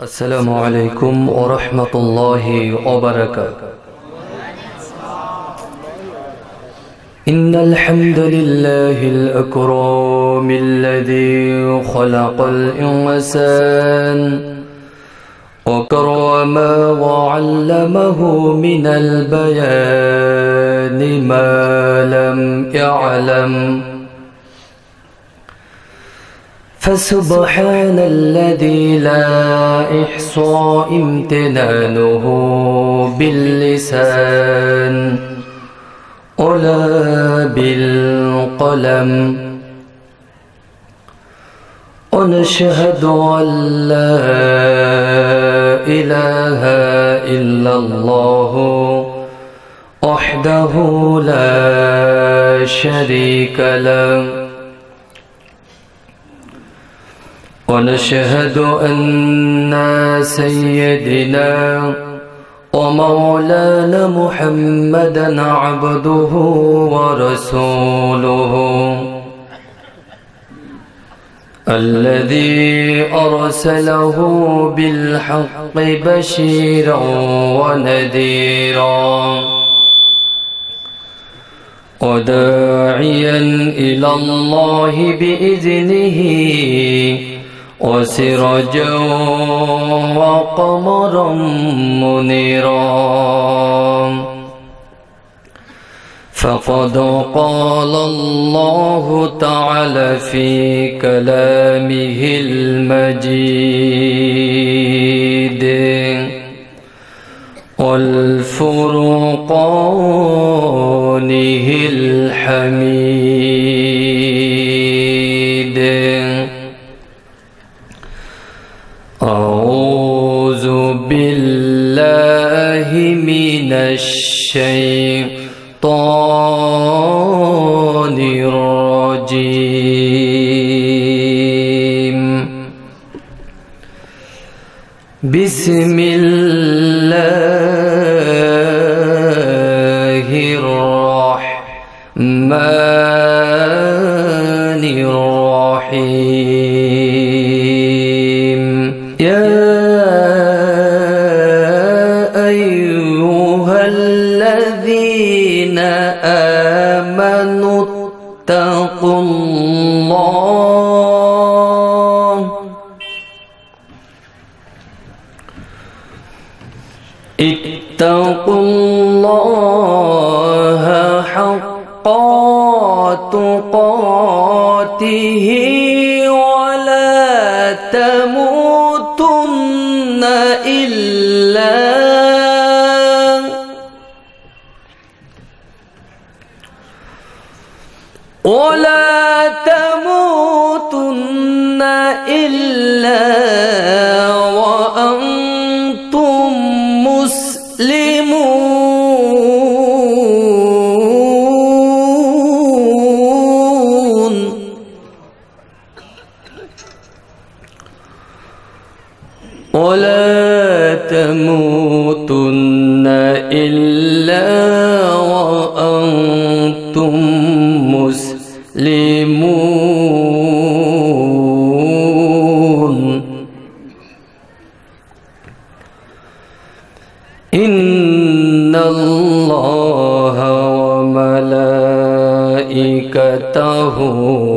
السلام عليكم ورحمة الله وبركاته. إن الحمد لله الأكرم الذي خلق الإنسان وكرم وعلمه من البيان ما لم يعلم. فسبحان الذي لا إحصى امتنانه باللسان ولا بالقلم. ونشهد أن لا إله إلا الله وحده لا شريك له. ونشهد أن سيدنا ومولانا محمدا عبده ورسوله. الذي أرسله بالحق بشيرا ونذيرا. وداعيا إلى الله بإذنه. وسراجا وقمرا منيرا فقد قال الله تعالى في كلامه المجيد والفرقانه الحميد الشيطان الرجيم. بسم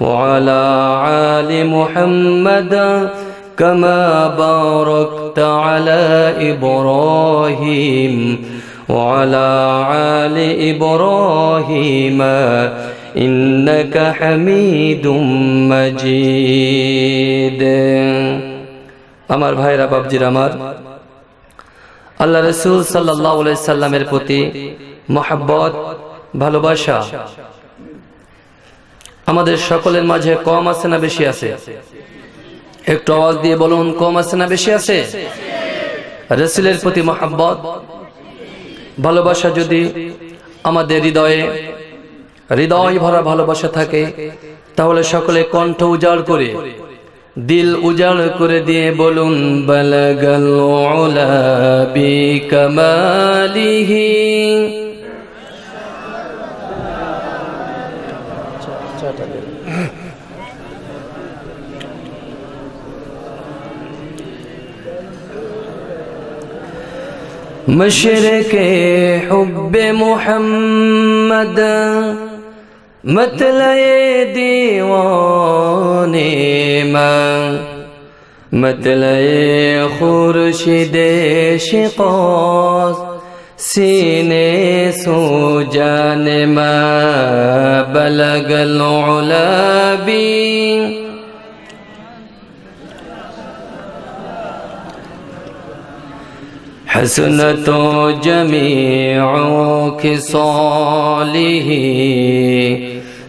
وعلى آل محمد كما باركت على إبراهيم وعلى آل إبراهيم إنك حميد مجيد আমার ভাইরা বাবজির আমার আল্লাহ রসুল সাল্লাহ সাল্লামের প্রতি মহাব্বত ভালোবাসা আমাদের সকলের মাঝে কম আছে না বেশি আছে? একটু আওয়াজ দিয়ে বলুন, কম আছে না বেশি আছে? রসুলের প্রতি মহাব্বত, ভালোবাসা যদি আমাদের হৃদয়ে, হৃদয় ভরা ভালোবাসা থাকে, তাহলে সকলে কণ্ঠ উজাড় করে, দিল উজাড় করে দিয়ে বলুন, বলগল বি কমালিহি مشرق حب محمد، مطلع دیوانے میں مطلع خورشید شقاس سینے سو جان میں بلغ العلا بی حسن تو جمیعوں کی صالح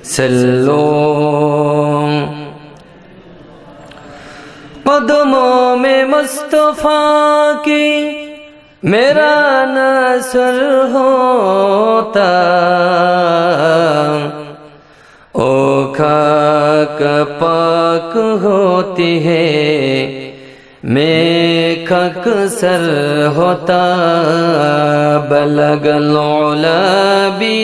سلو قدموں میں مصطفیٰ کی میرا نصر ہوتا. اوکھا کا پاک ہوتی ہے میں کھک سر ہوتا بلگ العلابی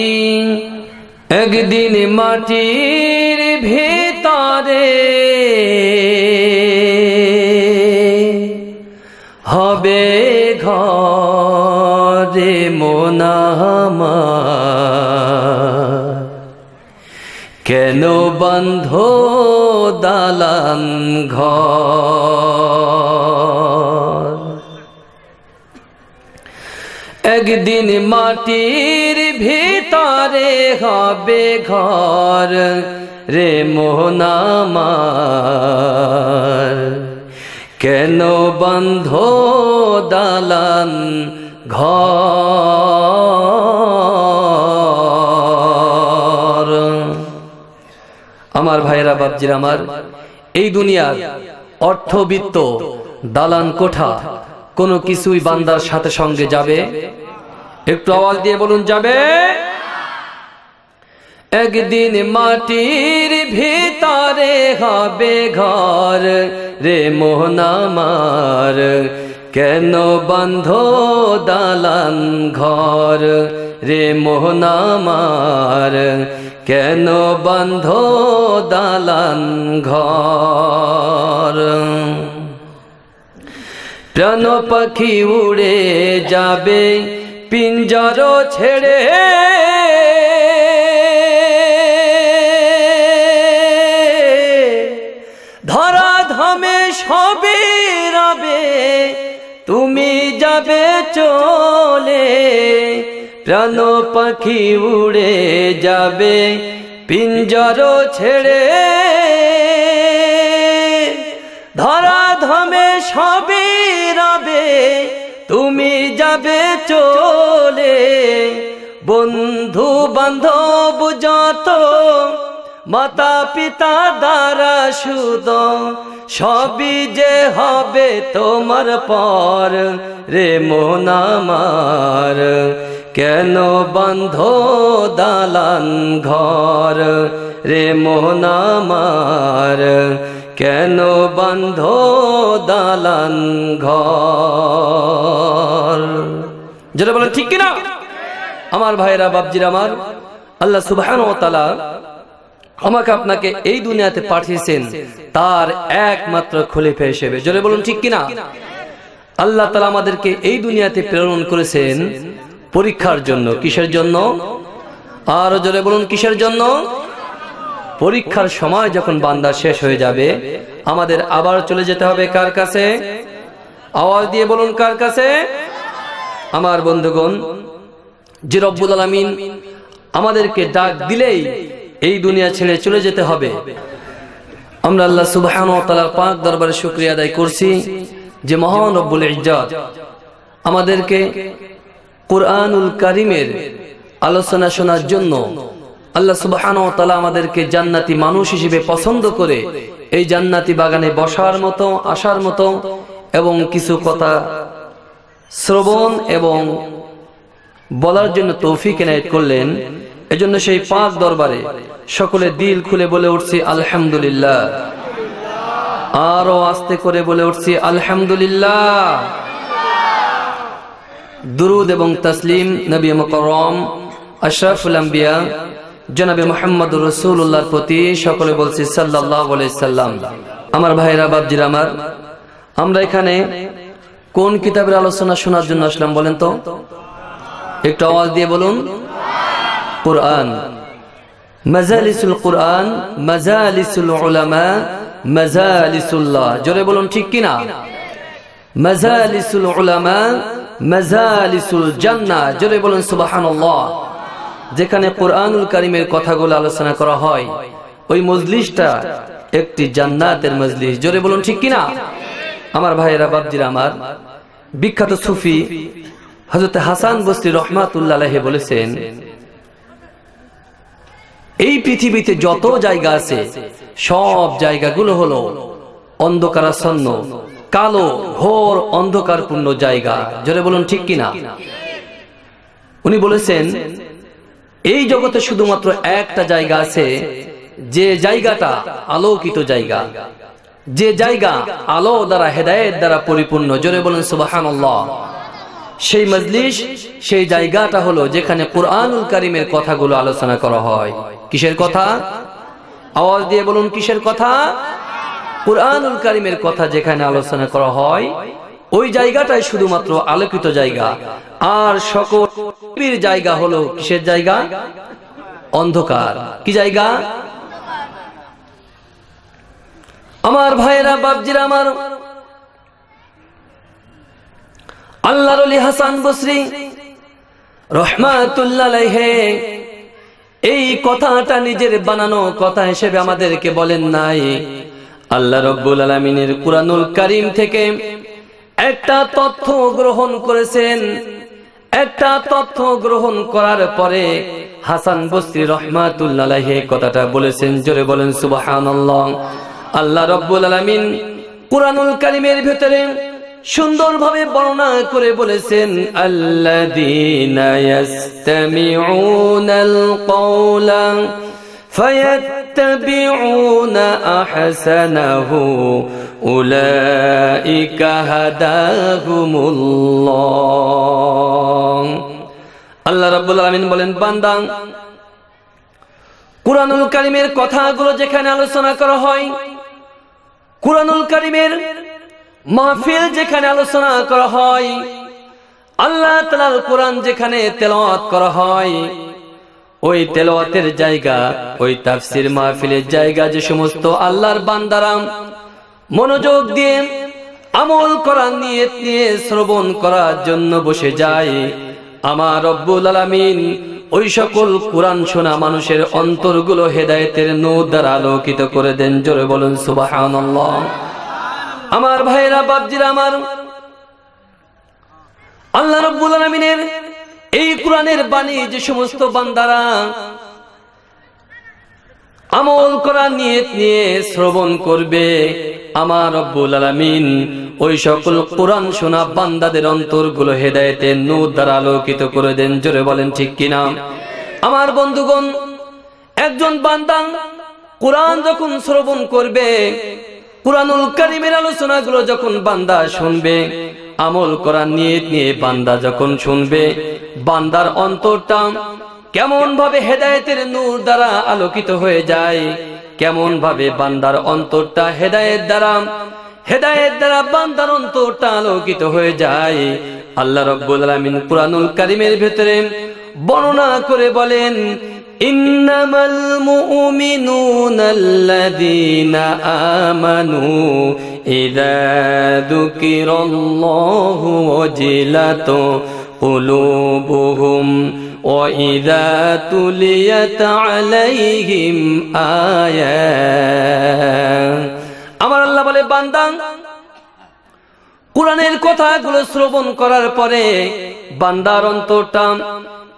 ایک دن ماتیر بھیتا دے হবে ঘরে মোনামা কেন বন্ধ দালান ঘর একদিন মাটির ভিতরে হবে ঘর রে মোহনামার। কেন বন্ধ দালান ঘর? আমার ভাইরা বাবজির আমার এই দুনিয়ার অর্থবিত্ত দালান কোঠা কোনো কিছুই বান্দার সাথে সঙ্গে যাবে? একটু আওয়াজ দিয়ে বলুন, যাবে? একদিন মাটির ভিতরে হবে ঘর রে মোহনামার কেন বন্ধ দালান ঘর রে মোহনামার কেন বন্ধ দালান ঘর? প্রাণ পাখি উড়ে যাবে, পিঞ্জর ছেড়ে। ধরা ধমে সবে রবে, তুমি যাবে চলে। প্রাণ পাখি উড়ে যাবে, পিঞ্জর ছেড়ে। ধরা ধমে সবে তুমি যাবে চলে। বন্ধু বান্ধব যত মাতা পিতা দ্বারা সুদ সবই যে হবে তোমার পর রে মোনামার কেন বন্ধ দালান ঘর রে মোনামার কেন বন্ধ দালান ঘর? যেটা বলেন, ঠিক কিনা? আমার ভাইরা বাবজির আমার, আল্লাহ সুবহান ও তালা আমাকে আপনাকে এই দুনিয়াতে পাঠিয়েছেন তার একমাত্র খলিফা হিসেবে। জোরে বলুন, ঠিক কিনা? আল্লাহ তালা আমাদেরকে এই দুনিয়াতে প্রেরণ করেছেন পরীক্ষার জন্য, কিসের জন্য? আর জোরে বলুন, কিসের জন্য? পরীক্ষার সময় যখন বান্দা শেষ হয়ে যাবে, আমাদের আবার চলে যেতে হবে কার কাছে? আওয়াজ দিয়ে বলুন কার কাছে? আমার বন্ধুগণ, যে রব্বুল আলমিন আমাদেরকে ডাক দিলেই এই দুনিয়া ছেড়ে চলে যেতে হবে। আমরা আল্লাহ সুবহান তালার দরবারে শুক্রিয়া আদায় করছি যে মহান রব্বুল ইজ্জত আমাদেরকে কোরআনুল কারিমের আলোচনা শোনার জন্য আল্লাহ সুবহান তালা আমাদেরকে জান্নাতি মানুষ হিসেবে পছন্দ করে। এই জান্নাতি বাগানে বসার মতো, আসার মতো এবং কিছু কথা শ্রবণ এবং বলার জন্য তৌফিক এনায়ত করলেন। এজন্য সেই পাঁচ দরবারে সকলে দিল খুলে বলে উঠছি, আলহামদুলিল্লাহ। আরও আস্তে করে বলে উঠছি, আলহামদুলিল্লাহ। দুরুদ এবং তসলিম, নবী মকরম আশরাফুল আম্বিয়া জনাবে মোহাম্মদ রসুল্লাহর প্রতি সকলে বলছি সাল্লাহ সাল্লাম, আমার ভাইরা বাবজির আমার, আমরা এখানে কোন কিতাবের আলোচনা শোনার জন্য আসলাম বলেন তো? একটু আওয়াজ দিয়ে বলুন। কোরআন। মাজালিসুল জোরে বলুন ঠিক যেখানে কোরআনুল কারিমের কথাগুলো আলোচনা করা হয়, ওই মজলিসটা একটি জান্নাতের মজলিস। জোরে বলুন, ঠিক কিনা? আমার ভাইয়েরা বাবজিরা আমার, বিখ্যাত সুফি হজরত হাসান বস্তি রহমাতুল্লাহ বলেছেন, এই পৃথিবীতে যত জায়গা আছে, সব জায়গাগুলো হলো অন্ধকারাচ্ছন্ন, কালো, ঘোর, অন্ধকারপূর্ণ জায়গা। জোরে বলুন, ঠিক কিনা? উনি বলেছেন এই জগতে শুধুমাত্র একটা জায়গা আছে, যে জায়গাটা আলোকিত জায়গা। যে জায়গা আলো দ্বারা, হেদায়েত দ্বারা পরিপূর্ণ। জোরে বলেন সুবাহান সেই মজলিস, সেই জায়গাটা হলো যেখানে কোরআনুল কারিমের কথাগুলো আলোচনা করা হয়। কিসের কথা? আওয়াজ দিয়ে বলুন, কিসের কথা? কোরআনুল কারিমের কথা যেখানে আলোচনা করা হয় ওই জায়গাটাই শুধুমাত্র আলোকিত জায়গা। আর সকল জায়গা হলো কিসের জায়গা? অন্ধকার। কি জায়গা? আমার ভাইয়েরা বাবজিরা আমার আল্লাহর আলী হাসান বসরি রহমাতুল্লাহ এই কথাটা নিজের বানানো কথা হিসেবে আমাদেরকে বলেন নাই। আল্লাহ রব্বুল আলমিনের কুরানুল করিম থেকে একটা তথ্য গ্রহণ করেছেন। একটা তথ্য গ্রহণ করার পরে হাসান বস্তি রহমাতুল্লাহ কথাটা বলেছেন, জোরে বলেন সুবাহান আল্লাহ রব্বুল আলমিন কুরানুল করিমের ভেতরে সুন্দরভাবে বর্ণনা করে বলেছেন, আল্লাযীনা কওলা ফায়াত্তাবিউনা আহসানাহু উলাইকা হাদাহুমুল্লাহ আল্লাহ রাব্বুল আলামিন বলেন, বান্দা, কুরআনুল কারীমের কথাগুলো যেখানে আলোচনা করা হয়, কুরআনুল কারীমের মাহফিল যেখানে আলোচনা করা হয়, আল্লাহ তালার কোরআন যেখানে তেলাওয়াত করা হয় ওই তেলাওয়াতের জায়গা, ওই তাফসির মাহফিলের জায়গা যে সমস্ত আল্লাহর বান্দারাম মনোযোগ দিয়ে আমল করার নিয়ে নিয়ে শ্রবণ করার জন্য বসে যায়। আমার রব্বুল আলামিন ওই সকল কোরআন শোনা মানুষের অন্তরগুলো হেদায়েতের নূর দ্বারা আলোকিত করে দেন, জোরে বলুন, সুবহানাল্লাহ। আমার ভাইরা বাবজিরা আমার আল্লাহ রব্বুল আলমিনের এই কোরআনের বাণী যে সমস্ত বান্দারা আমল করার নিয়ে নিয়ে শ্রবণ করবে, আমার রব্বুল আলমিন ওই সকল কোরআন শোনা বান্দাদের অন্তরগুলো হেদায়েতে নূর দ্বারা আলোকিত করে দেন। জোরে বলেন ঠিক কিনা? আমার বন্ধুগণ, একজন বান্দা কোরআন যখন শ্রবণ করবে, কোরআনুল কারিমের আলোচনাগুলো যখন বান্দা শুনবে আমল করার নিয়ত নিয়ে বান্দা যখন শুনবে, বান্দার অন্তরটা কেমন ভাবে হেদায়েতের নূর দ্বারা আলোকিত হয়ে যায় কেমন ভাবে বান্দার অন্তরটা হেদায়ের দ্বারা হেদায়ের দ্বারা বান্দার অন্তরটা আলোকিত হয়ে যায়। আল্লাহ রব্বুল আলামিন কুরআনুল কারীমের ভিতরে বর্ণনা করে বলেন, ইন্নামাল মুমিনুনাল্লাযীনা আমানু إذا ذكر الله وجلت قلوبهم وإذا تليت عليهم آيات আমার আল্লাহ বলে বান্দা কোরআনের কথাগুলো শ্রবণ করার পরে বান্দার অন্তরটা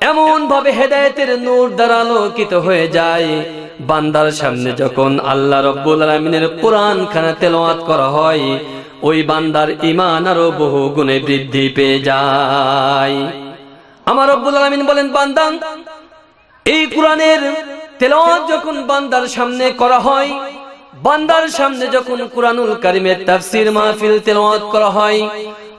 এমন ভাবে হেদায়েতের নূর দ্বারা আলোকিত হয়ে যায় বান্দার সামনে যখন আল্লাহ রব্বুল আলমিনের কোরআন খানা তেলাওয়াত করা হয়, ওই বান্দার ইমান আরও বহু গুণে বৃদ্ধি পেয়ে যায়। আমার রব্বুল আলমিন বলেন, বান্দা, এই কোরআনের তেলাওয়াত যখন বান্দার সামনে করা হয়, বান্দার সামনে যখন কোরআনুল কারিমের তাফসির মাহফিল তেলাওয়াত করা হয়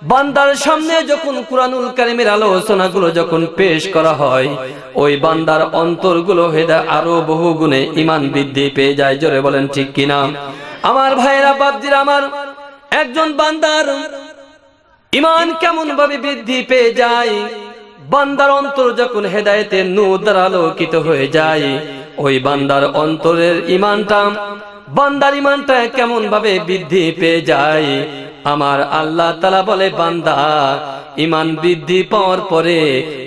বান্দার সামনে যখন কোরআনুল কারিমের আলোচনাগুলো যখন পেশ করা হয়, ওই বান্দার অন্তরগুলো হেদা আরও বহু গুণে ইমান বৃদ্ধি পেয়ে যায়। জোরে বলেন ঠিক কিনা? আমার ভাইয়েরা বাবজির আমার, একজন বান্দার ইমান কেমন ভাবে বৃদ্ধি পেয়ে যায়? বান্দার অন্তর যখন হেদায়েতের নূর আলোকিত হয়ে যায়, ওই বান্দার অন্তরের ইমানটা বান্দার ইমানটা কেমন ভাবে বৃদ্ধি পেয়ে যায়? আমার আল্লাহ তালা বলে, বান্দা ইমান বৃদ্ধি পাওয়ার পরে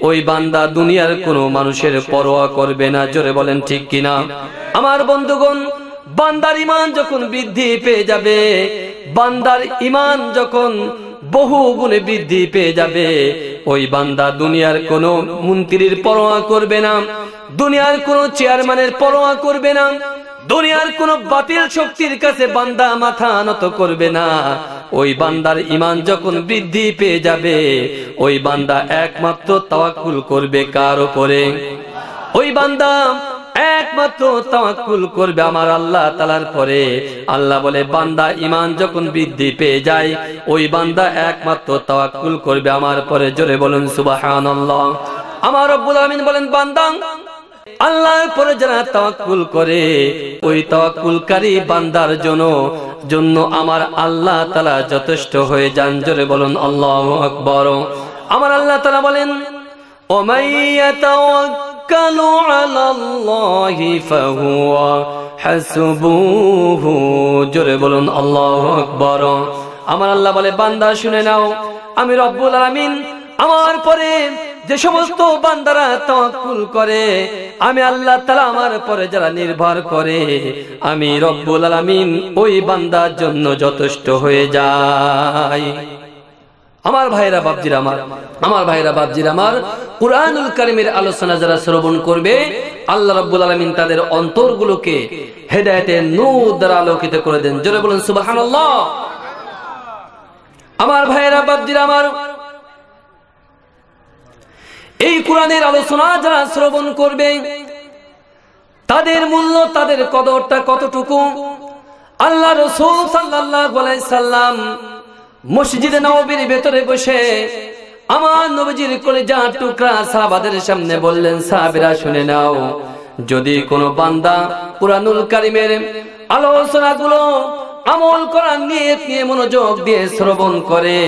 ওই বান্দা দুনিয়ার কোনো মানুষের পরোয়া করবে না। জোরে বলেন ঠিক কিনা? আমার বন্ধুগণ, বান্দার ইমান যখন বৃদ্ধি পেয়ে যাবে, বান্দার ইমান যখন বহু গুণে বৃদ্ধি পেয়ে যাবে, ওই বান্দা দুনিয়ার কোন মন্ত্রীর পরোয়া করবে না, দুনিয়ার কোন চেয়ারম্যানের পরোয়া করবে না দুনিয়ার কোন বাতিল শক্তির কাছে বান্দা মাথা নত করবে না। ওই বান্দার ইমান যখন বৃদ্ধি পেয়ে যাবে, ওই বান্দা একমাত্র তাওয়াক্কুল করবে কার উপরে? ওই বান্দা একমাত্র তাওয়াক্কুল করবে আমার আল্লাহ তালার পরে। আল্লাহ বলে, বান্দা ইমান যখন বৃদ্ধি পেয়ে যায়, ওই বান্দা একমাত্র তাওয়াক্কুল করবে আমার পরে। জোরে বলুন, সুবহানাল্লাহ। আমার রব্বুল আমিন বলেন, বান্দা আল্লাহর পরে যারা তাওয়াক্কুল করে, ওই তাওয়াক্কুলকারী বান্দার জন্য জন্য আমার আল্লাহ তালা যথেষ্ট হয়ে যান। জোরে বলুন, আল্লাহ আকবর। আমার আল্লাহ তালা বলেন জোরে বলুন, আল্লাহু আকবার। আমার আল্লাহ বলে, বান্দা, শুনে নাও, আমি রব্বুল আমিন আমার পরে যে সমস্ত বান্দারা তাওয়াক্কুল করে, আমি আল্লাহ তাআলা আমার পরে যারা নির্ভর করে, আমি রব্বুল আলামিন ওই বান্দার জন্য যথেষ্ট হয়ে যাই। আমার ভাইরা বাবজির আমার আমার ভাইরা বাবজির আমার, কুরআনুল কারিমের আলোচনা যারা শ্রবণ করবে, আল্লাহ রাব্বুল আলামিন তাদের অন্তরগুলোকে হেদায়েতের নূর দ্বারা আলোকিত করে দেন। জোরে বলুন, সুবহানাল্লাহ। আমার ভাইরা বাবজির আমার এই কোরআনের আলোচনা যারা শ্রবণ করবে, তাদের মূল্য, তাদের কদরটা কতটুকু? আল্লাহ রসুল সাল্লাম মসজিদে নববীর ভেতরে বসে আমার নবীজির কলেজা টুকরা সাহাবাদের সামনে বললেন, সাহাবীরা, শুনে নাও, যদি কোনো বান্দা কুরআনুল কারীমের আলোচনাগুলো আমল করার নিয়ে মনোযোগ দিয়ে শ্রবণ করে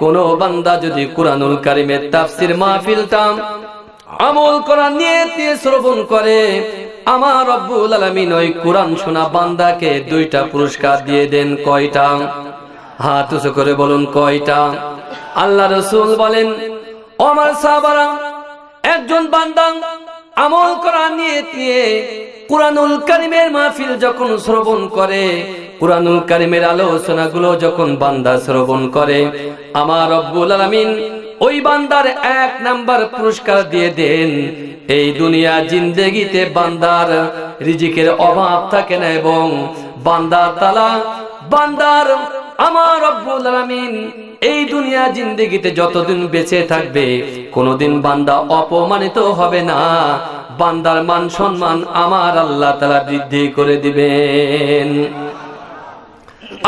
কোন বান্দা যদি কুরআনুল কারীমের তাফসীর মাহফিলটা আমল নিয়ত নিয়ে শ্রবণ করে, আমার রব্বুল আলামিন ওই কোরআন শোনা বান্দাকে দুইটা পুরস্কার দিয়ে দেন কয়টা? হাত উঁচু করে বলুন কয়টা? আল্লাহ রসুল বলেন আমার সাহাবারা, একজন বান্দা আমল করার নিয়ে নিয়ে কুরআনুল কারিমের মাহফিল যখন শ্রবণ করে কুরআনুল কারিমের আলোচনাগুলো যখন বান্দা শ্রবণ করে, আমার রব্বুল আলামিন ওই বান্দার এক নাম্বার পুরস্কার দিয়ে দেন, এই দুনিয়া জিন্দেগিতে বান্দার রিজিকের অভাব থাকে না এবং বান্দার তালা, বান্দার আমার রব্বুল আলামিন এই দুনিয়া জিন্দেগিতে যতদিন বেঁচে থাকবে, কোনদিন বান্দা অপমানিত হবে না। বান্দার মান সম্মান আমার আল্লাহ তালা বৃদ্ধি করে দিবেন।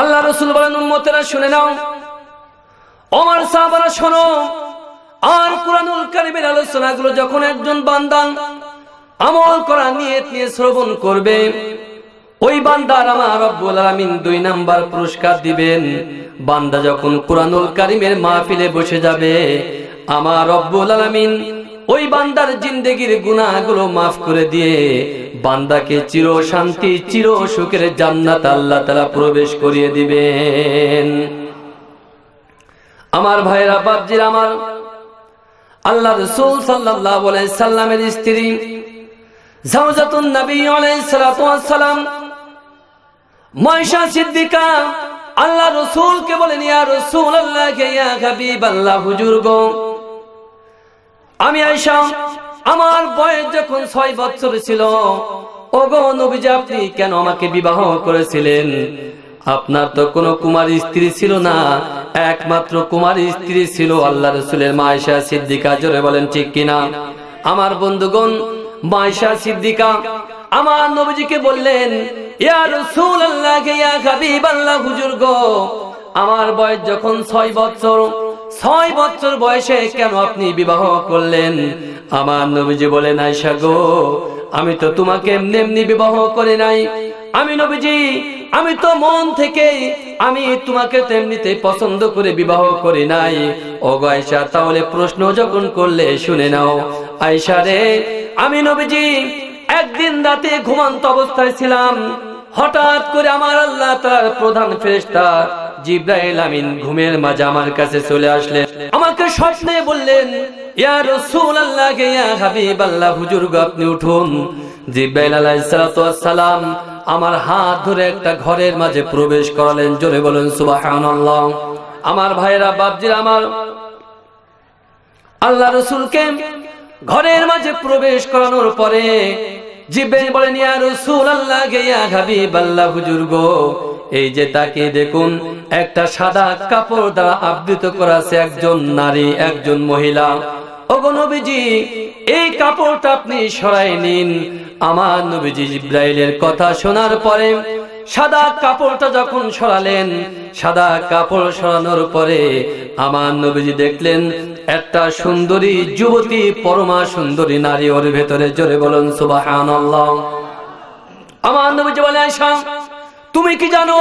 আল্লাহ রসুল বলেন, উম্মতেরা শুনে নাও। ওমর সাহাবারা শোনো। আর কোরআনুল কারিমের আলোচনাগুলো যখন একজন বান্দা আমল করা নিয়ত নিয়ে শ্রবণ করবে, ওই বান্দার আমার রব্বুল আলামিন দুই নাম্বার পুরস্কার দিবেন। বান্দা যখন কোরআনুল কারিমের মাহফিলে বসে যাবে, আমার রব্বুল আলামিন ওই বান্দার জিন্দেগির গুনাহগুলো মাফ করে দিয়ে বান্দাকে চির শান্তি, চির সুখের জান্নাত আল্লাহ তালা প্রবেশ করিয়ে দিবেন। আমার ভাইরা বাবজির আমার আল্লাহ রসুল সাল্লাহ সাল্লামের স্ত্রী আমি আয়সা আমার বয়স যখন ছয় বছর ছিল ও গো নবীজি আপনি কেন আমাকে বিবাহ করেছিলেন? আপনার তো কোনো কুমারী স্ত্রী ছিল না, একমাত্র কুমারী স্ত্রী ছিল আল্লাহ রসুলের মায়েশা সিদ্দিকা। জোরে বলেন, ঠিক কিনা? আমার বন্ধুগণ, মায়েশা সিদ্দিকা আমার নবীজিকে বললেন, ইয়া রসুল আল্লাহ ইয়া আমার বয়স যখন ছয় বছর ছয় বছর বয়সে কেন আপনি বিবাহ করলেন? আমার নবীজি বলেন আয়সা গো, আমি তো তোমাকে এমনি এমনি বিবাহ করে নাই। আমি নবীজি, আমি তো মন থেকে, আমি তোমাকে তেমনিতে পছন্দ করে বিবাহ করি নাই। ও আয়সা তাহলে প্রশ্ন যখন করলে শুনে নাও। আয়সা রে, আমি নবীজি, একদিন রাতে ঘুমান্ত অবস্থায় ছিলাম। হঠাৎ করে আমার আল্লাহ তার প্রধান ফেরেশতা জিব্রাইল আমিন ঘুমের মাঝে আমার কাছে চলে আমাকে স্বপ্নে বললেন আমার হাত ধরে একটা ঘরের মাঝে প্রবেশ করালেন, জোরে বলেন, সুবহানাল্লাহ। আমার ভাইরা বাপজির আমার, আল্লাহ রসুলকে ঘরের মাঝে প্রবেশ করানোর পরে জিব্রাইল বলেন, ইয়া রাসূলুল্লাহ হুজুর গো, এই যে তাকে দেখুন, একটা সাদা কাপড় দ্বারা আবৃত করা আছে একজন নারী, একজন মহিলা। ওগো নবীজি, এই কাপড়টা আপনি সরাই নিন। আমার নবীজি জিব্রাইলের কথা শোনার পরে সাদা কাপড়টা যখন সরালেন, সাদা কাপড় সরানোর পরে আমার নবীজি দেখলেন, একটা সুন্দরী যুবতী, পরমা সুন্দরী নারী ওর ভেতরে জোরে বলুন সুবাহান আমার নবীজি বলে আয়সা তুমি কি জানো,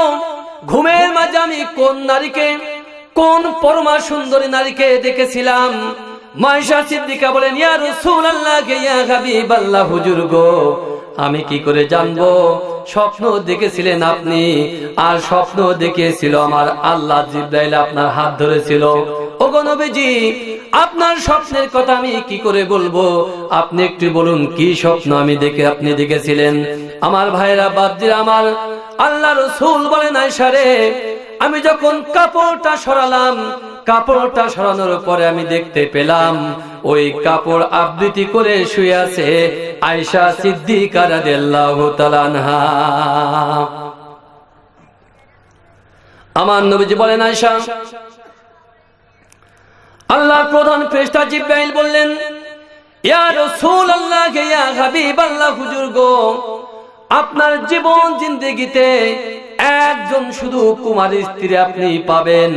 ঘুমের মাঝে আমি কোন নারীকে, কোন পরমা সুন্দরী নারীকে দেখেছিলাম? মাইশা সিদ্দিকা বলেন, ইয়া রাসূলুল্লাহ ইয়া হাবিবাল্লাহ, হুজুর গো আমি কি করে জানব? স্বপ্ন দেখেছিলেন আপনি, আর স্বপ্ন দেখিয়েছিল আমার আল্লাহ জিব্রাইল আপনার হাত ধরেছিল। ওগো নবীজি, আপনার স্বপ্নের কথা আমি কি করে বলব? আপনি একটু বলুন, কি স্বপ্ন আমি দেখে আপনি দেখেছিলেন? আমার ভাইরা বাপজির আমার, আল্লাহ রসুল বলেন আয়সারে আমি যখন কাপড়টা সরালাম, কাপড়টা সরানোর পরে আমি দেখতে পেলাম ওই কাপড় আবৃত্তি করে শুয়ে আছে আয়সা সিদ্দিকা রাদিয়াল্লাহু তাআলা আমার নবীজি বলেন আয়সা আল্লাহ প্রধান ফেরেশতা জিব্রাইল বললেন আপনার জীবন জিন্দেগিতে একজন শুধু কুমারী স্ত্রী আপনি পাবেন।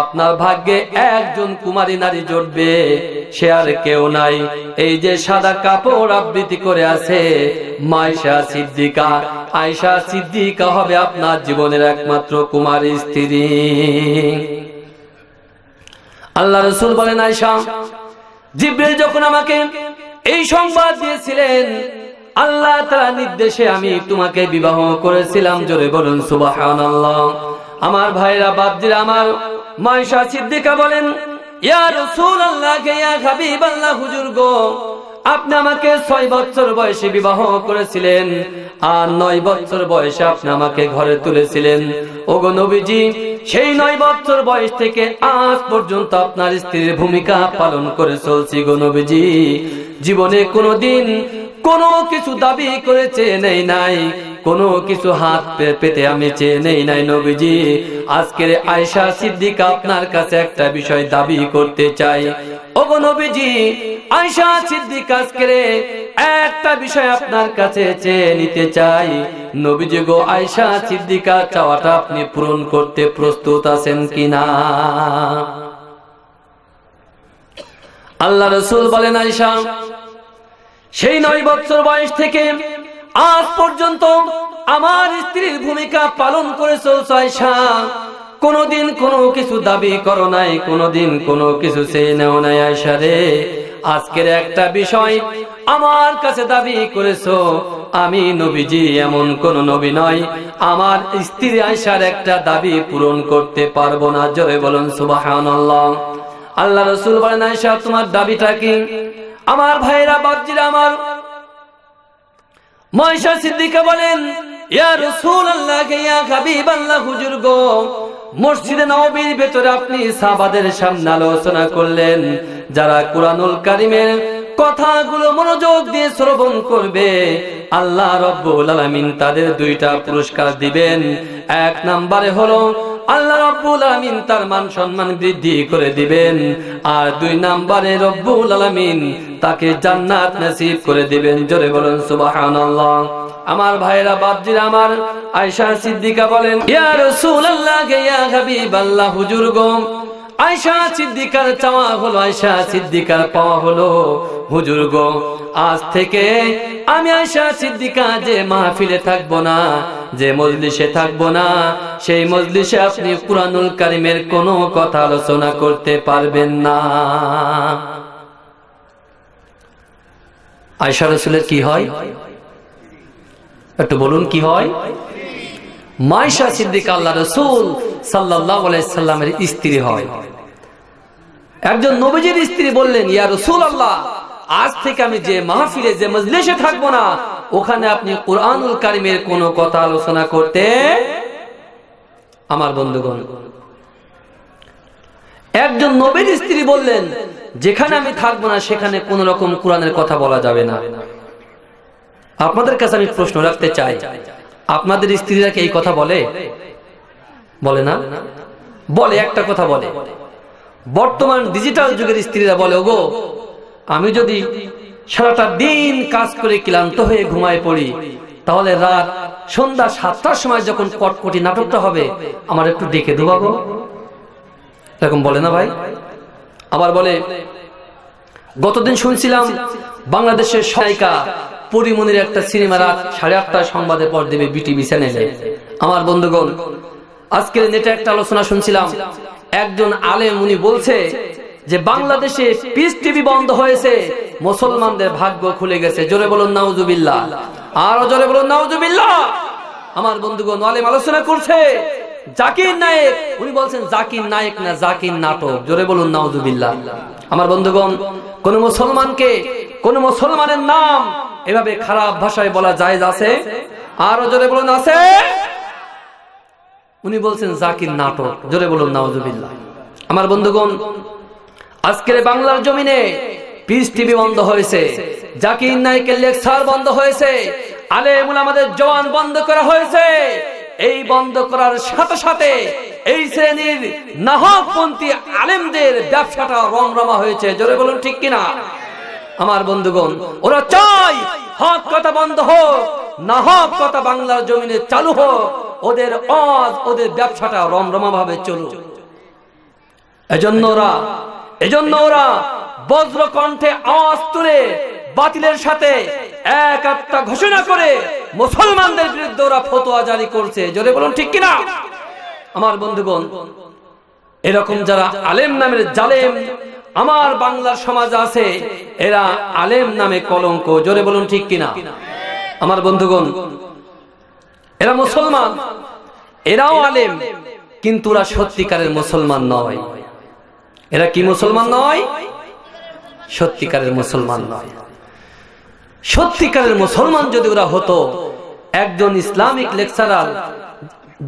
আপনার ভাগ্যে একজন কুমারী নারী জড়বে, সে আর কেউ নাই। এই যে সাদা কাপড় আবৃত্তি করে আছে মাইশা সিদ্দিকা আয়সা সিদ্দিকা হবে আপনার জীবনের একমাত্র কুমারী স্ত্রী। আল্লাহ রসুল বলেন আয়সা জিব্রিল যখন আমাকে এই সংবাদ দিয়েছিলেন, আল্লাহ তারা নির্দেশে আমি তোমাকে বিবাহ করেছিলাম। জোরে বলুন সুবাহান আমার ভাইরা বাপজিরা আমার মাইশা সিদ্দিকা বলেন আপনি আমাকে ছয় বছর বয়সে বিবাহ করেছিলেন আর নয় বছর বয়সে আপনি আমাকে ঘরে তুলেছিলেন। ওগো নবীজি, সেই নয় বছর বয়স থেকে আজ পর্যন্ত আপনার স্ত্রীর ভূমিকা পালন করে চলছি গো নবীজি। জীবনে কোনোদিন কোনো কিছু দাবি করেছে, নেই, নাই। কোনো কিছু হাত পেতে আমি চেয়ে নেই নাই নবীজি। আজকের আয়সা সিদ্দিকা আপনার কাছে একটা বিষয় দাবি করতে চাই। নবীজি আয়সা সিদ্দিক আজকের একটা বিষয় আপনার কাছে চেয়ে নিতে চাই। নবীজি গো আয়সা চাওয়াটা আপনি পূরণ করতে প্রস্তুত আছেন কিনা? আল্লাহ রসুল বলেন আয়সা সেই নয় বছর বয়স থেকে আজ পর্যন্ত আমার স্ত্রীর ভূমিকা পালন করে চলছে আয়সা কোনদিন কোনো কিছু দাবি করো নাই, কোনদিন কোনো কিছু চেয়ে নেও নাই আয়সা রে। আজকের একটা বিষয় আমার কাছে দাবি করেছ, আমি নবীজি এমন কোন নবী নয়। আমার স্ত্রী আয়সার একটা দাবি পূরণ করতে পারব না জয় বলুন সুবহানাল্লাহ। আল্লাহ রসুল বলেন আয়সা তোমার দাবিটা কি? আমার ভাইরা বাপজিরা, আমার ময়সা সিদ্দিকা বলেন নববীর ভেতরে আপনি সামনে আলোচনা করলেন। যারা কথাগুলো মনোযোগ দিয়ে শ্রবণ করবে, আল্লাহ রব্বুল আলামিন তাদের দুইটা পুরস্কার দিবেন। এক নম্বরে হলো আল্লাহ রব্বুল তার মান সম্মান বৃদ্ধি করে দিবেন। আর দুই রব্বুল তাকে জান্নাত করে দিবেন। জোরে বলুন আমার ভাইরা, বাপজিরা, আমার আয়েশা সিদ্দিকা বলেন হুজুর গো আয়সা সিদ্দিকার চাওয়া হলো আয়সা সিদ্দিকার পাওয়া হলো, হুজুর আজ থেকে আমি আয়সা সিদ্দিকা যে মাহফিলে থাকব না যে মজলিসে থাকব না, সেই মজলিসে আপনি কুরআনুল কারিমের কোনো কথা আলোচনা করতে পারবেন না। আয়সা রসুলের কি হয়? একটু বলুন কি হয়? মাইশা সিদ্দিক আল্লাহ রসুল সাল্লাহ সাল্লামের স্ত্রী হয়। একজন নবীজির স্ত্রী বললেন, ইয়া রসুল আল্লাহ আজ থেকে আমি যে মাহফিলে, যে মজলিসে থাকব না ওখানে আপনি কোরআনুল কারিমের কোনো কথা আলোচনা করতে আমার বন্ধুগণ, একজন নবীর স্ত্রী বললেন, যেখানে আমি থাকব না, সেখানে কোন রকম কোরআনের কথা বলা যাবে না। আপনাদের কাছে আমি প্রশ্ন রাখতে চাই, আপনাদের স্ত্রীরা কি এই কথা বলে? বলে না? বলে, একটা কথা বলে। বর্তমান ডিজিটাল যুগের স্ত্রীরা বলে, ওগো, আমি যদি সারাটা দিন কাজ করে ক্লান্ত হয়ে ঘুমায় পড়ি। তাহলে রাত সন্ধ্যা সাতটার সময় যখন কটকটি নাটকটা হবে, আমার একটু ডেকে দেবো গো। এরকম বলে না ভাই? আবার বলে, গতদিন শুনছিলাম বাংলাদেশের সহায়িকা পরিমনির একটা সিনেমা রাত সাড়ে আটটায় সংবাদের পর দেবে বিটিভি চ্যানেলে। আমার বন্ধুগণ, আজকের নেটে একটা আলোচনা শুনছিলাম। একজন আলেম, উনি বলছে যে বাংলাদেশে পিস টিভি বন্ধ হয়েছে, মুসলমানদের ভাগ্য খুলে গেছে। জোরে বলুন, নাউজুবিল্লাহ। আরও জোরে বলুন, নাউজুবিল্লাহ। আমার বন্ধুগণ আলেম আলোচনা করছে। জাকির নায়ক, উনি বলছেন, জাকির নায়ক না জাকির নাটক। জোরে বলুন, নাউজুবিল্লাহ। আমার বন্ধুগণ, কোন মুসলমানকে, কোন মুসলমানের নাম এভাবে খারাপ ভাষায় বলা যায় আছে? আরও জোরে বলুন, আছে? উনি বলছেন, জাকির নাটক। জোরে বলুন, নাউজুবিল্লাহ। আমার বন্ধুগণ আজকের বাংলার জমিনে পিস টিভি বন্ধ হয়েছে। জাকির নায়কের লেকচার বন্ধ হয়েছে। আলেমুল আমাদের জওয়ান বন্ধ করা হয়েছে। এই বন্ধ করার সাথে সাথে এই শ্রেণির নাহকপন্থী আলেমদের ব্যবসাটা রমরমা হয়েছে। জোরে বলুন, ঠিক কিনা? আমার বন্ধুগণ, ওরা চাই হক কথা বন্ধ হোক না হক কথা বাংলার জমিনে চালু হোক, ওদের অজ ওদের ব্যবসাটা রমরমা ভাবে চলুক। এজন্য ওরা এজন্য ওরা বজ্র কণ্ঠে আওয়াজ তুলে বাতিলের সাথে এক একটা ঘোষণা করে মুসলমানদের বিরুদ্ধে ওরা ফতোয়া জারি করছে। জোরে বলুন, ঠিক কিনা? আমার বন্ধুগণ, এরকম যারা আলেম নামের জালেম আমার বাংলার সমাজ আছে, এরা আলেম নামে কলঙ্ক। জোরে বলুন, ঠিক কিনা? আমার বন্ধুগণ, এরা মুসলমান, এরাও আলেম, কিন্তু ওরা সত্যিকারের মুসলমান নয়। এরা কি মুসলমান নয়? সত্যিকারের মুসলমান নয়। সত্যিকারের মুসলমান যদি ওরা হতো, একজন ইসলামিক লেকচারার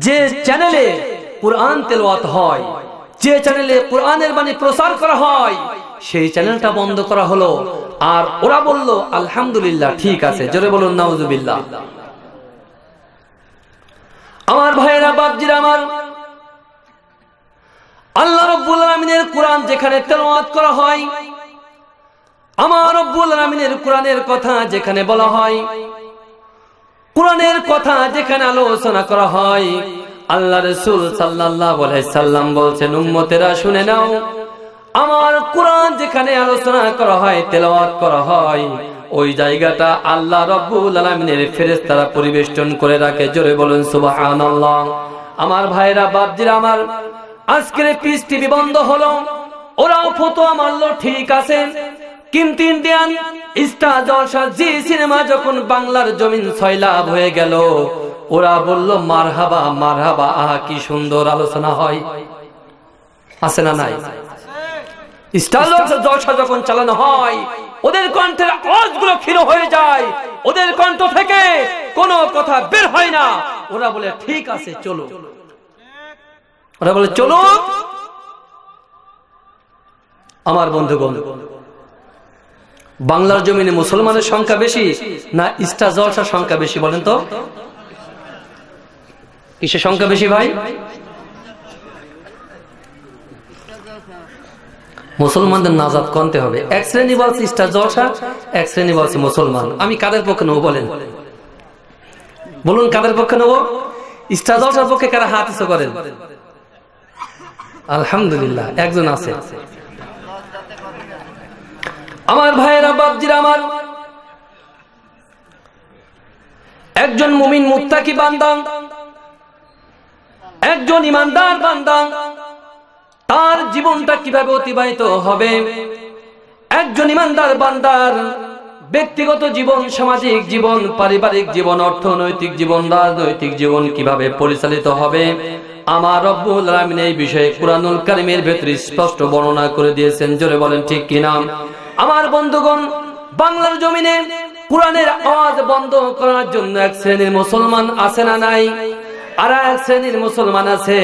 যে চ্যানেলে কোরআন তেলওয়াত হয়, যে চ্যানেলে কোরআনের বাণী প্রচার করা হয়, সেই চ্যানেলটা বন্ধ করা হলো। আর ওরা বলল, আলহামদুলিল্লাহ, ঠিক আছে, জোরে বলুন, নাউজুবিল্লাহ। আমার ভাইয়েরা, বাপজিরা, আমার আল্লাহ রব্বুল আলমিনের কোরআন যেখানে তেলাওয়াত করা হয়, আমার রব্বুল আলমিনের কোরআনের কথা যেখানে বলা হয়, কোরআনের কথা যেখানে আলোচনা করা হয়, আল্লাহ রসুল সাল্লাহ সাল্লাম বলছেন, উম্মতেরা শুনে নাও, আমার কোরআন যেখানে আলোচনা করা হয়, তেলাওয়াত করা হয়, ওই জায়গাটা আল্লাহ রব্বুল আলমিনের ফেরেস্তারা পরিবেষ্টন করে রাখে। জোরে বলুন সুবাহ আমার ভাইরা, বাপজিরা, আমার আজকের পিস টিভি বন্ধ হলো। ওরাও ফতোয়া মানলো ঠিক আছে। কিন্তু Indian star Jalsha Zee cinema যখন বাংলার জমিন ছয়লাভ হয়ে গেল, ওরা বলল, মারহাবা মারহাবা কি সুন্দর আলোচনা হয়। আছে না নাই? চালানো হয়, ওদের হয়ে যায়। ওদের কণ্ঠ থেকে কোনো কথা বের হয় না। ওরা বলে, ঠিক আছে, চলো। ওরা বলে, চলো! আমার বন্ধুগণ, বাংলার জমিনে মুসলমানের সংখ্যা বেশি না ইস্টা জলসার সংখ্যা বেশি বলেন তো? কিসের সংখ্যা বেশি ভাই? মুসলমানদের নাজাদ কনতে হবে? এক শ্রেণি বলছে ইস্টা জলসা, এক শ্রেণি বলছে মুসলমান। আমি কাদের পক্ষে নেব বলেন? বলুন কাদের পক্ষে নেব? ইস্টা জলসার পক্ষে কারা হাত করেন? আলহামদুলিল্লাহ, একজন আছে। আমার ভাইয়েরা বাবজিরা আমার, একজন মুমিন মুত্তাকি বান্দা, একজন ইমানদার বান্দা, তার জীবনটা কীভাবে অতিবাহিত হবে? একজন ইমানদার বান্দার ব্যক্তিগত জীবন, সামাজিক জীবন, পারিবারিক জীবন, অর্থনৈতিক জীবন, রাজনৈতিক জীবন কীভাবে পরিচালিত হবে? আমার রব্বুল আলামিন এই বিষয়ে কুরআনুল কারীমের ভেতরে স্পষ্ট বর্ণনা করে দিয়েছেন। জোরে বলেন, ঠিক কিনা আমার বন্ধুগণ, বাংলার জমিনে কোরআনের আওয়াজ বন্ধ করার জন্য এক শ্রেণির মুসলমান আছে না নাই? আর এক শ্রেণির মুসলমান আছে,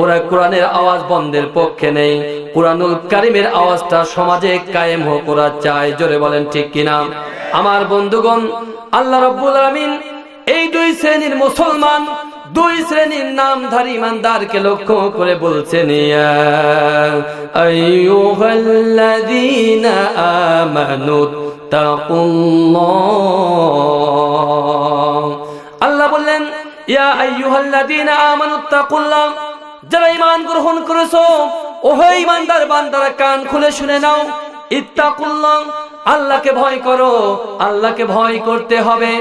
ওরা কোরআনের আওয়াজ বন্ধের পক্ষে নেই। কোরআনুল কারিমের আওয়াজটা সমাজে কায়েম হোক, ওরা চায়। জোরে বলেন, ঠিক কিনা আমার বন্ধুগণ, আল্লাহ রব্বুল আলামিন এই দুই শ্রেণির মুসলমান দুই শ্রেণির নামধারী ইমানদারকে লক্ষ্য করে বলছেন আল্লাহ বললেন, ইয়া আইয়ুহাল্লাযীনা আমানু তাকুল্লাহ যারা ঈমান গ্রহণ করেছ, ওহে ঈমানদার বান্দারা, কান খুলে শুনে নাও। ইত্তাকুল্লাহ, আল্লাহকে ভয় করো, আল্লাহকে ভয় করতে হবে।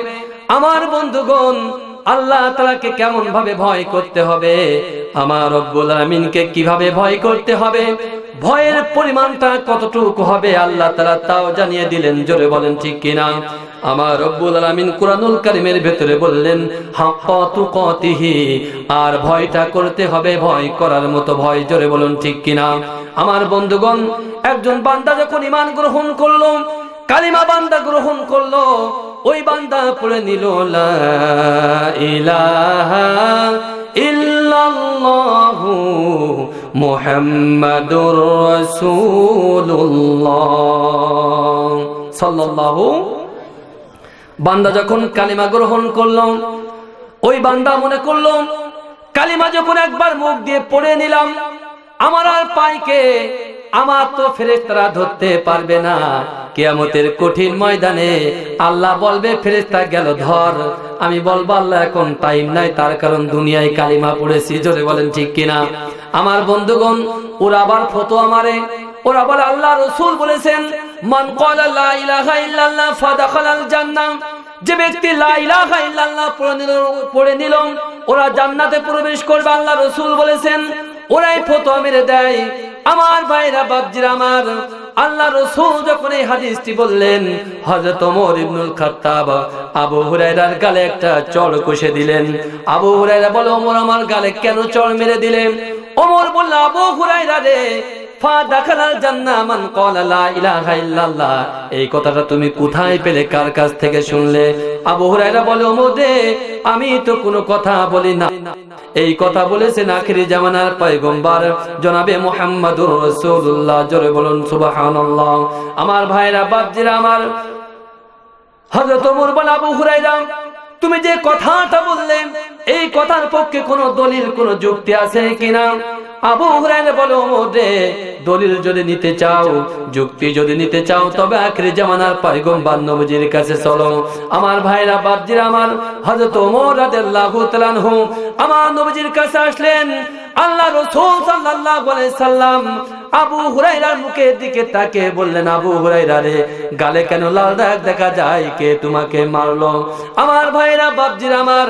আমার বন্ধুগণ আল্লাহ তালাকে কেমন ভাবে ভয় করতে হবে? আমার রব্বুল আমিনকে কীভাবে ভয় করতে হবে? ভয়ের পরিমাণটা কতটুকু হবে? আল্লাহ তালা তাও জানিয়ে দিলেন, জোরে বলেন ঠিক কিনা? আমার রব্বুল আলামিন কুরআনুল কারীমের ভেতরে বললেন আর ভয়টা করতে হবে, ভয় করার মতো ভয়, জোরে বলুন ঠিক কিনা? আমার বন্ধুগণ, একজন বান্দা যখন ইমান গ্রহণ করল, কালিমা বান্দা গ্রহণ করল ওই বান্দা পড়ে নিল ইলাহা ইল্লাল্লাহু মুহাম্মাদুর বান্দা যখন কালিমা গ্রহণ করল, ওই বান্দা মনে করল, কালিমা যখন একবার মুখ দিয়ে পড়ে নিলাম, আমার আর পাইকে আমার তো ফেরেস্তারা ধরতে পারবে না। কেয়ামতের কঠিন ময়দানে আল্লাহ বলবে ফেরেস্তা গেল, ধর। আমি বলব, আল্লাহ, এখন টাইম নাই। তার কারণ দুনিয়ায় কালিমা পড়েছি। জোরে বলেন, ঠিক কিনা? আমার বন্ধুগণ, ওরা আবার ফটো আমারে ওরা বলে, আল্লাহ রসুল বলেছেন মান ক্বালা লা ইলাহা ইল্লাল্লাহ ফাদাখালাল যে ব্যক্তি লা ইলাহা ইল্লাল্লাহ পড়ে নিল পড়ে নিল, ওরা জান্নাতে প্রবেশ করবে, আল্লাহ রসুল বলেছেন, ওরাই ফতোয়া মেরে দেয়। আমার ভাইরা বাবজির আমার, আল্লাহ রসুল যখন এই হাদিসটি বললেন, হযরত ওমর ইবনুল খাত্তাব আবু হুরায়রার গালে একটা চড় কষে দিলেন। আবু হুরায়রা বলে, ওমর, আমার গালে কেন চড় মেরে দিলেন ওমর বলল, আবু হুরায়রা রে এই কথাটা তুমি কোথায় পেলে? কার কাছ থেকে শুনলে? বলে আমি তো কোনো কথা বলি না। এই কথা বলেছেন আখিরি জামানার পয়গম্বর জনাবে মুহাম্মাদুর রাসূলুল্লাহ। জোরে বলুন, সুবহানাল্লাহ। আমার ভাইরা, বাপজিরা, আমার হযরত ওমর বলে, আবু হুরায়রা তুমি যে কথাটা বললে, এই কথার পক্ষে কোনো দলিল, কোনো যুক্তি আছে কিনা? আবু হুরায়রা বলে ওমর রে, দলিল যদি নিতে চাও, যুক্তি যদি নিতে চাও, তবে আখরি জামানার পয়গম্বর নবীজির কাছে চলো। আমার ভাইরা বাপজিরা আমার হযরত ওমর রাদিয়াল্লাহু তাআলা আমার নবীজির কাছে আসলেন। আল্লাহ রসুল সাল্লাহ সাল্লাম আবু হুরাইরার মুখের দিকে তাকে বললেন, আবু হুরাইরা রে, গালে কেন লাল দাগ দেখা যায়? কে তোমাকে মারলো? আমার ভাইরা, বাপজির আমার,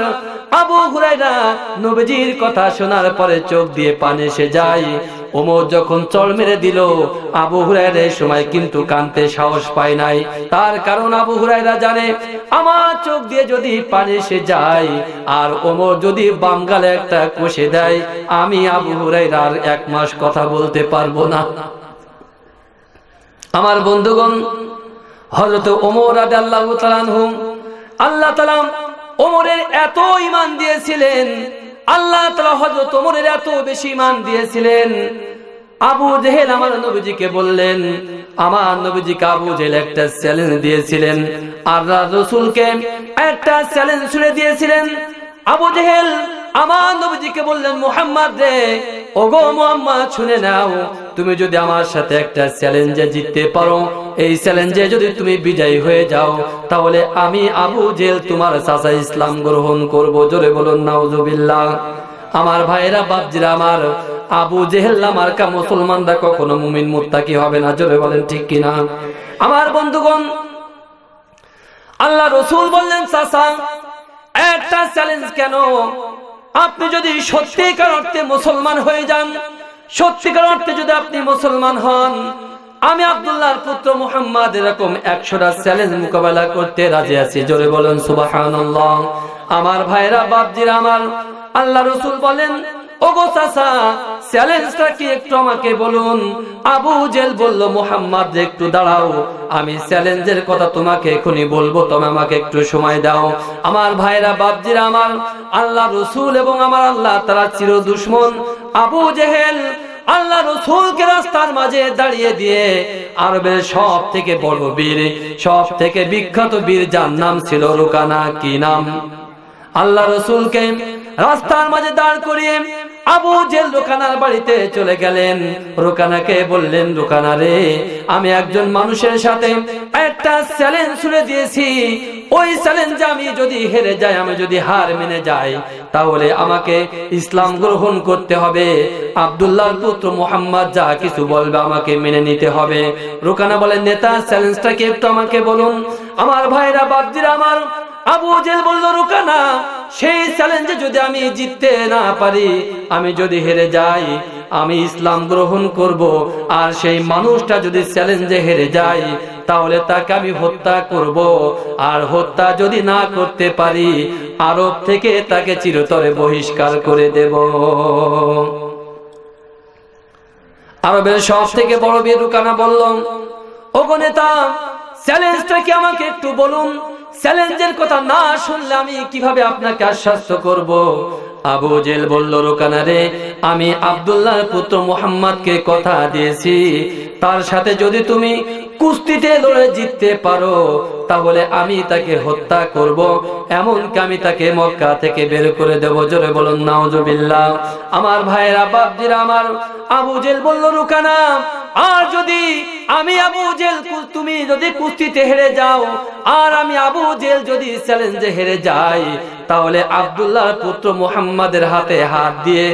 আবু হুরাইরা নবীজির কথা শোনার পরে চোখ দিয়ে পানে সে যায়। ওমর যখন চল মেরে দিল, আবু হুরাইরা সময় কিন্তু কানতে সাহস পায় নাই। তার কারণ আবু হুরাইরা জানে, আমার চোখ দিয়ে যদি পানি এসে যায়, আর ওমর যদি বাঙ্গালে একটা কষে দেয়, আমি আবু হুরাইরার এক মাস কথা বলতে পারব না। আমার বন্ধুগণ হজরত ওমর আদে আল্লাহ আল্লাহ তালাম ওমরের এত ইমান দিয়েছিলেন আল্লাহ তালা হজরত ওমরের এত বেশি ইমান দিয়েছিলেন। আবু জেহেল আমার নবীজিকে বললেন, আমার নবীজিকে আবু জেহেল একটা চ্যালেঞ্জ দিয়েছিলেন। আর রসুলকে একটা চ্যালেঞ্জ ছুড়ে দিয়েছিলেন। আবু জেহেল আমার নবীজিকে বললেন, মোহাম্মদ রে ওগো মোহাম্মদ, শুনে নাও, তুমি যদি আমার সাথে একটা চ্যালেঞ্জে জিততে পারো, এই চ্যালেঞ্জে যদি তুমি বিজয়ী হয়ে যাও, তাহলে আমি আবু জেল, তোমার চাচা ইসলাম গ্রহণ করব। জোরে বলুন, নাউজুবিল্লাহ। আমার ভাইরা, বাপজিরা আমার, আবু জেহেল্লা মার্কা মুসলমানরা কখনো মুমিন মুত্তাকি হবে না, জোরে বলেন ঠিক কিনা? আমার বন্ধুগণ, আল্লাহ রসুল বললেন, চাচা, একটা চ্যালেঞ্জ কেন? আপনি যদি সত্যিকার অর্থে মুসলমান হয়ে যান, সত্যিকার অর্থে যদি আপনি মুসলমান হন, আমি আব্দুল্লাহর পুত্র মুহাম্মদ এরকম একশোটা চ্যালেঞ্জ মোকাবেলা করতে রাজি আছি। জোরে বলেন সুবাহান আমার ভাইরা, বাপজিরা, আমার আল্লাহ রসুল বলেন ওগো চাচা, চ্যালেঞ্জটা কি একটু আমাকে বলুন? আবু জেল বলল, মোহাম্মদ, একটু দাঁড়াও। আমি চ্যালেঞ্জের কথা তোমাকে এখনই বলব আমাকে একটু সময় দাও। আমার ভাইরা, বাপজিরা, আমার আল্লাহ রসুল এবং আমার আল্লাহ, তারা চির দুশ্মন। আবু জেহেল আল্লাহ রসুলকে রাস্তার মাঝে দাঁড়িয়ে দিয়ে আরবের সব থেকে বড় বীর সব থেকে বিখ্যাত বীর, যার নাম ছিল রুকানা। কি নাম? আল্লাহ রসুলকে রাস্তার মাঝে দাঁড় করিয়ে আবু জেল রোকানার বাড়িতে চলে গেলেন। রোকানাকে বললেন, রোকানা রে, আমি একজন মানুষের সাথে একটা চ্যালেঞ্জ ছুড়ে দিয়েছি। ওই চ্যালেঞ্জে আমি যদি হেরে যাই, আমি যদি হার মেনে যাই, তাহলে আমাকে ইসলাম গ্রহণ করতে হবে। আবদুল্লাহর পুত্র মোহাম্মদ যা কিছু বলবে আমাকে মেনে নিতে হবে। রোকানা বলেন, নেতা চ্যালেঞ্জটাকে একটু আমাকে বলুন? আমার ভাইরা বাবজিরা আমার আবু জেল বলল, রুকানা, সেই চ্যালেঞ্জে যদি আমি জিততে না পারি, আমি যদি হেরে যাই, আমি ইসলাম গ্রহণ করব, আর সেই মানুষটা যদি চ্যালেঞ্জে হেরে যায়, তাহলে তাকে আমি হত্যা করব। আর হত্যা যদি না করতে পারি, আরব থেকে তাকে চিরতরে বহিষ্কার করে দেব। আরবের সব থেকে বড় বেরুকানা বললাম ওগো নেতা চ্যালেঞ্জটা কি আমাকে একটু বলুন? চ্যালেঞ্জের কথা না শুনলে আমি কীভাবে আপনাকে আশ্বাস্ত করব? আবু জেল বলল, রোকানা রে, আমি আবদুল্লাহর পুত্র মোহাম্মদকে কথা দিয়েছি। তার সাথে যদি তুমি কুস্তিতে লড়ে জিততে পারো, তাহলে আমি তাকে হত্যা করব। এমনকি আমি তাকে মক্কা থেকে বের করে দেব। জোরে বলুন, নাউজুবিল্লাহ। আমার ভাইয়েরা বাপজিরা আমার আবু জেল বলল, রুকানা, আর যদি আমি আবু জেল তুমি যদি কুস্তিতে হেরে যাও, আর আমি আবু জেল যদি চ্যালেঞ্জে হেরে যাই, তাহলে আবদুল্লাহর পুত্র মুহাম্মাদের হাতে হাত দিয়ে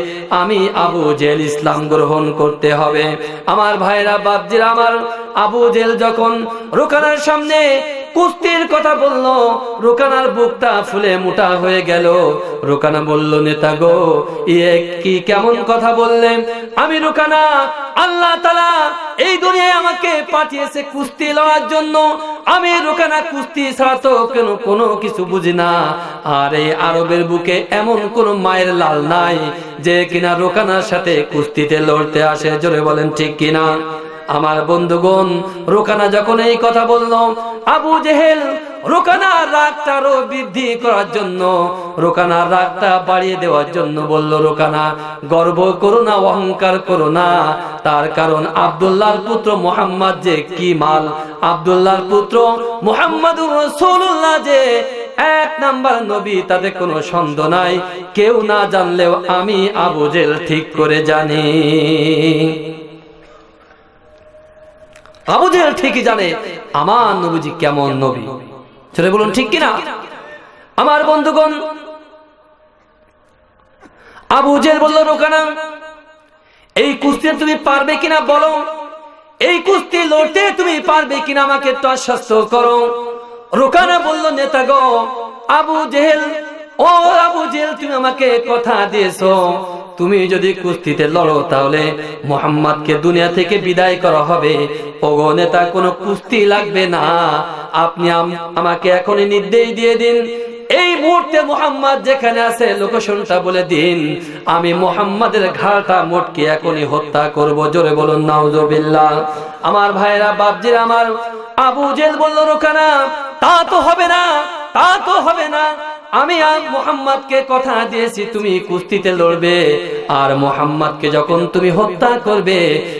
আমি আবু জেল ইসলাম গ্রহণ করতে হবে। আমার ভাইরা বাপজির আমার আবু জেল যখন রোকানার সামনে কুস্তির কথা বলল, রোকানার বুকটা ফুলে মোটা হয়ে গেল। রোকানা বলল, নেতা গো ইয়ে কি কেমন কথা বললে? আমি রোকানা, আল্লাহ তালা এই দুনিয়ায় আমাকে পাঠিয়েছে কুস্তি লড়ার জন্য। আমি রোকানা কুস্তি ছাড়া তো কেন কোনো কিছু বুঝি না। আর এই আরবের বুকে এমন কোন মায়ের লাল নাই যে কিনা রোকানার সাথে কুস্তিতে লড়তে আসে। জোরে বলেন, ঠিক কিনা? আমার বন্ধুগণ, রোকানা যখন এই কথা বলল, আবু জেহেল, রোকানার বৃদ্ধি করার জন্য, রোকানার রাগটা বাড়িয়ে দেওয়ার জন্য বলল, রোকানা, গর্ব করো না, অহংকার করো না। তার কারণ আবদুল্লাহর পুত্র মোহাম্মদ যে কি মাল? আবদুল্লাহর পুত্র মোহাম্মদুর রসুল্লাহ যে এক নাম্বার নবী, তাতে কোনো সন্দেহ নাই। কেউ না জানলেও আমি আবু ঠিক করে জানি। আবু জেল ঠিকই জানে আমার নবীজি কেমন নবী। ছেলে বলুন, ঠিক কিনা? আমার বন্ধুগণ আবু জেল বলল, রোকানা, এই কুস্তি তুমি পারবে কিনা বলো? এই কুস্তি লড়তে তুমি পারবে কিনা আমাকে তো আশ্বস্ত করো। রোকানা বলল, নেতা গো আবু জেহেল ও আবু জেল, তুমি আমাকে কথা দিয়েছ। তুমি যদি কুস্তিতে লড়ো, তাহলে মোহাম্মদকে দুনিয়া থেকে বিদায় করা হবে। ওগো নেতা, কোনো কুস্তি লাগবে না। আপনি আমাকে এখনই নির্দেশ দিয়ে দিন। এই মুহূর্তে মোহাম্মদ যেখানে আছে, লোকেশনটা বলে দিন। আমি মোহাম্মদের ঘাটা মোটকে এখনই হত্যা করব। জোরে বলুন, নাউজবিল্লাহ। আমার ভাইরা বাপজির, আমার আবু জেল বলল, রোকানা, তা তো হবে না, তা তো হবে না। আমি আর মোহাম্মদকে কথা দিয়েছি, তুমি কুস্তিতে লড়বে। আর মোহাম্মদকে যখন তুমি হত্যা করবে,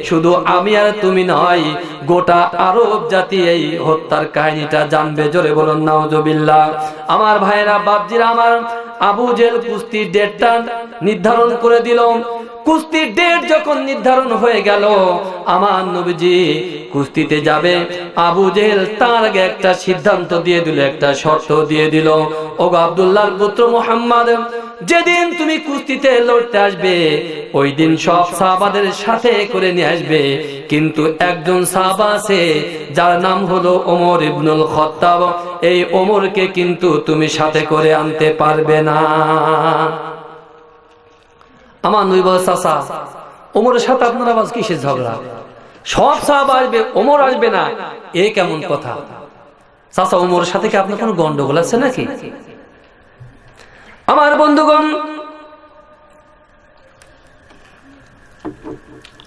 শুধু আমি আর তুমি নয়, গোটা আরব জাতি এই হত্যার কাহিনীটা জানবে। জোরে বলুন নাওজবিল্লা আমার ভাইরা বাপজিরা, আমার আবু জেল কুস্তির ডেটটা নির্ধারণ করে দিল। কুস্তির ডেট যখন নির্ধারণ হয়ে গেল, আমার নবীজি কুস্তিতে যাবে। আবু জেহেল তার আগে একটা সিদ্ধান্ত দিয়ে দিল, একটা শর্ত দিয়ে দিল। ও আবদুল্লাহর পুত্র মোহাম্মদ, যেদিন তুমি কুস্তিতে লড়তে আসবে, ওই দিন সব সাহাবাদের সাথে করে নিয়ে আসবে। কিন্তু একজন সাহাবা আছে, যার নাম হলো ওমর ইবনুল খত্তাব। এই ওমরকে কিন্তু তুমি সাথে করে আনতে পারবে না। আমার নৈব চাষা ওমরের সাথে আপনার আবার কিসের ঝগড়া? সব সাহাব আসবে, ওমর আসবে না। এ কেমন কথা? চাষা ওমরের সাথে কি আপনার কোনো গন্ডগোল আছে নাকি? আমার বন্ধুগণ,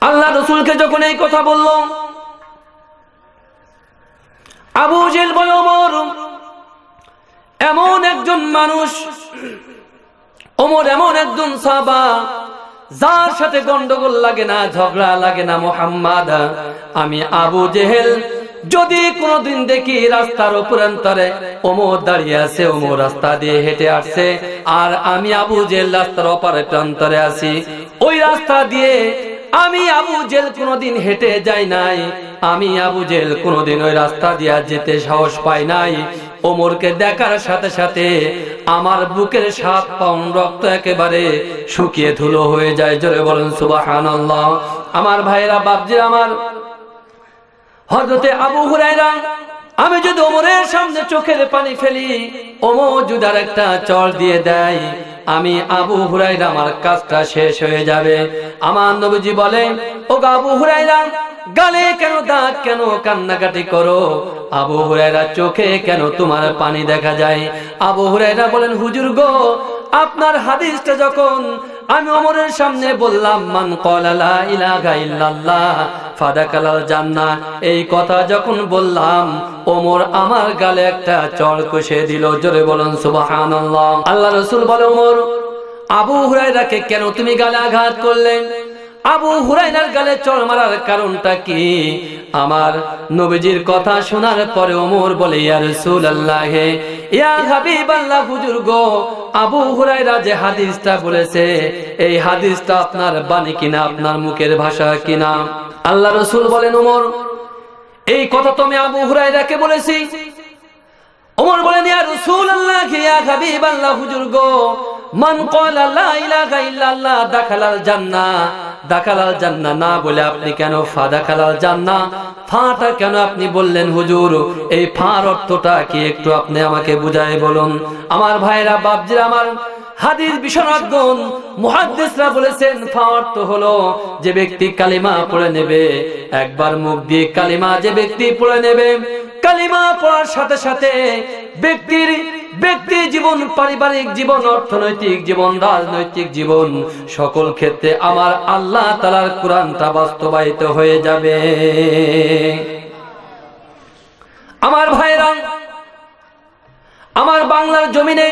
আল্লাহ রসুলকে যখন এই কথা বলল, আবু জেল বল এমন একজন মানুষ, ওমর এমন একজন সাবা যার সাথে গন্ডগোল লাগে না, ঝগড়া লাগে না মোহাম্মদ, আমি আবু জেহেল। যদি কোনদিন দেখি রাস্তার উপরান্তরে ওমর দাঁড়িয়ে আছে, ওমর রাস্তা দিয়ে হেঁটে আসছে, আর আমি আবু জেল রাস্তার অপারে প্রান্তরে আছি, ওই রাস্তা দিয়ে আমি আবু জেল কোনদিন হেঁটে যাই নাই, আমি আবু জেল কোনদিন ওই রাস্তা দিয়ে যেতে সাহস পাই নাই ওমরকে দেখার সাথে সাথে আমার বুকের সাত পাউন্ড রক্ত একেবারে শুকিয়ে ধুলো হয়ে যায়। জোরে বলেন সুবাহান আমার ভাইরা বাবজি আমার। হজরতে আবু হুরাইরা আমি যদি ওমরের সামনে চোখের পানি ফেলি ওমর জুদার একটা চর দিয়ে দেয়, আমি আবু হুরাইরা আমার কাজটা শেষ হয়ে যাবে। আমার নবীজি বলে ও আবু হুরাইরা গালে কেন দাঁত, কেন কান্নাকাটি করো? আবু হুরাইরা চোখে কেন তোমার পানি দেখা যায়? আবু হুরাইরা বলেন, হুজুর গো, আপনার হাদিসটা যখন আমি ওমরের সামনে বললাম, মান কলালা ইলাহা ইল্লাল্লাহ ফাদাকালাল জান্নাহ। এই কথা যখন বললাম, ওমর আমার গালে একটা চর কষে দিল, জোরে বলুন, সুবহানাল্লাহ। আল্লাহ রসুল বলে, ওমর, আবু হুরায়রাকে কেন তুমি গালে আঘাত করলেন আবু হুরাইনার গালে চড় মারার কারণটা কি? আমার নবীজির কথা শোনার পরে ওমর বলে এই আপনার মুখের ভাষা কিনা? আল্লাহ রসুল বলেন এই কথা তো আমি আবু হুরাইরাকে বলেছি। ওমর বলেন, ইয়া হুজুর গো, মান ক্বালা লা ইলাহা দাখালাল জান্নাহ, না বলে আপনি কেন ফা জান্নাহ? ফাটা কেন আপনি বললেন, হুজুর? এই অর্থটা কি একটু আপনি আমাকে বুঝায় বলুন। আমার ভাইরা আমার বলেছেন হলো যে ব্যক্তি কালিমা পড়ে নেবে, একবার মুখ দিয়ে কালিমা যে ব্যক্তি পড়ে নেবে, কালিমা পড়ার সাথে সাথে ব্যক্তির ব্যক্তি জীবন, পারিবারিক জীবন, অর্থনৈতিক জীবন, রাজনৈতিক জীবন, সকল ক্ষেত্রে আমার আল্লাহ তালার কোরআনটা বাস্তবায়িত হয়ে যাবে। আমার ভাইরা, আমার বাংলার জমিনে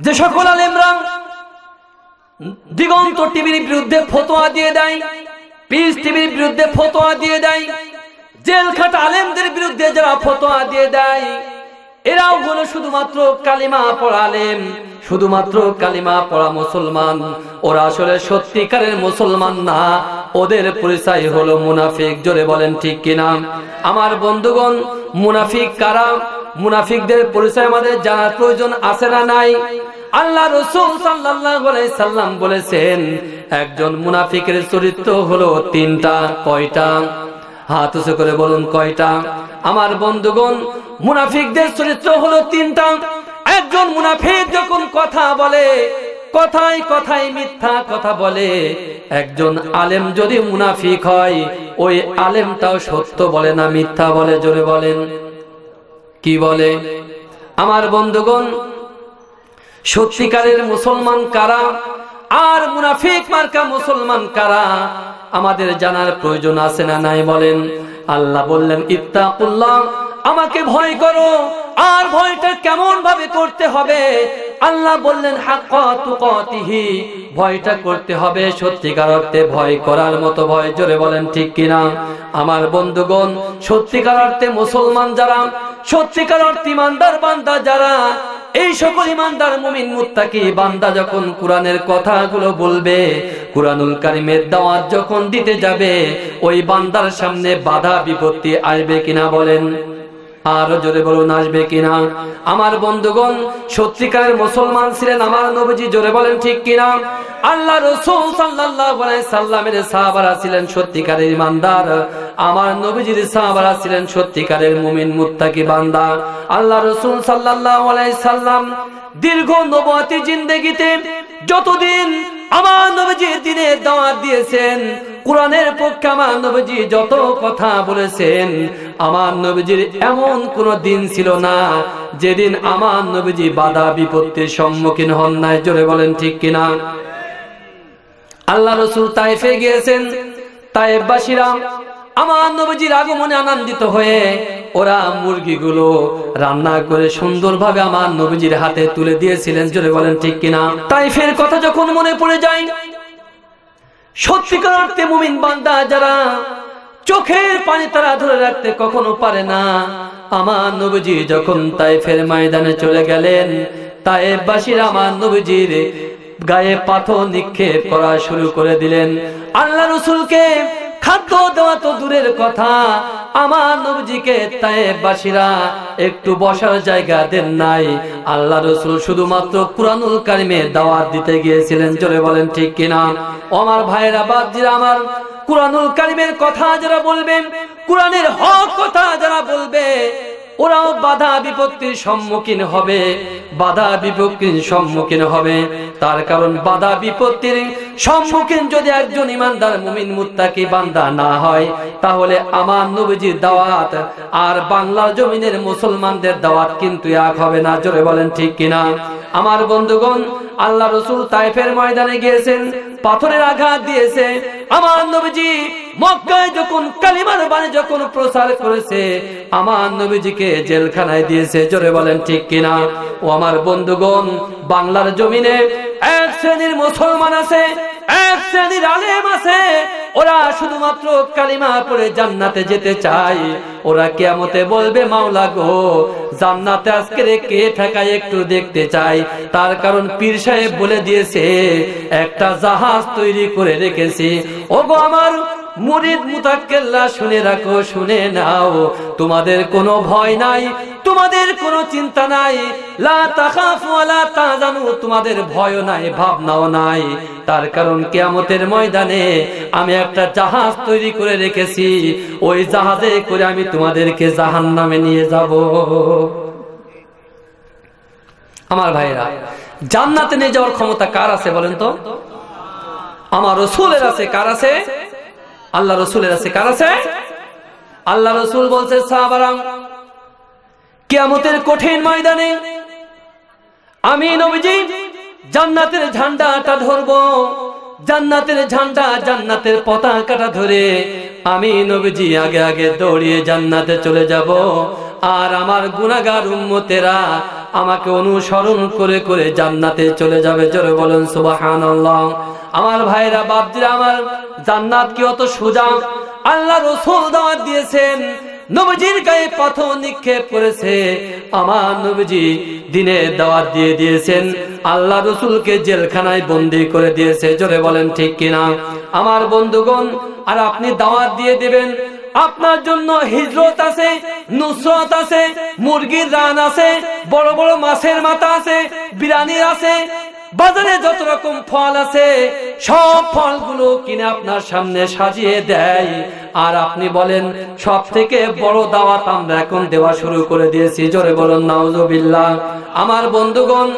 যে সকল আলেমরা দিগন্ত টিভির বিরুদ্ধে ফতোয়া দিয়ে দেয়, পিস টিভির বিরুদ্ধে ফতোয়া দিয়ে দেয় জেল খাটা আলেমদের বিরুদ্ধে যারা ফতোয়া দিয়ে দেয় এরাও হলো শুধুমাত্র কালিমা পড়ালেন শুধুমাত্র কালিমা পড়া মুসলমান। ওরা আসলে সত্যিকারের মুসলমান না, ওদের পরিচয় হলো মুনাফিক। জোরে বলেন ঠিক কিনা? আমার বন্ধুগণ, মুনাফিক কারা? মুনাফিকদের পরিচয় আমাদের জানার প্রয়োজন আছে না নাই? আল্লাহ রসুল সাল্লাম বলেছেন, একজন মুনাফিকের চরিত্র হলো তিনটা, কয়টা? হাত করে বলুন কয়টা? আমার বন্ধুগণ মুনাফিকদের চরিত্র হলো তিনটা। একজন মুনাফিক যখন কথা বলে, কথায় কথায় মিথ্যা কথা বলে, একজন আলেম যদি মুনাফিক হয়, ওই আলেমটাও সত্য বলে না, মিথ্যা বলে, জোরে বলেন। কি বলে? আমার বন্ধুগণ, সত্যিকারের মুসলমান কারা আর মুনাফিক মার্কা মুসলমান কারা, আমাদের জানার প্রয়োজন আছে না নাই বলেন। আল্লাহ বললেন, ইত্তাকুল্লাহ আমাকে ভয় করো। আর ভয়টা কেমন ভাবে করতে হবে? আল্লাহ বললেন ভয়টা করতে হবে সত্যিকার অর্থে। ভয় করার মতো ভয় জোরে বলেন, ঠিক কিনা? আমার বন্ধুগণ, সত্যিকার অর্থে মুসলমান যারা, সত্যিকার অর্থে ইমানদার বান্দা যারা, এই সকল ইমানদার মুমিন মুত্তাকি বান্দা যখন কোরআনের কথাগুলো বলবে, কোরআনুল কারিমের দাওয়াত যখন দিতে যাবে, ওই বান্দার সামনে বাধা বিপত্তি আসবে কিনা বলেন। আরও জোরে বলুন, আসবে কিনা? আমার বন্ধুগণ সত্যিকারের মুসলমান ছিলেন আমার নবীজি, জোরে বলেন ঠিক কিনা? আল্লাহ রসুল সাল্লামের সাহাবারা ছিলেন সত্যিকারের ইমানদার। আমার নবীজির সাহাবারা ছিলেন সত্যিকারের মুমিন, মুত্তাকি বান্দা। আল্লাহ রসুল আলাইহি সাল্লাম দীর্ঘ নবুয়তি জিন্দেগিতে যতদিন দাওয়াত দিয়েছেন। কোরআনের পক্ষে যত কথা বলেছেন এমন কোন দিন ছিল না যেদিন আমার নবীজি বাধা বিপত্তির সম্মুখীন হন নাই। জোরে বলেন ঠিক কিনা? আল্লাহ রসুল তাইফে গিয়েছেন। তাইফবাসীরা আমার নবীজির আগমনে আনন্দিত হয়ে ওরা মুরগিগুলো রান্না করে সুন্দরভাবে আমার নবীজির হাতে তুলে দিয়েছিলেন, জোরে বলেন ঠিক কিনা? তাইফের কথা যখন মনে পড়ে যায়, সত্যিকার অর্থে মুমিন বান্দা যারা চোখের পানি তারা ধরে রাখতে কখনো পারে না। আমার নবীজি যখন তাইফের ময়দানে চলে গেলেন, তাইফবাসীর আমার নবীজির গায়ে পাথর নিক্ষেপ করা শুরু করে দিলেন। আল্লাহ রসুলকে খাদ্য দেওয়া তো দূরের কথা। আমার নবজিকে তাইবাসীরা একটু বসার জায়গা দেন নাই। আল্লাহ রসুল শুধুমাত্র কুরআনুল কারিমে দাওয়াত দিতে গিয়েছিলেন। চলে বলেন ঠিক কিনা? আমার ভাইয়েরা বাদজিরা আমার কুরআনুল কারিমের কথা যারা বলবেন, কোরআনের হক কথা যারা বলবে ওরাও বাধা বিপত্তির সম্মুখীন হবে, বাধা বিপত্তির সম্মুখীন হবে। তার কারণ বাধা বিপত্তির সম্মুখীন যদি একজন ইমানদার মুমিন মুত্তাকি বান্দা না হয়, তাহলে আমার নবীজির দাওয়াত আর বাংলার জমিনের মুসলমানদের দাওয়াত কিন্তু এক হবে না। জোরে বলেন ঠিক কিনা? আমার বন্ধুগণ, আল্লাহ রসুল তাইফের ময়দানে গিয়েছেন, পাথরের আঘাত দিয়েছে। আমার নবীজি যখন যখন করেছে, আমার জেলখানায় দিয়েছে। বলেন ঠিক কিনা? ও আমার বন্ধুগণ, বাংলার জমিনে এক শ্রেণির মুসলমান আছে এক শ্রেণির আলেম আছে, ওরা শুধুমাত্র কালিমা পড়ে জান্নাতে যেতে চায়। ওরা বলবে, মাওলা গো, জান্নাতে আজকে কে একটু দেখতে চাই। তার কারণ পীর সাহেব বলে দিয়েছে, একটা জাহাজ তৈরি করে রেখেছি। ওগো আমার মুরিদ মুতাক্কেল্লা, শুনে রাখো, শুনে নাও। তোমাদের কোনো ভয় নাই তোমাদের কোনো চিন্তা নাই। তোমাদের ভয় নাই, ভাবনাও নাই। তার কারণ কিয়ামতের ময়দানে আমি একটা জাহাজ তৈরি করে রেখেছি। ওই জাহাজে করে আমি তোমাদেরকে জাহান্নামে নিয়ে যাব। আমার ভাইরা, জান্নাতে নিয়ে যাওয়ার ক্ষমতা কার আছে বলেন তো? আমার রসুলের আছে, কার আছে? আল্লাহ রসুলের আছে, কার আছে? আল্লাহ রসুল বলছে, সাহাবারাম কিয়ামতের কঠিন ময়দানে আমি নবীজি জান্নাতের ঝান্ডাটা ধরবো, জান্নাতের ঝান্ডা জান্নাতের পতাকাটা ধরে আমি নবীজি আগে আগে দৌড়িয়ে জান্নাতে চলে যাব। আর আমার গুনাগার উম্মতেরা আমাকে অনুসরণ করে করে জান্নাতে চলে যাবে। জোরে বলেন, সুবহানাল্লাহ। আমার ভাইরা, বাপজিরা, আমার জান্নাত কি অত সোজা? আল্লাহ রসুল দাওয়াত দিয়েছেন নবজির গায়ে পাথর নিক্ষেপ করেছে। আমার নবজি দিনে দাওয়াত দিয়ে দিয়েছেন। আল্লাহ রসুলকে জেলখানায় বন্দি করে দিয়েছে। জোরে বলেন, ঠিক কিনা? আমার বন্ধুগণ, আর আপনি দাওয়াত দিয়ে দিবেন। আপনার জন্য হিজরত আছে, নুসরত আছে, মুরগির রান আছে, বড় বড় মাছের মাথা আছে বিরিয়ানি আছে বাজারে যত রকম ফল আছে, সব ফলগুলো কিনে আপনার সামনে সাজিয়ে দেয়। আর আপনি বলেন সব থেকে বড় দাওয়াত আমরা এখন দেওয়া শুরু করে দিয়েছি। জোরে বলুন, নাউজুবিল্লাহ। আমার বন্ধুগণ,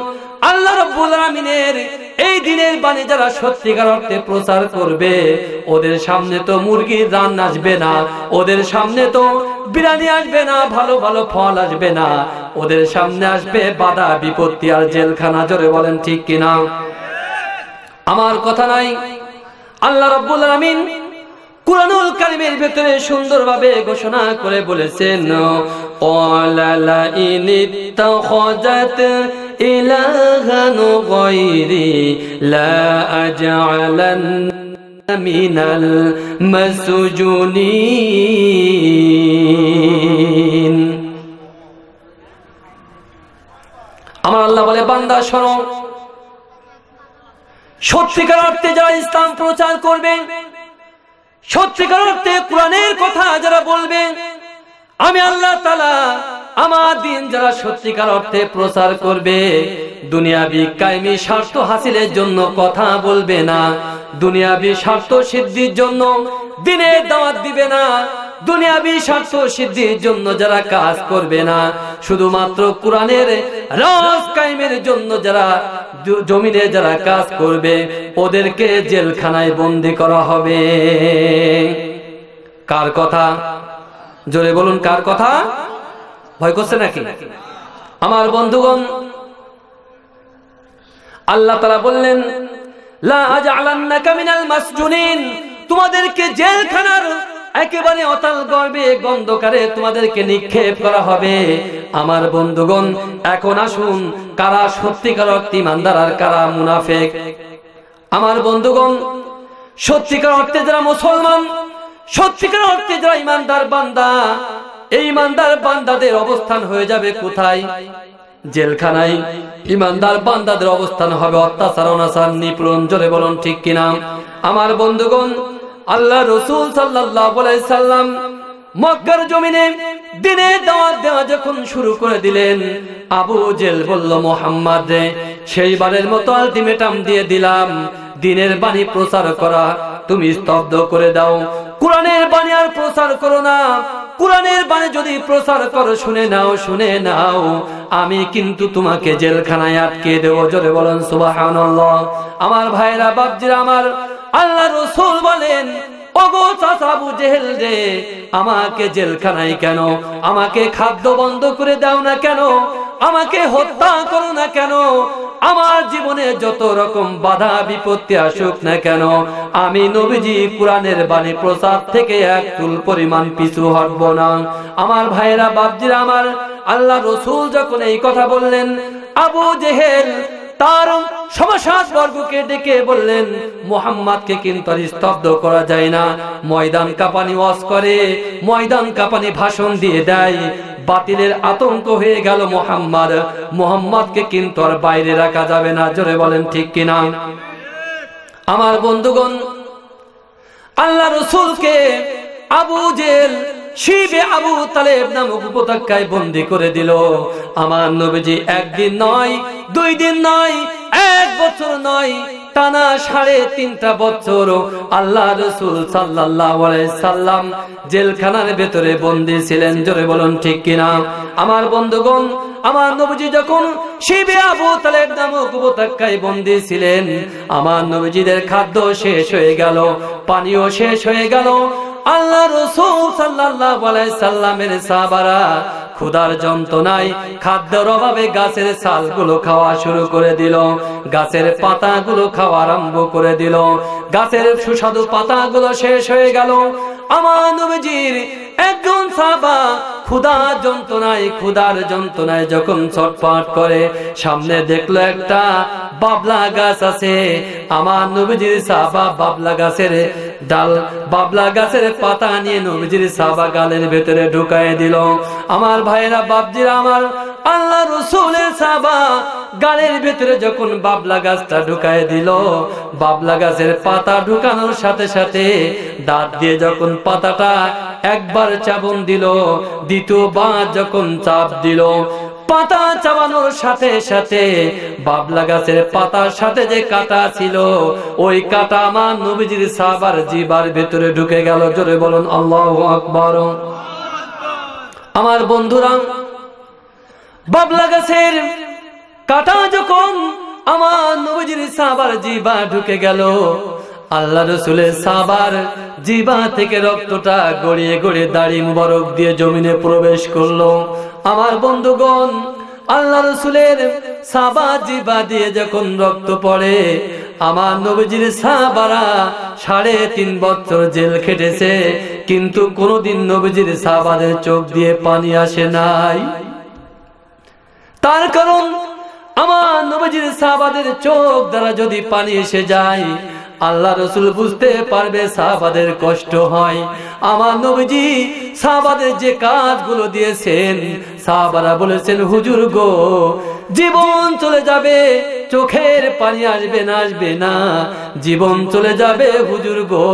আল্লাহ রব্বুল আলামিনের এই দিনের বাণী যারা সত্যিকার অর্থে প্রচার করবে, ওদের সামনে তো মুরগির রান আসবে না, ওদের সামনে তো বিরিয়ানি আসবে না, ভালো ভালো ফল আসবে না, ওদের সামনে আসবে বাধা, বিপত্তি আর জেলখানা, জোরে বলেন ঠিক কিনা? আমার কথা নাই। আল্লাহ রব্বুল আলামিন কুরআনুল কারীমের ভিতরে সুন্দরভাবে ঘোষণা করে বলেছেন ক্বালা ইনিত্তাখাযাত ইলাহান গায়রি লা আজআলান মিনাল মাসজুনিন। আমার আল্লাহ বলে, বান্দা, শোনো। সত্যিকার অর্থে যারা ইসলাম প্রচার করবে সত্যিকার অর্থে কোরআনের কথা যারা বলবে, আমি আল্লাহ তালা আমার দিন যারা সত্যিকার অর্থে প্রচার করবে, দুনিয়াবি কায়েমি স্বার্থ হাসিলের জন্য কথা বলবে না, দুনিয়াবি স্বার্থ সিদ্ধির জন্য দিনের দাওয়াত দিবে না দুনিয়াবি স্বার্থ সিদ্ধির জন্য যারা কাজ করবে না, শুধুমাত্র কোরআনের কায়েমের জন্য যারা জমিনে যারা কাজ করবে, ওদেরকে জেলখানায় বন্দি করা হবে। কার কথা? জোরে বলুন, কার কথা? ভয় করছে নাকি? আমার বন্ধুগণ, আল্লাহ তালা বললেন, লা আজআলান্নাকা মিনাল মাসজুনিন, তোমাদেরকে জেলখানার একেবারে অতাল গর্বে গন্ধকারে তোমাদেরকে নিক্ষেপ করা হবে। আমার বন্ধুগণ, এখন আসুন, কারা সত্যিকার অর্থে ইমানদার আর কারা মুনাফেক? আমার বন্ধুগণ, সত্যিকার অর্থে যারা মুসলমান, সত্যিকার অর্থে যারা ইমানদার বান্দা, এই ইমানদার বান্দাদের অবস্থান হয়ে যাবে কোথায়? জেলখানায়। ইমানদার বান্দাদের অবস্থান হবে অত্যাচার অনাচার জোরে বলুন ঠিক কিনা? আমার বন্ধুগণ আল্লাহ রসুল সাল্লাম মক্কার জমিনে দিনে দাওয়াত দেওয়া যখন শুরু করে দিলেন, আবু জেল বলল, মোহাম্মদ সেইবারের মতো আলটিমেটাম দিয়ে দিলাম। দিনের বাণী প্রচার করা, তুমি স্তব্ধ করে দাও। কোরআনের বাণী আর প্রচার করো না। কোরআনের বাণী যদি প্রচার করো, শুনে নাও শুনে নাও। আমি কিন্তু তোমাকে জেলখানায় আটকে দেবো, জোরে বলেন সুবহানাল্লাহ। আমার ভাইরা, বাপজিরা, আমার আল্লাহ রসুল বলেন ওগো চাচা আবু জেহেল রে, আমাকে জেলখানায় কেন? আমাকে খাদ্য বন্ধ করে দাও না কেন? আমাকে হত্যা করো না কেন? আমার জীবনে যত রকম বাধা, বিপত্তি আসুক না কেন, আমি নবীজি কোরআনের বাণী প্রচার থেকে এক তুল পরিমাণ পিছু হটব না। আমার ভাইরা বাপজিরা, আমার আল্লাহ রসুল যখন এই কথা বললেন, আবু জেহেল তার বর্গকে ডেকে বললেন, মোহাম্মদকে কিন্তু স্তব্ধ করা যায় না। ময়দান কাপানি ওয়াজ করে, ময়দান কাপানি ভাষণ দিয়ে দেয়। বাতিলের আতঙ্ক হয়ে গেল মোহাম্মদ। মোহাম্মদকে কিন্তু আর বাইরে রাখা যাবে না। জোরে বলেন, ঠিক কিনা আমার বন্ধুগণ, আল্লাহ রসুলকে আবু জেল শিবে আবু তালেব নামক উপত্যকায় বন্দি করে দিল। আমার নবীজি একদিন নয়, দুই দিন নয়, এক বছর নয়, টানা সাড়ে তিনটা বছর আল্লাহ রসুল সাল্লাম জেলখানার ভেতরে বন্দি ছিলেন। জোরে বলুন, ঠিক কিনা? আমার বন্ধুগণ, আমার নবীজি যখন শিবে আবু তালেব নামক উপত্যকায় বন্দি ছিলেন, আমার নবীজিদের খাদ্য শেষ হয়ে গেল, পানীয় শেষ হয়ে গেল আল্লাহ রসুল সাল্লাহ সাল্লামের সাবারা ক্ষুধার যন্ত্রণায় খাদ্যর অভাবে গাছের ছালগুলো খাওয়া শুরু করে দিল, গাছের পাতাগুলো খাওয়া আরম্ভ করে দিল, গাছের সুস্বাদু পাতাগুলো শেষ হয়ে গেল আমার নবীজির একজন সাবা ক্ষুধার যন্ত্রণায় ক্ষুধার যন্ত্রণায় যখন ছটপাট করে, সামনে দেখল একটা বাবলা গাছ আছে। আমার নবীজির সাবা বাবলা গাছের ডাল, বাবলা গাছের পাতা নিয়ে নবীজির সাবা গালের ভেতরে ঢুকায় দিল। আমার ভাইরা বাবজিরা আমার আল্লাহ রসুলের সাবা গালের ভেতরে যখন বাবলা গাছটা ঢুকায় দিল, বাবলা গাছের পাতা ঢুকানোর সাথে সাথে দাঁত দিয়ে যখন পাতাটা একবার চাবন দিল, দ্বিতীয়বার যখন চাপ দিল। পাতা চাবানোর সাথে সাথে বাবলা গাছের পাতার সাথে যে কাটা ছিল, ওই কাটা আমার নবীজির সাবার জিবার ভেতরে ঢুকে গেল। জোরে বলুন, আল্লাহ আকবর। আমার বন্ধুরা, বাবলা গাছের কাটা যখন আমার নবীজির সাবার জিবা ঢুকে গেল আল্লাহ রসুলের সাবার জিবা থেকে রক্তটা গড়িয়ে গড়িয়ে দাড়ি মুবারক দিয়ে জমিনে প্রবেশ করল। আমার বন্ধুগণ, আল্লাহ রসুলের সাবা জিবা দিয়ে যখন রক্ত পড়ে, আমার নবীজির সাহাবারা সাড়ে তিন বছর জেল খেটেছে, কিন্তু কোনোদিন নবীজির সাহাবাদের চোখ দিয়ে পানি আসে নাই। তার কারণ, আমার নবীজির সাহাবাদের চোখ দ্বারা যদি পানি এসে যায় আল্লাহ রসুল বুঝতে পারবে সাহাবাদের কষ্ট হয়। আমার নবীজি সাহাবাদের যে কাজগুলো দিয়েছেন, সাহাবারা বলেছেন, হুজুর গো, জীবন চলে যাবে, চোখের পানি আসবে না আসবে না। জীবন চলে যাবে, হুজুর গো,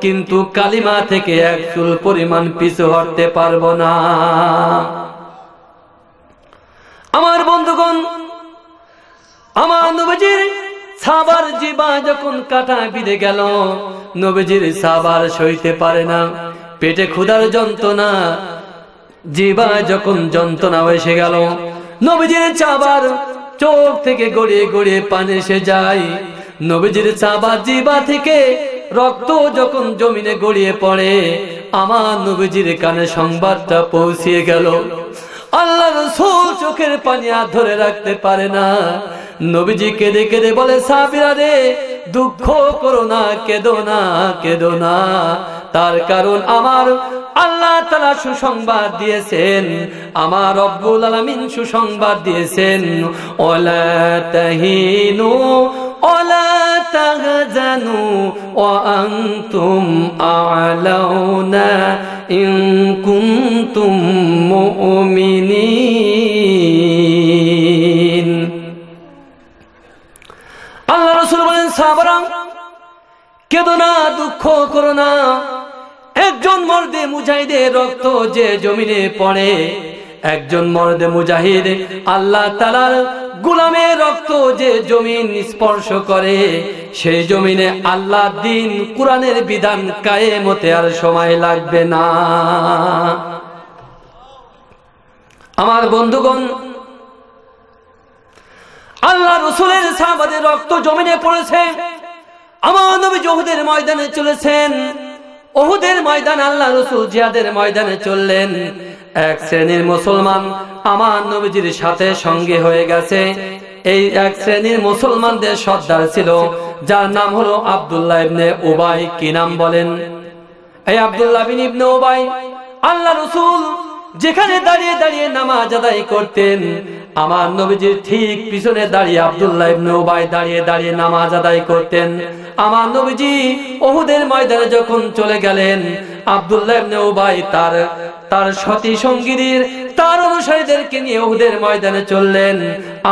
কিন্তু কালিমা থেকে এক চুল পরিমাণ পিছু হটতে পারব না। আমার বন্ধুগণ, আমার নবীজির সাবার জিবা যখন কাটা বিঁধে গেল, নবীজির সাবার সইতে পারে না। পেটে ক্ষুধার যন্ত্রণা, জিবা যখন যন্ত্রণা এসে গেল, নবীজির চাবার চোখ থেকে গড়িয়ে গড়িয়ে পানি এসে যায়। নবীজির চাবার জিবা থেকে রক্ত যখন জমিনে গড়িয়ে পড়ে, আমার নবীজির কানে সংবাদটা পৌঁছিয়ে গেল। আল্লাহ রসুল চোখের পানি আর ধরে রাখতে পারে না। নবীজি কেঁদে কেঁদে বলে সাবিরা রে, দুঃখ করো না, কেঁদো না কেঁদো না। তার কারণ আমার আল্লাহ তালা সুসংবাদ দিয়েছেন, আমার অব্বুল আলমিন সুসংবাদ দিয়েছেন। ওলা তাহিনু জানু তাহজানু ও আন্তুম আলাউনা ইন কুন্তুম কেদো না, দুঃখ করো না। একজন মর্দে মুজাহিদের রক্ত যে জমিনে পড়ে, একজন মর্দে মুজাহিদ আল্লাহ তালার গুলামের রক্ত যে জমিন স্পর্শ করে, সেই জমিনে আল্লাহ দিন কোরআনের বিধান কায়েমতে আর সময় লাগবে না। আমার বন্ধুগণ, আল্লাহ রসুলের সাহাবাদের রক্ত জমিনে পড়েছে আমার জহুদের ময়দানে চলেছেন ওহুদের ময়দান আল্লাহ রসুল জিয়াদের ময়দানে চললেন। এক শ্রেণির মুসলমান আমার নবীজির সাথে সঙ্গে হয়ে গেছে। এই এক শ্রেণির মুসলমানদের সর্দার ছিল, যার নাম হলো আবদুল্লাহ ইবনে উবাই। কি নাম বলেন? এই আবদুল্লাহ বিন ইবনে উবাই। আল্লাহ রসুল যেখানে দাঁড়িয়ে দাঁড়িয়ে নামাজ আদায় করতেন, আমার নবীজির ঠিক পিছনে দাঁড়িয়ে আবদুল্লাহ ইবনে উবাই দাঁড়িয়ে দাঁড়িয়ে নামাজ আদায় করতেন। আমার নবীজি ওহুদের ময়দানে যখন চলে গেলেন, আবদুল্লাহ ইবনে উবাই তার তার সতী সঙ্গীদের তার অনুসারীদেরকে নিয়ে ওহুদের ময়দানে চললেন।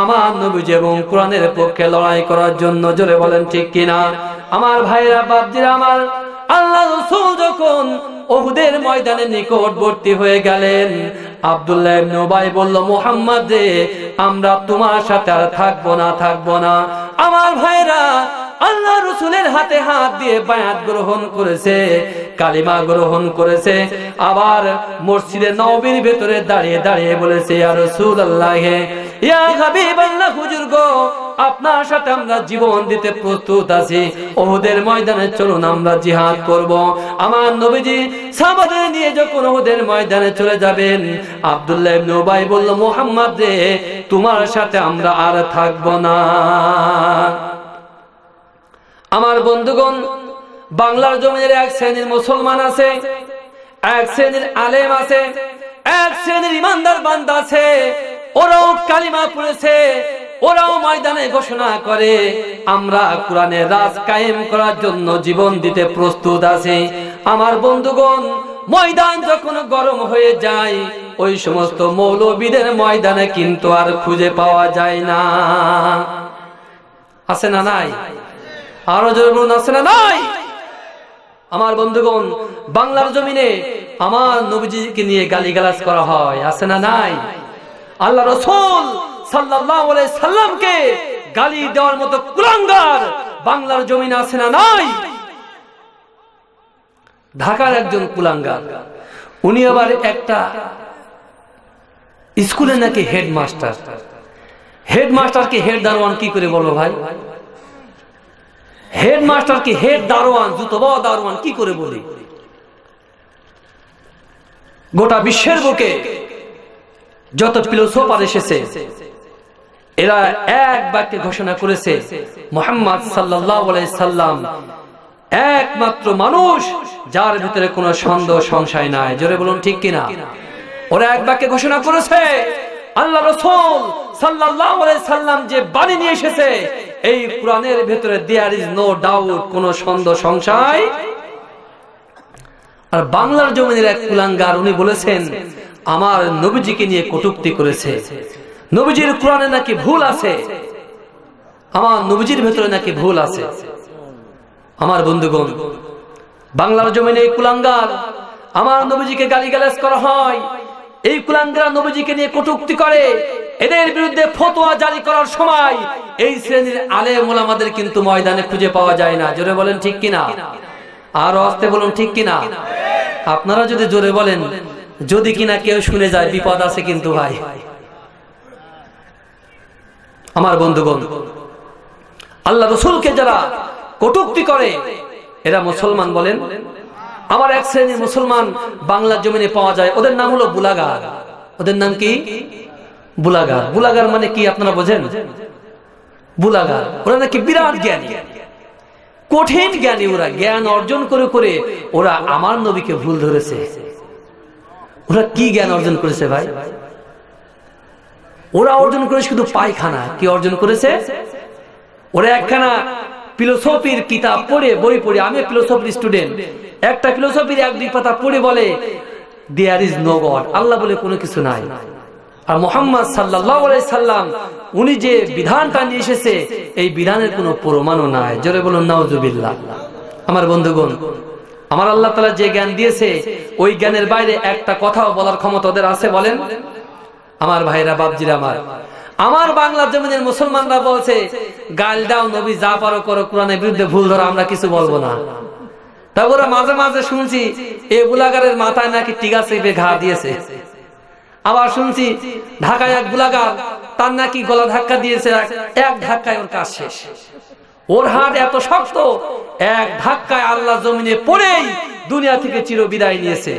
আমার নবীজি এবং কোরআনের পক্ষে লড়াই করার জন্য জোরে বলেন, ঠিক কিনা? আমার ভাইরা, বাপজিরা, আমার আল্লাহ রসুল যখন ওহুদের ময়দানে নিকটবর্তী হয়ে গেলেন, আব্দুল্লাহ ইবনে উবাই বলল, মোহাম্মদ আমরা তোমার সাথে আর থাকব না থাকব না। আমার ভাইরা আল্লাহ রসুলের হাতে হাত দিয়ে বায়াত গ্রহণ করেছে, কালিমা গ্রহণ করেছে, আবার মসজিদে নবীর ভেতরে দাঁড়িয়ে দাঁড়িয়ে বলেছে, ইয়া রসুল আল্লাহ আল্লাহ আপনার সাথে আমরা জীবন দিতে প্রস্তুত আছি। ময়দানে চলুন, আমরা জিহাদ করব। আমার নবীজি নিয়ে যখন ময়দানে চলে যাবেন, আব্দুল্লাহ ইবনে উবাই বলল, মোহাম্মদ রে, তোমার সাথে আমরা আর থাকব না। আমার বন্ধুগণ, বাংলার জমিনের এক শ্রেণির মুসলমান আছে, এক শ্রেণির আলেম আছে, এক শ্রেণির ইমানদার বান্দা আছে। ওরাও কালিমা পড়েছে, ওরাও ময়দানে ঘোষণা করে। আমরা কোরআনের রাজ কায়েম করার জন্য জীবন দিতে প্রস্তুত আছি। আমার বন্ধুগণ, ময়দান যখন গরম হয়ে যায়, ওই সমস্ত মৌলবীদের ময়দানে কিন্তু আর খুঁজে পাওয়া যায় না। আছে না নাই? আরও জোরে বলুন, আছে না নাই? আমার বন্ধুগণ, বাংলার জমিনে আমার নবীজিকে নিয়ে গালিগালাজ করা হয়, আছে না নাই? আল্লাহ রসুল সাল্লামকে গালি দেওয়ার মতো কুলাঙ্গার বাংলার জমিনে আছে না নাই? ঢাকার একজন কুলাঙ্গার, উনি আবার একটা স্কুলে নাকি হেডমাস্টার হেডমাস্টারকে হেড দারোয়ান কি করে বলব ভাই? হেডমাস্টারকে হেড দারোয়ান জুতো বাবা দারোয়ান, কি করে বলি? গোটা বিশ্বের বুকে যত ফিলোসোফার এসেছে, এরা এক বাক্যে ঘোষণা করেছে, মোহাম্মদ সাল্লাম একমাত্র মানুষ যার ভিতরে কোনো সন্দেহ, সংশয় নাই। জোরে বলুন ঠিক কিনা? ওরা এক বাক্যে ঘোষণা করেছে, আল্লাহ রসুল সাল্লাহ সাল্লাম যে বাণী নিয়ে এসেছে এই কোরআনের ভেতরে দেয়ার ইজ নো ডাউট কোন সন্দেহ, সংশয়? আর বাংলার জমিনের এক কুলাঙ্গার, উনি বলেছেন, আমার নবীজিকে নিয়ে কটুক্তি করেছে। নবীজির কোরআনে নাকি ভুল আছে? আমার নবীজির ভেতরে নাকি ভুল আছে? আমার বন্ধুগণ, বাংলার জমিনে কুলাঙ্গার, আমার নবীজিকে গালিগালাজ করা হয়। এই কুলাঙ্গারা নবীজিকে নিয়ে কটুক্তি করে। এদের বিরুদ্ধে ফতোয়া জারি করার সময় এই শ্রেণির আলে মোলামাদের কিন্তু ময়দানে খুঁজে পাওয়া যায় না। জোরে বলেন ঠিক কিনা? আর আসতে বলুন ঠিক কিনা? আপনারা যদি জোরে বলেন, যদি কিনা কেউ শুনে যায়, বিপদ আছে কিন্তু ভাই। আমার বন্ধুগণ, আল্লাহ রসুলকে যারা কটুক্তি করে, এরা মুসলমান বলেন আমার এক শ্রেণির মুসলমান বাংলার জমিনে পাওয়া যায়, ওদের নাম হলো বুলাগার। ওদের নাম কি? বুলাগার। বুলাগার মানে কি আপনারা বোঝেন? বুলাগার। ওরা নাকি বিরাট জ্ঞানী। কঠিন জ্ঞানী ওরা। জ্ঞান অর্জন করে করে ওরা আমার নবীকে ভুল ধরেছে। ওরা কি জ্ঞান অর্জন করেছে ভাই? ওরা অর্জন করে শুধু পায়খানা। কি অর্জন করেছে? ওরা একখানা ফিলোসফির কিতাব পড়ে, বই পড়ে। আমি ফিলোসফির স্টুডেন্ট একটা ফিলোসফির এক দুই পাতা পড়ে বলে দেয়ার ইজ নো গড আল্লাহ বলে, কোনো কিছু নাই। আর মোহাম্মদ সাল্লাহ সাল্লাম, উনি যে বিধানটা নিয়ে এসেছে, এই বিধানের কোনো প্রমাণও নাই। জোরে বলুন নাওজুবিল্লাহ আমার বন্ধুগণ, আমার আল্লাহ তালা যে জ্ঞান দিয়েছে, ওই জ্ঞানের বাইরে একটা কথাও বলার ক্ষমতা ওদের আছে বলেন? আমার ভাইরা বাবজিরা আমার আমার বাংলার জমিনের মুসলমানরা বলছে গাল দাও নবী, যা পারো করো, কোরআনের বিরুদ্ধে ভুল ধরো, আমরা কিছু বলব না। তারপরে মাঝে মাঝে শুনছি, এ বুলাগারের মাথায় নাকি টিকা চেপে ঘা দিয়েছে। আবার শুনছি, ঢাকায় এক বুলাগার তার নাকি গলা ধাক্কা দিয়েছে এক ধাক্কায় ওর কাজ শেষ। ওর হাত এত শক্ত, এক ধাক্কায় আল্লাহ জমিনে পড়েই দুনিয়া থেকে চির বিদায় নিয়েছে।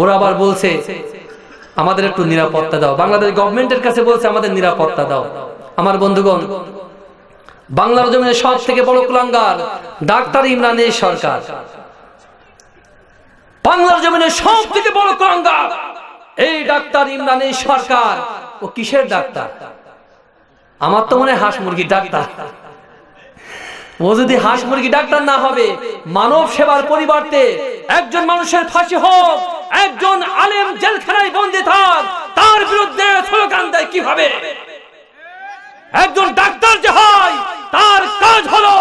ওরা আবার বলছে, আমাদের একটু নিরাপত্তা দাও। বাংলাদেশ গভর্নমেন্টের কাছে বলছে, আমাদের নিরাপত্তা দাও। আমার বন্ধুগণ বাংলার জমিনে সব থেকে বড় কুলাঙ্গার ডাক্তার ইমরানের সরকার। বাংলার জমিনে সব থেকে বড় কুলাঙ্গার এই ডাক্তার ইমরানের সরকার। ও কিসের ডাক্তার? আমার তো মনে হাঁস মুরগি ডাক্তার। ও যদি হাঁস মুরগি ডাক্তার না হবে, মানব সেবার পরিবর্তে একজন মানুষের ফাঁসি হোক, একজন আলেম জেলখানায় বন্দী থাক, তার বিরুদ্ধে স্লোগান দেয় কীভাবে? একজন ডাক্তার যে হয় তার কাজ হলো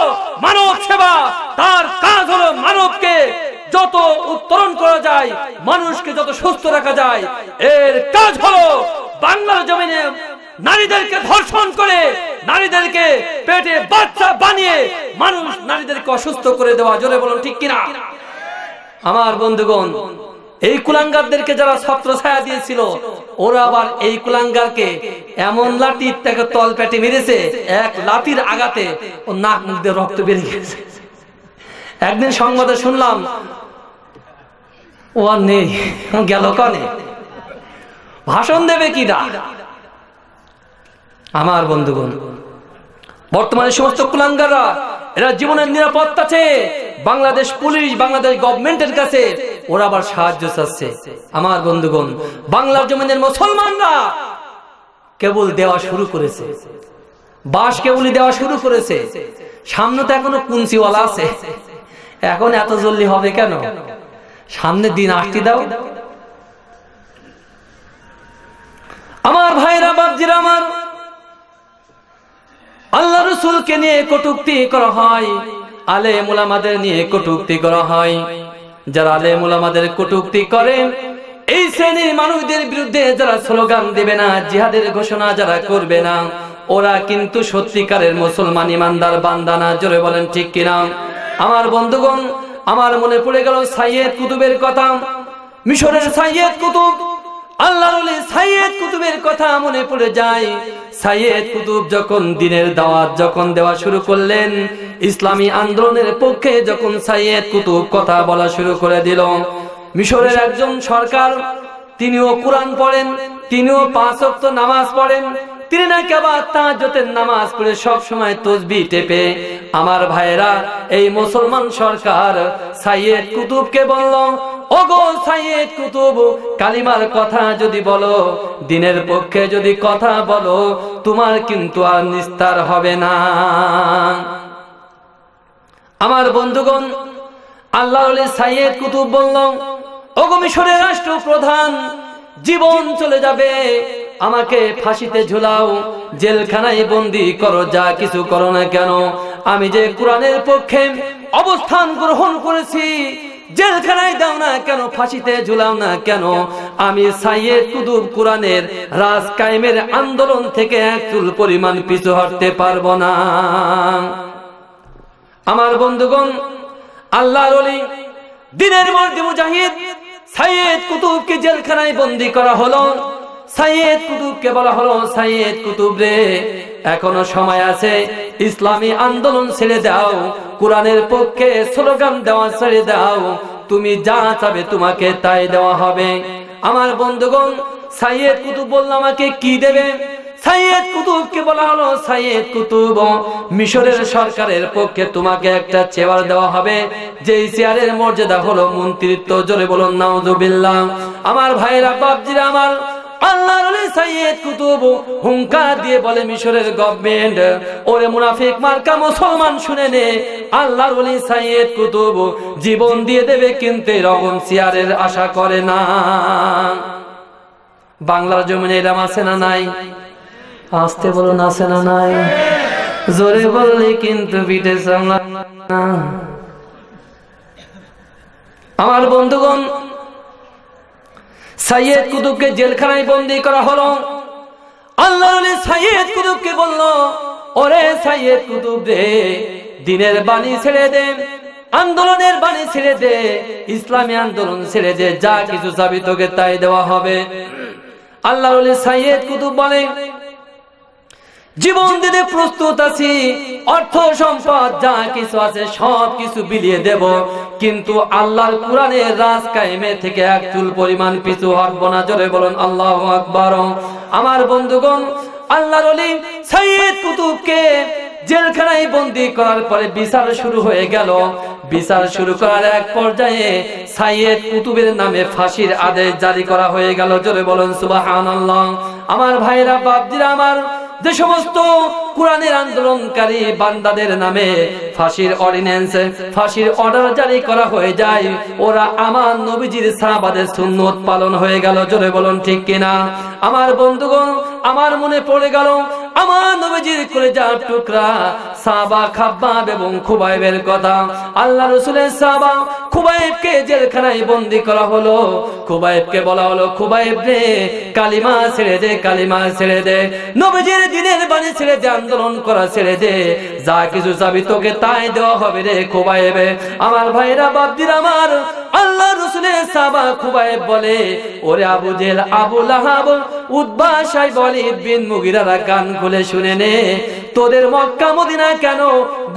মানব সেবা। তার কাজ হলো মানবকে যত উত্তরণ করা যায়, মানুষকে যত সুস্থ রাখা যায়। এর কাজ হলো বাংলার জমিনে নারীদেরকে ধর্ষণ করে, নারীদেরকে পেটে বাচ্চা বানিয়ে মানুষ নারীদেরকে অসুস্থ করে দেওয়া। জোরে বলুন, ঠিক কিনা? আমার বন্ধুগণ এই কুলাঙ্গারদেরকে যারা ছত্র ছায়া দিয়েছিল, ওরা আবার এই কুলাঙ্গারকে এমন লাঠি তাকে তল পেটে মেরেছে, এক লাঠির আগাতে ও নাক মুখ দিয়ে রক্ত বেরিয়ে গেছে। একদিন সংবাদে শুনলাম, ও আর নেই, গেল কনে? ভাষণ দেবে কি দা আমার বন্ধুগণ, বর্তমানে সমস্ত কুলাঙ্গাররা, এরা জীবনের নিরাপত্তা চেয়ে বাংলাদেশ পুলিশ, বাংলাদেশ গভর্নমেন্টের কাছে ওরা আবার সাহায্য চাচ্ছে। আমার বন্ধুগণ, বাংলার জমিনের মুসলমানরা কেবল দেওয়া শুরু করেছে। বাস কেবলই দেওয়া শুরু করেছে। সামনে তো এখনও কুঞ্চিওয়ালা আছে। এখন এত জলদি হবে কেন? সামনের দিন আসতে দাও। আমার ভাইরা বাবজিরা আমার আল্লাহ রসুলকে নিয়ে কটুক্তি করা হয়। আলে মুলামাদের নিয়ে কটুক্তি করা হয়। যারা আলে মুলামাদের কটুক্তি করেন এই শ্রেণির মানুষদের বিরুদ্ধে যারা স্লোগান দেবে না, জিহাদের ঘোষণা যারা করবে না, ওরা কিন্তু সত্যিকারের মুসলমান ইমানদার বান্দানা জোরে বলেন ঠিক কিনা? আমার বন্ধুগণ, আমার মনে পড়ে গেল সাইয়েদ কুতুবের কথা। মিশরের সাইয়েদ কুতুব আল্লাহ সাইয়েদ কুতুবের কথা মনে পড়ে যায়। সাইয়েদ কুতুব যখন দিনের দাওয়াত যখন দেওয়া শুরু করলেন, ইসলামী আন্দোলনের পক্ষে যখন সাইয়েদ কুতুব কথা বলা শুরু করে দিল, মিশরের একজন সরকার, তিনিও কোরআন পড়েন, তিনিও পাঁচ নামাজ পড়েন তিনি নাকি আবার নামাজ পড়ে সব সময় তসবি টেপে। আমার ভাইয়েরা, এই মুসলমান সরকার সাইয়েদ কুতুবকে বলল, ওগো সাইয়েদ কুতুব, কালিমার কথা যদি বলো, দিনের পক্ষে যদি কথা বলো, তোমার কিন্তু আর নিস্তার হবে না। আমার বন্ধুগণ আল্লাহ সাইয়েদ কুতুব বলল, ওগো মিশরের রাষ্ট্রপ্রধান জীবন চলে যাবে। আমাকে ফাঁসিতে ঝুলাও, জেলখানায় বন্দি করো, যা কিছু করো না কেন। আমি যে কোরআনের পক্ষে অবস্থান গ্রহণ করেছি, জেলখানায় দাও না কেন, ফাঁসিতে ঝুলাও না কেন। আমি কোরআনের রাজ কায়েমের আন্দোলন থেকে এক চুল পরিমাণ পিছু হটতে পারব না। আমার বন্ধুগণ, আল্লাহর দিনের মধ্যে মুজাহিদ সাইয়েদ কুতুবকে জেলখানায় বন্দি করা হলো। সাইয়েদ কুতুবকে বলা হলো, সাইয়েদ কুতুব রে, এখনও সময় আছে, ইসলামী আন্দোলন ছেড়ে দাও, কোরআনের পক্ষে স্লোগান দেওয়া ছেড়ে দাও, তুমি যা চাবে তোমাকে তাই দেওয়া হবে। আমার বন্ধুগণ, সাইয়েদ কুতুব বলল, আমাকে কি দেবে? সাইয়েদ কুতুবকে বলা হলো সাইয়েদ কুতুব। মিশরের সরকারের পক্ষে তোমাকে একটা চেয়ার দেওয়া হবে। যেই চেয়ারের মর্যাদা হলো মন্ত্রিত্ব। জোরে বলুন, নাউজুবিল্লাহ। আমার ভাইরা, বাপজিরা, আমার আল্লাহর সাইয়েদ কুতুব হুঙ্কার দিয়ে বলে মিশরের গভর্নমেন্ট, ওরে মুনাফিক মার্কা মুসলমান শুনে নে। আল্লাহর সাইয়েদ কুতুব জীবন দিয়ে দেবে কিন্তু এরকম চেয়ারের আশা করে না। বাংলার জমিনে এরাম আছে না নাই? আসতে বলুন আছে না নাই। জোরে বললে কিন্তু আমার বন্ধুগণ, সাইয়েদ কুতুবকে জেলখানায় বন্দি করা হলো। আল্লাহ সাইয়েদ কুতুবকে বলল, ওরে সাইয়েদ কুতুব রে, দিনের বাণী ছেড়ে দে, আন্দোলনের বাণী ছেড়ে দে, ইসলামী আন্দোলন ছেড়ে দে, যা কিছু চাবি তোকে তাই দেওয়া হবে। আল্লাহ সাইয়েদ কুতুব বলে জীবন দিতে প্রস্তুত আছি, অর্থ সম্পদ যা কিছু আছে সব কিছু বিলিয়ে দেব। কিন্তু আল্লাহর কোরআনের রাজ কায়েমে থেকে এক চুল পরিমাণ পিছু হটব না, জোরে বলুন আল্লাহ আকবর। আমার বন্ধুগণ, আল্লাহর অলি সাইয়েদ কুতুবকে জেলখানায় বন্দি করার পরে বিচার শুরু হয়ে গেল। বিচার শুরু করার এক পর্যায়ে সাইয়েদ কুতুবের নামে ফাঁসির আদেশ জারি করা হয়ে গেল, জোরে বলুন সুবহানাল্লাহ। আমার ভাইরা, বাপজিরা, আমার যে সমস্ত কোরআনের আন্দোলনকারী বান্দাদের নামে ফাঁসির অর্ডিন্যান্স ফাঁসির অর্ডার জারি করা হয়ে যায়, ওরা আমার নবীজির সাহাবাদের সুন্নত পালন হয়ে গেল, জোরে বলুন ঠিক কিনা? আমার বন্ধুগণ, আমার মনে পড়ে গেল, আমার নবীজির কলেজার টুকরা সাবা খাব্বাব এবং খুবাইবের কথা। আল্লাহ রসুলের সাবা খুবাইবকে জেলখানায় বন্দি করা হলো। খুবাইবকে বলা হলো, খুবাইব রে, কালিমা ছেড়ে দে, কালিমা ছেড়ে দে। নবীজির দিনের বাণী ছেড়ে দে, আন্দোলন করা ছেড়ে দে। যা কিছু চাবি তোকে তাই দেওয়া হবে রে খুবাইবে। আমার ভাইরা বাবদির আমার, আল্লাহ রসুলের সাবা খুবাইব বলে, ওরে আবু জেল আবু লাহাব উদ্বাসাই বলে বিন মুগিরারা কান খুলে শুনে নে। তোদের মক্কা মদিনা কেন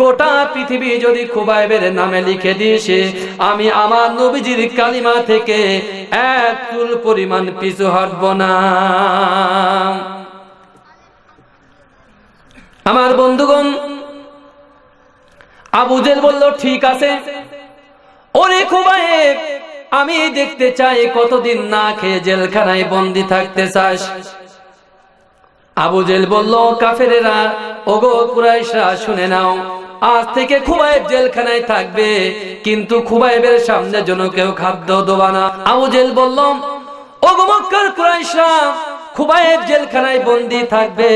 গোটা পৃথিবী যদি খুবাইবের নামে লিখে দিস? আমি আমার নবীজির কালিমা থেকে এক চুল পরিমাণ পিছু হটব না। আমার বন্ধুগণ, আবু জেল বলল, ঠিক আছে। ওরে খুবাইব আমি দেখতে চাই কতদিন না খেয়ে জেলখানায় বন্দি থাকতে চাস। আবু জেল বলল, কাফেরেরা, ওগো কুরাইশরা, শুনে নাও। আজ থেকে খুবাইব জেলখানায় থাকবে, কিন্তু খুবাইবের সামনে যেন কেউ খাদ্য দেবা না আবু জেল বলল, ওগো মক্কার কুরাইশরা খুবাইব জেলখানায় বন্দি থাকবে,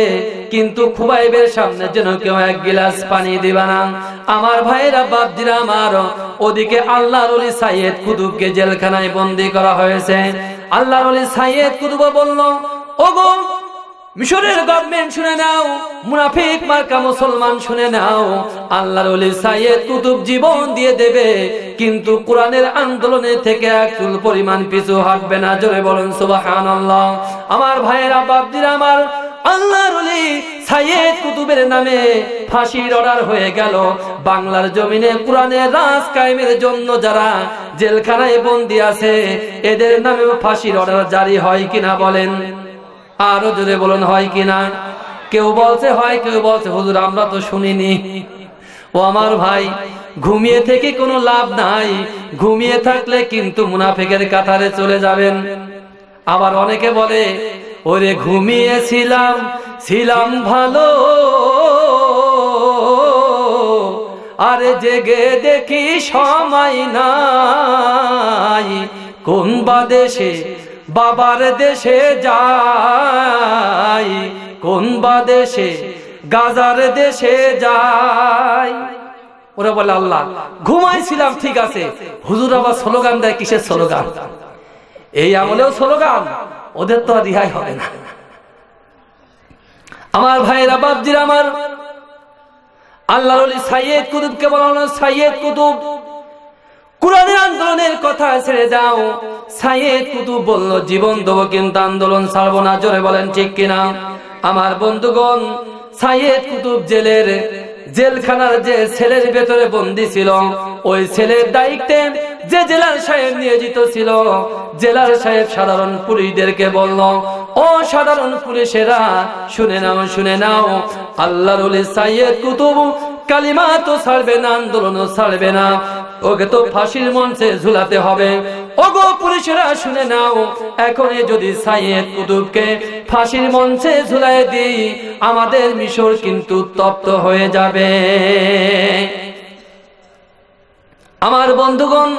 কিন্তু খুবাইবের সামনে যেন কেউ এক গিলাস পানি দিবা না। আমার ভাইয়েরা, বাপজিরা আমার ওদিকে আল্লাহর ওলি সাইয়েদ কুতুবকে জেলখানায় বন্দি করা হয়েছে। আল্লাহর ওলি সাইয়েদ কুতুব বলল, ওগো মিশরের গভর্নমেন্ট শুনে নাও, মুনাফিক মার্কা মুসলমান শুনে নাও। আল্লাহর ওলি সাইয়েদ কুতুব জীবন দিয়ে দেবে, কিন্তু কোরআনের আন্দোলনে থেকে এক চুল পরিমাণ পিছু হাঁটবে না। জোরে বলুন, সুবহানাল্লাহ। আমার ভাইয়েরা, বাপদিরা আমার, আল্লাহর ওলি সাইয়েদ কুতুবের নামে ফাঁসির অর্ডার হয়ে গেল। বাংলার জমিনে কোরআনের রাজ কায়েমের জন্য যারা জেলখানায় বন্দি আছে, এদের নামেও ফাঁসির অর্ডার জারি হয় কিনা বলেন। আরও জোরে বলুন, হয় কিনা? কেউ বলছে, হয়, কেউ বলছে, হুজুর, আমরা তো শুনিনি। ও আমার ভাই, ঘুমিয়ে থেকে কোনো লাভ নাই। ঘুমিয়ে থাকলে কিন্তু মুনাফেকের কাতারে চলে যাবেন। আবার অনেকে বলে, ওরে ঘুমিয়েছিলাম, ছিলাম ভালো। আরে জেগে দেখি সময় নাই। কোন বা দেশে বাবার দেশে যাই, কোন বা দেশে? গাজার দেশে যাই। ওরা বলে, আল্লাহ, ঘুমাইছিলাম, ঠিক আছে। হুজুর আবার স্লোগান দেয়, কিসের স্লোগান? এই আমলেও স্লোগান, ওদের তো রিহাই হবে না। আমার ভাইয়েরা বাবজির আমার আল্লাহ সাইয়েদ কুতুবকে বলা হলো, সাইয়েদ কুতুব। কোরআনের আন্দোলনের কথা ছেড়ে যাও সাইয়েদ কুতুব বলল, জীবন দেবো কিন্তু আন্দোলন ছাড়বো না। জোরে বলেন, ঠিক কিনা? আমার বন্ধুগণ, সাইয়েদ কুতুব জেলের জেলখানার যে ছেলের ভেতরে বন্দি ছিল, ওই ছেলের দায়িত্বে যে জেলার সাহেব নিয়োজিত ছিল, জেলার সাহেব সাধারণ পুলিশদেরকে বলল, ও সাধারণ পুলিশেরা শুনে নাও শুনে নাও, আল্লাহর সাইয়েদ কুতুব কালিমা তো ছাড়বে না, আন্দোলনও ছাড়বে না। ওকে তো ফাঁসির মঞ্চে ঝুলাতে হবে। ওগো পুলিশেরা শুনে নাও যদি সাইয়েদ কুতুবকে ফাঁসির মঞ্চে ঝুলাই দিই, আমাদের মিশর কিন্তু তপ্ত হয়ে যাবে। আমার বন্ধুগণ,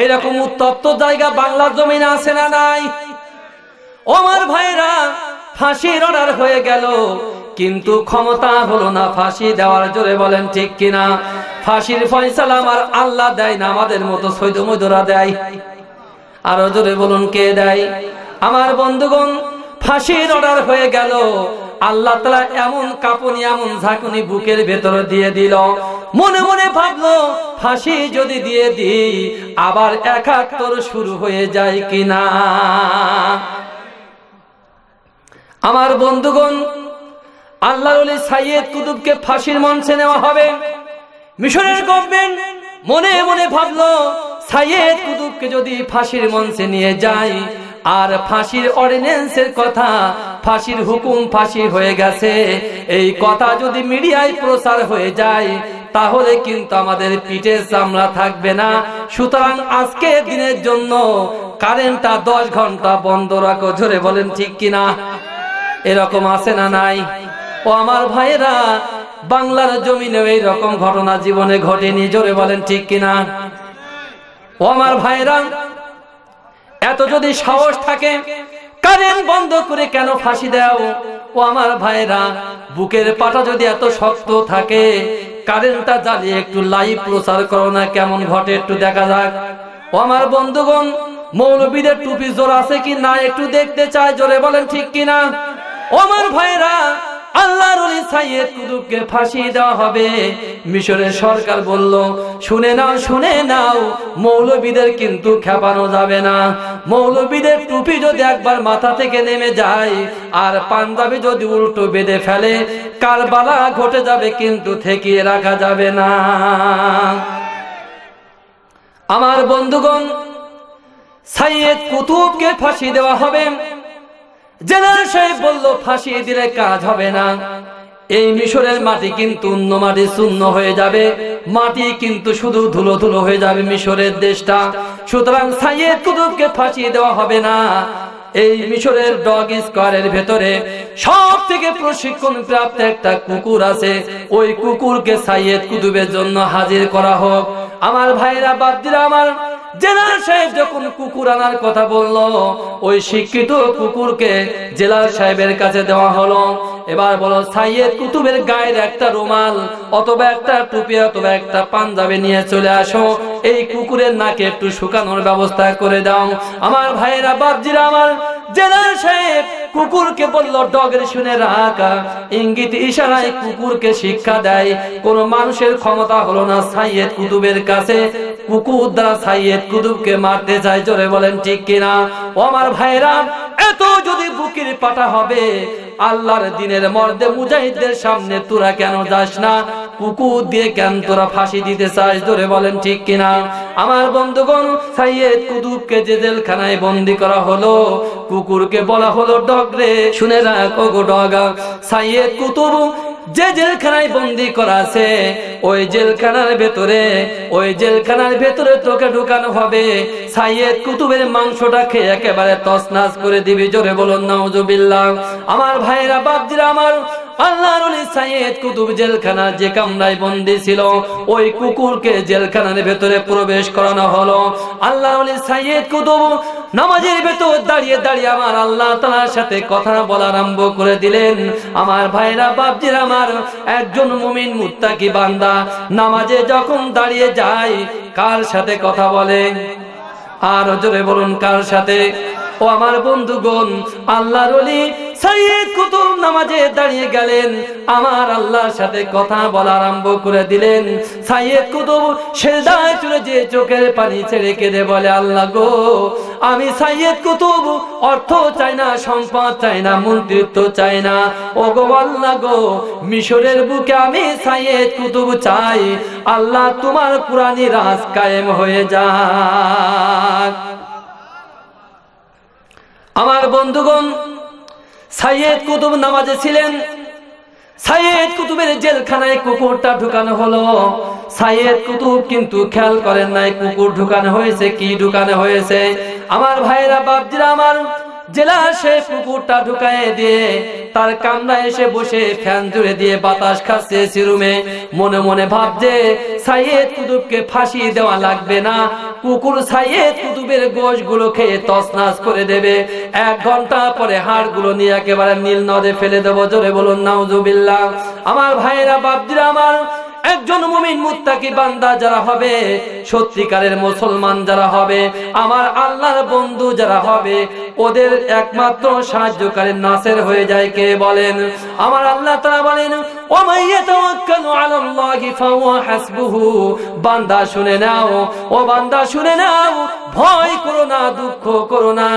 এইরকম উত্তপ্ত জায়গা বাংলার জমিন আছে না নাই? আমার ভাইরা ফাঁসির অর্ডার হয়ে গেল। কিন্তু ক্ষমতা হলো না ফাঁসি দেওয়ার, জোরে বলেন ঠিক কিনা? ফাঁসির ফয়সালা আমার আল্লাহ দেয় না, আমাদের মতো সৈদ মজুরা দেয়। আরও জোরে বলুন কে দেয়? আমার বন্ধুগণ, ফাঁসির অর্ডার হয়ে গেল। আল্লাহ তালা এমন কাপনি, এমন ঝাঁকুনি বুকের ভেতরে দিয়ে দিল। মনে মনে ভাবলো, ফাঁসি যদি দিয়ে দিই, আবার একাত্তর শুরু হয়ে যায় কিনা? আমার বন্ধুগণ, আল্লাহর সাইয়েদ কুতুবকে ফাঁসির মঞ্চে নেওয়া হবে। মিশরের গভর্নমেন্ট মনে মনে ভাবলো, সাইয়েদ কুতুবকে যদি ফাঁসির মঞ্চে নিয়ে যায়, আর ফাঁসির অর্ডিন্যান্সের কথা, ফাঁসির হুকুম ফাঁসি হয়ে গেছে, এই কথা যদি মিডিয়ায় প্রচার হয়ে যায়, তাহলে কিন্তু আমাদের পিঠে চামড়া থাকবে না। সুতরাং আজকে দিনের জন্য কারেন্টটা দশ ঘণ্টা বন্ধ রাখো ধরে বলেন ঠিক কিনা? এরকম আছে না নাই? ও আমার ভাইরা বাংলার জমিনে এই রকম ঘটনা জীবনে ঘটেনি, জোরে বলেন ঠিক কিনা? ও আমার ভাইরা এত যদি সাহস থাকে, কারেন্ট বন্ধ করে কেন ফাঁসি দাও? ও আমার ভাইরা বুকের পাটা যদি এত শক্ত থাকে, কারেন্টটা জ্বালিয়ে একটু লাইভ প্রচার করো না, কেমন ঘটে একটু দেখা যাক। ও আমার বন্ধুগণ, মৌলবীদের টুপি জোর আছে কি না, একটু দেখতে চায় জোরে বলেন ঠিক কিনা? ও আমার ভাইরা আল্লাহর ওলি সাইয়েদ কুতুবকে ফাঁসি দেওয়া হবে। মিশরের সরকার বলল, শুনে নাও শুনে নাও, মৌলবীদের কিন্তু খেপানো যাবে না। মৌলবীদের টুপি যদি একবার মাথা থেকে নেমে যায়, আর পাঞ্জাবি যদি উল্টো বেঁধে ফেলে, কারবালা ঘটে যাবে কিন্তু ঠেকিয়ে রাখা যাবে না। আমার বন্ধুগণ, সাইয়েদ কুতুবকে ফাঁসি দেওয়া হবে। জেনারেল সাহেব ফাঁসিয়ে দিলে কাজ হবে না। এই মিশরের মাটি কিন্তু অন্য মাটি শূন্য হয়ে যাবে। মাটি কিন্তু শুধু ধুলো ধুলো হয়ে যাবে মিশরের দেশটা। সুতরাং সাইয়েদ কুতুবকে ফাঁসিয়ে দেওয়া হবে না। এই মিশরের ডগ স্কোয়ারের ভেতরে সব থেকে প্রশিক্ষণ প্রাপ্ত একটা কুকুর আছে। ওই কুকুরকে সাইয়েদ কুতুবের জন্য হাজির করা হোক। আমার ভাইরা বাদ্দিরা আমার। জেলার সাহেব যখন কুকুর আনার কথা বলল, ওই শিক্ষিত কুকুরকে জেলার সাহেবের কাছে দেওয়া হলো। এবার বলো, সাইয়েদ কুতুবের গায়ের একটা রুমাল অথবা একটা টুপি অথবা একটা পাঞ্জাবি নিয়ে চলে আসো। এই কুকুরের নাকে একটু শুকানোর ব্যবস্থা করে দাও। আমার ভাইয়েরা বাবজিরা আমার। জেলার সাহেব কুকুরকে বলল, ডগের শুনে রাখা। ইঙ্গিত ইশারায় কুকুরকে শিক্ষা দেয়। কোন মানুষের ক্ষমতা হলো না সাইয়েদ কুতুবের কাছে কুকুর দ্বারা সাইয়েদ কুতুবকে মারতে চায় জোরে বলেন, ঠিক কিনা? ও আমার ভাইরা, এত যদি বুকির পাটা হবে, আল্লাহর দিনের মর্দে মুজাহিদদের সামনে তোরা কেন যাস না? কুকুর দিয়ে কেন তোরা ফাঁসি দিতে চাস ধরে বলেন, ঠিক কিনা? আমার বন্ধুগণ, সাইয়েদ কুতুবকে যে জেলখানায় বন্দি করা হলো, কুকুরকে বলা হলো ডগরে শুনে রাখো গো ডগা। সাইয়েদ কুতুব যে জেলখানায় বন্দি করা আছে, ওই জেলখানার ভেতরে, ওই জেলখানার ভেতরে তোকে ঢুকানো হবে। সাইয়েদ কুতুবের মাংসটা খেয়ে একেবারে তসনাস করে দিবি, জোরে বলুন, নাউজুবিল্লাহ। আমার ভাইরা বাপজিরা, আমার সাইয়েদ কুতুব যে ছিল, ওই কুকুরকে জেলখানার ভেতরে প্রবেশ করানো সাইয়েদ নামাজের দাঁড়িয়ে দাঁড়িয়ে আমার আল্লাহ সাথে কথা আরম্ভ করে দিলেন। আমার ভাইরা, বাপজিরা, আমার একজন মুমিন মুত্তাকি বান্দা নামাজে যখন দাঁড়িয়ে যায়, কার সাথে কথা বলে? আর জোরে বলুন, কার সাথে? ও আমার বন্ধুগণ, আল্লাহর ওলি সাইয়েদ কুতুব নামাজে দাঁড়িয়ে গেলেন। আমার আল্লাহর সাথে কথা বলা আরম্ভ করে দিলেন। সাইয়েদ কুতুব সেজদায় চলে যে চোখের পানি ছেড়ে কেঁদে বলে, আল্লাহ গো, আমি সাইয়েদ কুতুব, অর্থ চাই না, সম্পদ চাই না, মন্ত্রিত্ব চাই না। ও গো আল্লাহ গো, মিশরের বুকে আমি সাইয়েদ কুতুব চাই। আল্লাহ তোমার পুরানি রাজ কায়েম হয়ে যাক। আমার বন্ধুগণ, সাইয়েদ কুতুব নামাজে ছিলেন। সাইয়েদ কুতুবের জেলখানায় কুকুরটা ঢুকানো হলো। সাইয়েদ কুতুব কিন্তু খেয়াল করেন নাই, কুকুর ঢুকানো হয়েছে, কি ঢুকানো হয়েছে। আমার ভাইরা বাপজিরা আমার জেলা সে কুকুরটা ঢুকায় দিয়ে, তার কামরা এসে বসে ফ্যান জুড়ে দিয়ে বাতাস খাচ্ছে সিরুমে। মনে মনে ভাবছে, সাইয়েদ কুতুবকে ফাঁসি দেওয়া লাগবে না। কুকুর সাইয়েদ কুতুবের গোশগুলো খেয়ে তসনাস করে দেবে। এক ঘণ্টা পরে হাড়গুলো নিয়ে একেবারে নীল নদে ফেলে দেবো। জোরে বলুন, নাউজুবিল্লাহ। আমার ভাইয়েরা, বাপজিরা আমার একজন মুমিন মুত্তাকি বান্দা যারা হবে, সত্যিকারের মুসলমান যারা হবে, আমার আল্লাহর বন্ধু যারা হবে, ওদের একমাত্র সাহায্যকারী নাসের হয়ে যায় কে বলেন? আমার আল্লাহ তারা বলেন বান্দা শুনে নাও, ও বান্দা শুনে নাও, ভয় করো না, দুঃখ করো না।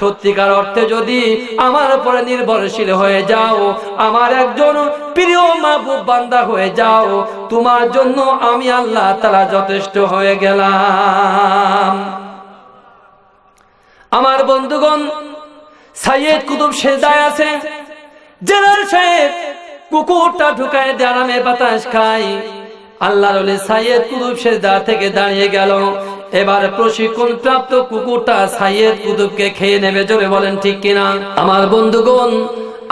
সত্যিকার অর্থে যদি আমার উপরে নির্ভরশীল হয়ে যাও, আমার একজন প্রিয় মাহবুব বান্দা হয়ে যাও তোমার জন্য আমি আল্লাহ তারা যথেষ্ট হয়ে গেলাম। আমার বন্ধুগণ, সাইয়েদ কুতুব সেদায় আছে, জেলার সাহেব কুকুরটা ঢুকায় আরামে বাতাস খায়। আল্লাহর সাইয়েদ কুতুব সেজদা থেকে দাঁড়িয়ে গেল। এবার প্রশিক্ষণ প্রাপ্ত কুকুরটা সাইয়েদ কুতুবকে খেয়ে নেবে, জোরে বলেন ঠিক কিনা? আমার বন্ধুগণ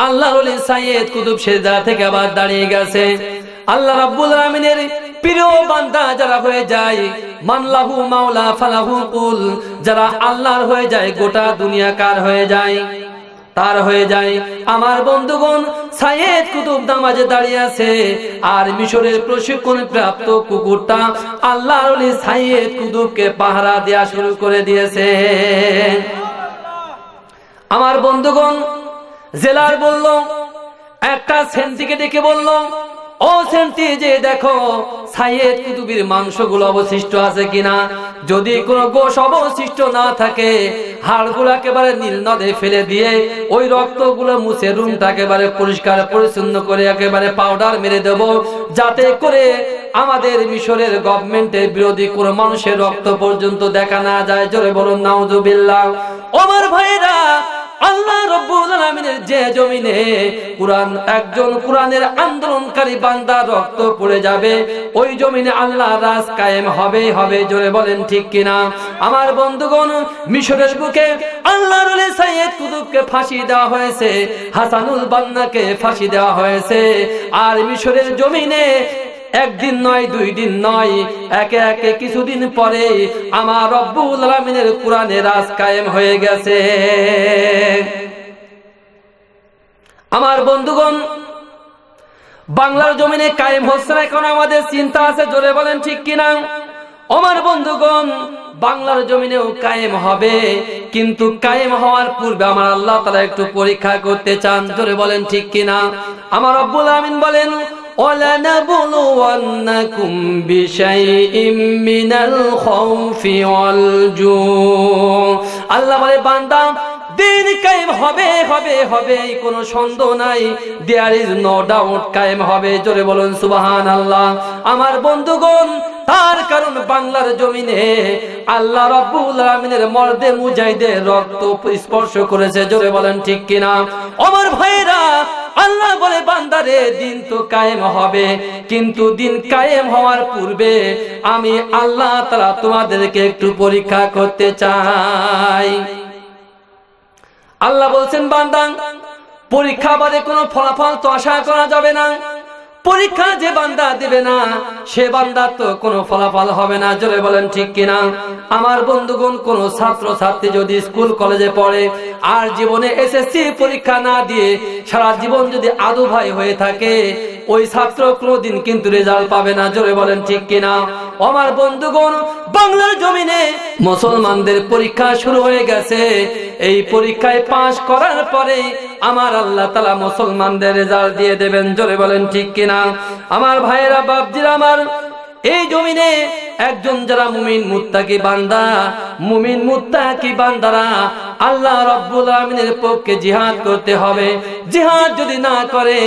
আল্লাহর ওলি সাইয়েদ কুতুব সেজদা থেকে আবার দাঁড়িয়ে গেছে। আল্লাহ রাব্বুল আমিনের প্রিয় বান্দা যারা হয়ে যায়, মানলাহু মাওলা ফালাহু কুল, যারা আল্লাহর হয়ে যায়, গোটা দুনিয়া কার হয়ে যায়? তার হয়ে যায়। আমার বন্ধুগণ, সাইয়েদ কুতুব নামাজে দাঁড়িয়ে আছে, আর মিশরের প্রশিক্ষণ প্রাপ্ত কুকুরটা আল্লাহর ওলি সাইয়েদ কুতুবকে পাহারা দেয়া শুরু করে দিয়েছে। আমার বন্ধুগণ, জেলার বলল, একটা সেন্টিকে ডেকে বলল ও সেন্টি যে দেখো, সাইয়েদ মাংসগুলো অবশিষ্ট আছে কিনা? যদি কোনো অবশিষ্ট না থাকে, হাড়গুলো একেবারে ফেলে দিয়ে ওই রক্তগুলো মুছে একেবারে পরিষ্কার, পরিচ্ছন্ন করে একেবারে পাউডার মেরে দেব, যাতে করে আমাদের মিশরের গভর্নমেন্টের বিরোধী কোন মানুষের রক্ত পর্যন্ত দেখা না যায়। জোরে বলুন, নাউজুবিল্লাহ। ওমর ভাইরা আল্লাহ রব্বুল আলামিনের যে জমিনে কুরআন, একজন কুরআনের আন্দোলনকারী বান্দা রক্ত পড়ে যাবে, ওই জমিনে আল্লাহ রাজ কায়েম হবে হবে জোরে বলেন ঠিক কিনা? আমার বন্ধুগণ, মিশরের বুকে আল্লাহর ওলি সাইয়েদ কুতুবকে ফাঁসি দেওয়া হয়েছে, হাসানুল বান্নাকে ফাঁসি দেওয়া হয়েছে, আর মিশরের জমিনে একদিন নয়, দুই দিন নয়, একে একে কিছুদিন পরে আমার রব্বুল আলামিনের কোরআনে রাজ কায়েম হয়ে গেছে। আমার বন্ধুগণ, বাংলার জমিনে কায়েম হচ্ছে না, এখন আমাদের চিন্তা আছে, জোরে বলেন ঠিক কিনা? আমার বন্ধুগণ, বাংলার জমিনেও কায়েম হবে, কিন্তু কায়েম হওয়ার পূর্বে আমার আল্লাহ তারা একটু পরীক্ষা করতে চান, জোরে বলেন ঠিক কিনা? আমার আব্বুল আমিন বলেন ولنبلونكم بشيء من الخوف والجوع আল্লাহ বলে বান্দা দিন কায়েম হবে হবে হবে, কোনো সন্দেহ নাই। দেয়ার ইজ নো ডাউট কায়েম হবে, জোরে বলুন সুবাহান আল্লাহ আমার বন্ধুগণ, তার কারণ বাংলার জমিনে আল্লাহ রব্বুল আলামিনের মর্দে মুজাহিদের রক্ত স্পর্শ করেছে, জোরে বলেন ঠিক কিনা? আমার ভাইরা, আল্লাহ বলে, বান্দারে, দিন তো কায়েম হবে, কিন্তু দিন কায়েম হওয়ার পূর্বে আমি আল্লাহ তারা তোমাদেরকে একটু পরীক্ষা করতে চাই। আল্লাহ বলছেন বান্দাং পরীক্ষা বাদে কোনো ফলাফল তো আশা করা যাবে না। পরীক্ষা যে বান্দা দিবে না, সে বান্দা তো কোনো ফলাফল হবে না। জোরে বলেন ঠিক কিনা? আমার বন্ধুগণ, কোন ছাত্র ছাত্রী যদি স্কুল, কলেজে পড়ে, আর জীবনে এসএসসি পরীক্ষা না দিয়ে সারা জীবন যদি আদু ভাই হয়ে থাকে, ওই ছাত্র কোনদিন কিন্তু রেজাল্ট পাবে না। জোরে বলেন ঠিক কিনা? আমার বন্ধুগণ, বাংলার জমিনে মুসলমানদের পরীক্ষা শুরু হয়ে গেছে। এই পরীক্ষায় পাশ করার পরে আমার আল্লাহ তালা মুসলমানদের রেজাল্ট দিয়ে দেবেন। জোরে বলেন ঠিক কিনা? আমার ভাইয়েরা, বাপজিরা, আমার এই জমিনে একজন যারা মুমিন মুত্তাকি বান্দা, মুমিন মুত্তাকি বান্দারা, আল্লাহ রব্বুল আমিনের পক্ষে জিহাদ করতে হবে। জিহাদ যদি না করে,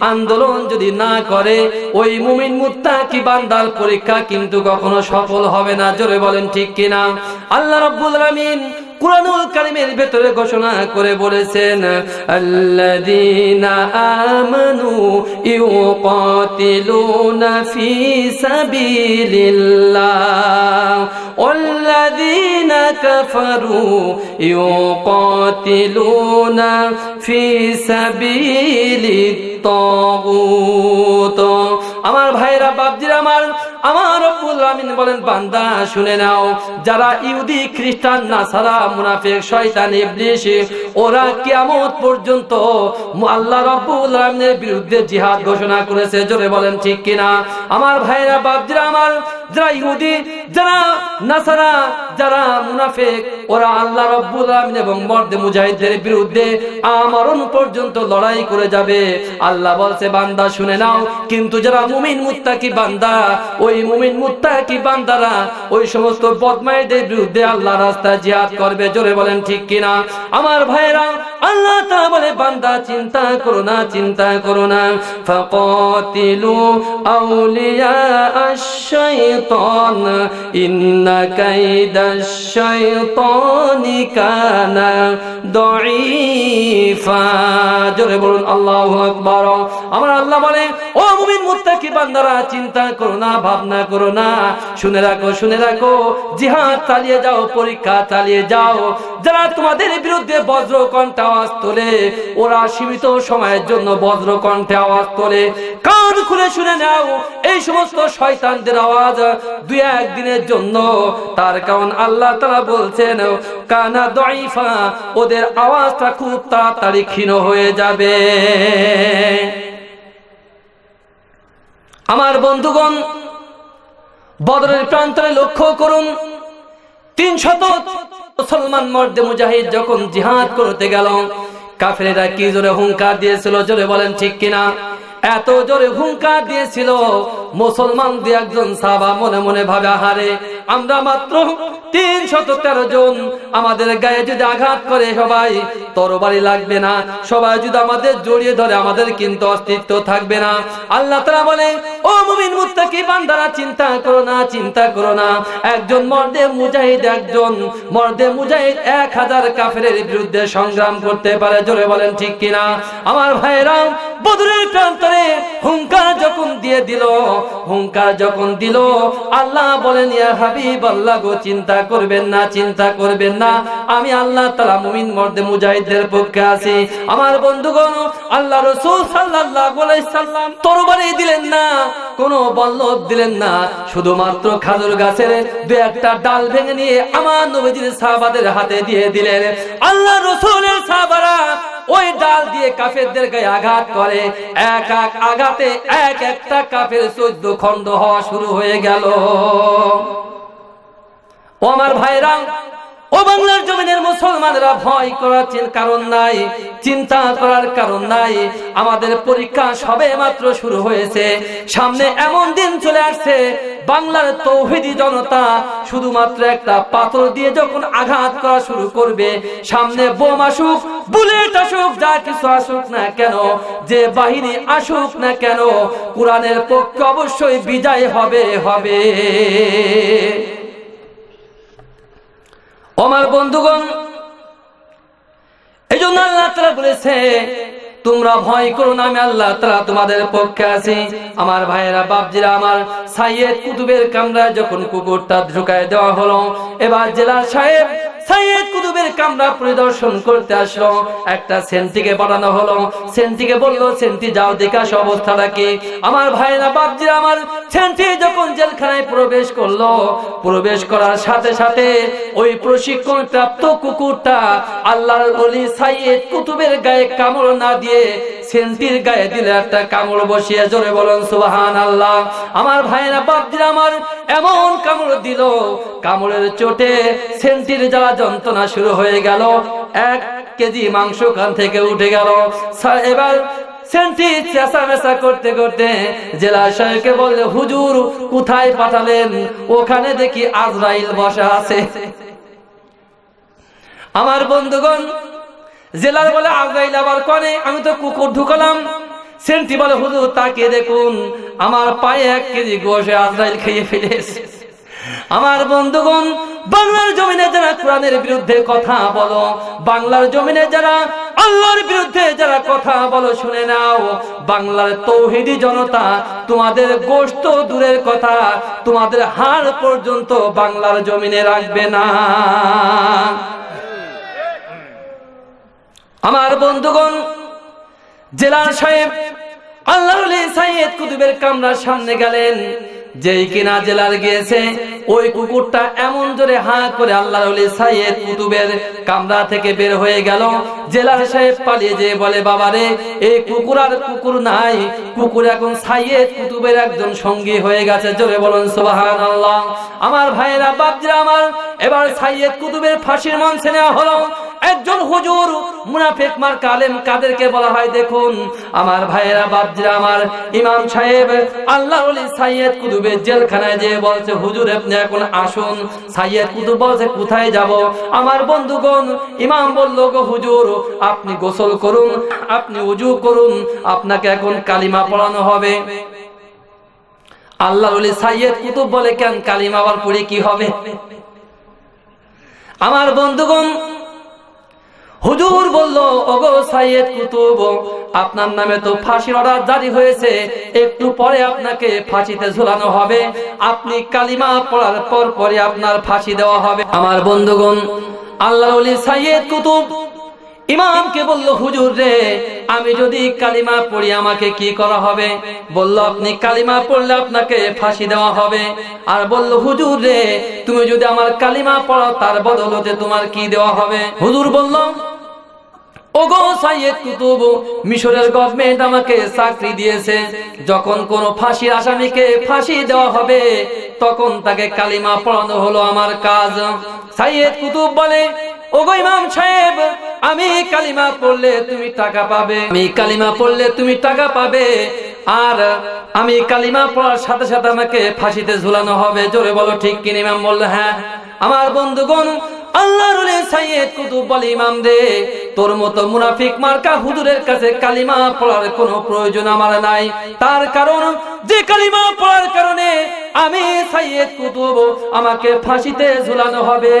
আন্দোলন যদি না করে, ওই মুমিন মুত্তাকি বান্দার পরীক্ষা কিন্তু কখনো সফল হবে না। জোরে বলেন ঠিক কিনা? আল্লাহ রব্বুল আমিন কোরআনুল কারিমের ভেতরে ঘোষণা করে বলেছেন, আল্লাযীনা আমানু ইউকাতিলুনা ফি সাবিলিল্লাহ। ওয়াল্লাযীনা কাফারু ইউকাতিলুনা ফি সাবিলিত আমার ভাইরা, বাপজিরা, আমার আমার আমার ভাইরা আমার, যারা যারা নাসারা, যারা ওরা আল্লাহ রব্বুল এবং মর্দে বিরুদ্ধে পর্যন্ত লড়াই করে যাবে। আল্লাহ বলছে, বান্দা, শুনে নাও, কিন্তু যারা মুমিন, মুত্তাকি বান্দা, ওই মুমিন বান্দারা? ওই সমস্ত বদমাইদের বিরুদ্ধে আল্লাহ করবে, জোরে বলেন ঠিক কিনা? আমার ভাইরা আল্লাহ বলে, বান্দা, চিন্তা করো না, চিন্তা করো না। ফাকাতিলু আউলিয়া আশ-শাইতান, ইন্না কাইদাশ শাইতানি কানা জোরে বলুন, আল্লাহু আকবার। আমার আল্লাহ বলে, ও মুমিন মুত্তাকি বান্দারা, চিন্তা করো না, ভাবনা করো না। শুনে রাখো শুনে রাখো। জিহাদ চালিয়ে যাও, পরীক্ষা চালিয়ে যাও। যারা তোমাদের বিরুদ্ধে বজ্র কণ্ঠে আওয়াজ তোলে, ওরা সীমিত সময়ের জন্য বজ্র কণ্ঠে আওয়াজ তোলে। কান খুলে শুনে নাও, এই সমস্ত শয়তানদের আওয়াজ দুই একদিনের জন্য। তার কারণ আল্লাহ তারা বলছেন, কানা দইফা ওদের আওয়াজটা খুব তাড়াতাড়ি ক্ষীণ হয়ে যাবে। আমার বন্ধুগণ বদরের প্রান্তরে লক্ষ্য করুন। তিন শত মুসলমান মর্দে মুজাহিদ যখন জিহাদ করতে গেল কাফেরা কি জোরে হুঙ্কার দিয়েছিল, জোরে বলেন, ঠিক কিনা? এত জোরে হুঙ্কার দিয়েছিল। মুসলমান দিয়ে একজন সাবা মনে মনে ভাবে, আহারে, আমরা মাত্র তিন শত তেরো জন। আমাদের গায়ে যদি আঘাত করে সবাই, তরবারি লাগবে না। সবাই যদি আমাদের জড়িয়ে ধরে, আমাদের কিন্তু অস্তিত্ব থাকবে না। আল্লাহ তারা বলে, ও মুমিন মুত্তাকি, বান্দারা চিন্তা করো না, চিন্তা করো না। একজন মর্দে মুজাহিদ একজন, মর্দে মুজাহিদ এক হাজার কাফের বিরুদ্ধে সংগ্রাম করতে পারে। জোরে বলেন ঠিক কিনা? আমার ভাইরাম বদরের প্রান্তরে হুঙ্কার যখন দিয়ে দিল, হুঙ্কার যখন দিল, আল্লাহ বলেন, ইয়া হাবিব, আল্লাহ গো, চিন্তা করবেন না, চিন্তা করবেন না। আমি আল্লাহ তালা মুমিন মর্দে মুজাহিদদের পক্ষে আছি। আমার বন্ধুগণ, আল্লাহ রসুল সাল্লাল্লাহু আলাইহি সাল্লাম তরবারি দিলেন না, কোনো বল্লভ দিলেন না। শুধুমাত্র খাজুর গাছের দু একটা ডাল ভেঙে নিয়ে আমার নবীজির সাহাবাদের হাতে দিয়ে দিলেন। আল্লাহ রসুলের সাহাবারা ওই ডাল দিয়ে কাফেরদের গায়ে আঘাত করে। এক এক আঘাতে এক একটা কাফের চোদ্দ খণ্ড হওয়া শুরু হয়ে গেল। ও আমার ভাইরা ও বাংলার জমিনের মুসলমানরা ভয় করার কারণ নাই, চিন্তা করার কারণ নাই। আমাদের পরীক্ষা সবে মাত্র শুরু হয়েছে। সামনে এমন দিন চলে আসছে, বাংলার তৌহিদি জনতা শুধুমাত্র একটা পাথর দিয়ে যখন আঘাত করা শুরু করবে, সামনে বোম আসুক, বুলেট আসুক, যা কিছু আসুক না কেন, যে বাহিনী আসুক না কেন, কোরআনের পক্ষে অবশ্যই বিজয় হবে হবে। আমার বন্ধুগণ এই জন্য আল্লাহ তারা বলেছে, তোমরা ভয় করো না, আমি আল্লাহ তারা তোমাদের পক্ষে আছি। আমার ভাইয়েরা, বাপজিরা, আমার সাইয়েদ কুতুবের কামরায় যখন কুকুরটা ঢুকায় দেওয়া হলো, এবার জেলা সাহেব সাইয়েদ কুতুবের কামরা পরিদর্শন করতে আসলো। একটা সেন্টিকে পাঠানো হলো। সেন্টিকে বলল, সেন্টি, যাও দেখে আসো অবস্থাটা কি? আমার ভাইয়েরা বাপজিরা আমার সেন্টি যখন জেলখানায় প্রবেশ করল, প্রবেশ করার সাথে সাথে ওই প্রশিক্ষণ প্রাপ্ত কুকুরটা আল্লাহর অলি সাইয়েদ কুতুবের গায়ে কামড় না দিয়ে সেন্টির গায়ে দিলে একটা কামড় বসিয়ে জোরে বলুন সুবাহান আল্লাহ আমার ভাইয়েরা বাপজিরা আমার এমন কামড় দিল। কামড়ের চোটে সেন্টির যাওয়া যন্ত্রণা শুরু হয়ে গেল। এক কেজি মাংস কান থেকে উঠে গেল। এবার সেন্টি চেঁচা মেচা করতে করতে জেলা সাহেবকে বললে, হুজুর, কোথায় পাঠালেন? ওখানে দেখি আজরাইল বসা আছে। আমার বন্ধুগণ, জেলার বলে আজরাইল আবার কনে? আমি তো কুকুর ঢুকালাম। সেন্টি বলে, হুজুর তাকে দেখুন, আমার পায়ে এক কেজি গোশে আজরাইল খেয়ে ফেলেছে। আমার বন্ধুগণ, বাংলার জমিনে যারা কোরআনের বিরুদ্ধে কথা বলো, বাংলার জমিনে যারা আল্লাহর বিরুদ্ধে যারা কথা বলো, শুনে নাও, বাংলার তৌহিদি জনতা তোমাদের গোষ্ঠ দূরের কথা, তোমাদের হাড় পর্যন্ত বাংলার জমিনে রাখবে না। আমার বন্ধুগণ, জেলার সাহেব সাইয়েদ কুতুবের কামরার সামনে গেলেন। যেই কিনা জেলার গিয়েছে, ওই কুকুরটা এমন জোরে হা করে আল্লাহ সাইয়েদ কুতুবের কামরা থেকে বের হয়ে গেল। জেলার সাহেব পালিয়ে যেয়ে বলে, বাবারে এই কুকুর আর কুকুর নাই। কুকুর এখন সাইয়েদ কুতুবের একজন সঙ্গী হয়ে গেছে। জোরে বলুন সুবাহান আল্লাহ আমার ভাইয়েরা, বাপজিরা আমার, এবার সাইয়েদ কুতুবের ফাঁসির মঞ্চে নেওয়া হলো। একজন হুজুর মুনাফিক মার কালেম কাদেরকে বলা হয়, দেখুন, আমার ভাইয়েরা, বাপজিরা, আমার ইমাম সাহেব আল্লাহ সাইয়েদ কুতুবের জেলখানায় যে বলছে, হুজুর আপনি এখন আসুন। সাইয়েদ কুতুব বলছে, কোথায় যাব? আমার বন্ধুগণ, ইমাম বলল, গো হুজুর, আপনি গোসল করুন, আপনি উজু করুন, আপনাকে এখন কালিমা পড়ানো হবে। আল্লাহ সাইয়েদ কুতুব বলে, কেন কালিমা আবার পড়ে কি হবে? আমার বন্ধুগণ হুজুর বলল, ওগো সাইয়েদ কুতুব, আপনার নামে তো ফাঁসির অর্ডার জারি হয়েছে। একটু পরে আপনাকে ফাঁসিতে ঝুলানো হবে। আপনি কালিমা পড়ার পর পরে আপনার ফাঁসি দেওয়া হবে। আমার বন্ধুগণ আল্লাহ সাইয়েদ কুতুব ইমামকে বলল, হুজুর রে, আমি যদি কালিমা পড়ি আমাকে কি করা হবে? বলল, আপনি কালিমা পড়লে আপনাকে ফাঁসি দেওয়া হবে। আর বলল, হুজুর রে, তুমি যদি আমার কালিমা পড়ো তার বদলতে তোমার কি দেওয়া হবে? হুজুর বলল ওগো সাইয়েদ কুতুব, মিশরের গভর্নমেন্ট আমাকে চাকরি দিয়েছে। যখন কোন আসামিকে ফাঁসি দেওয়া হবে, তখন তাকে কালিমা পড়ানো হলো আমার কাজ। সাইয়েদ কুতুব বলে, ওগো ইমাম সাহেব, আমি কালিমা পড়লে তুমি টাকা পাবে। আমি কালিমা পড়লে তুমি টাকা পাবে। আর আমি কালিমা পড়ার সাথে সাথে আমাকে ফাঁসিতে ঝুলানো হবে। জোরে বলো ঠিক কিনা ইমাম বলল হ্যাঁ। আমার বন্ধুগণ আল্লাহর সাইয়েদ কুতুব বলে ইমাম রে তোর মতো মুনাফিক মার্কা কাছে কালিমা পড়ার কোনো প্রয়োজন আমার নাই। তার কারণ, যে কালিমা পড়ার কারণে আমি সাইয়েদ কুতুব, আমাকে ফাঁসিতে ঝুলানো হবে।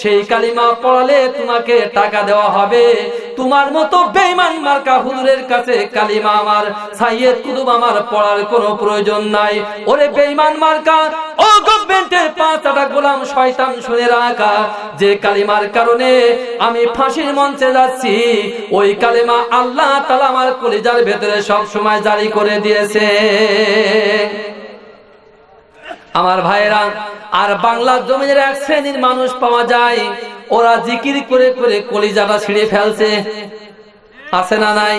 সেই কালিমা পড়ালে তোমাকে টাকা দেওয়া হবে। তোমার মতো বেঈমান মার্কা হুজুরের কাছে কালিমা আমার, সাইয়েদ কুতুব আমার পড়ার কোনো প্রয়োজন নাই। ওরে বেঈমান মার্কা, ও গভর্নমেন্টের পাঁচটা গোলাম শয়তান শুনে রাখা, যে কালিমার কারণে আমি ফাঁসির মঞ্চে যাচ্ছি। ওই কালিমা আল্লাহ তালা আমার কলিজার ভেতরে সব সময় জারি করে দিয়েছে। আমার ভাইরা আর বাংলার জমিনের এক শ্রেণির মানুষ পাওয়া যায়, ওরা জিকির করে করে কলিজাটা ছিঁড়ে ফেলছে। আছে না নাই?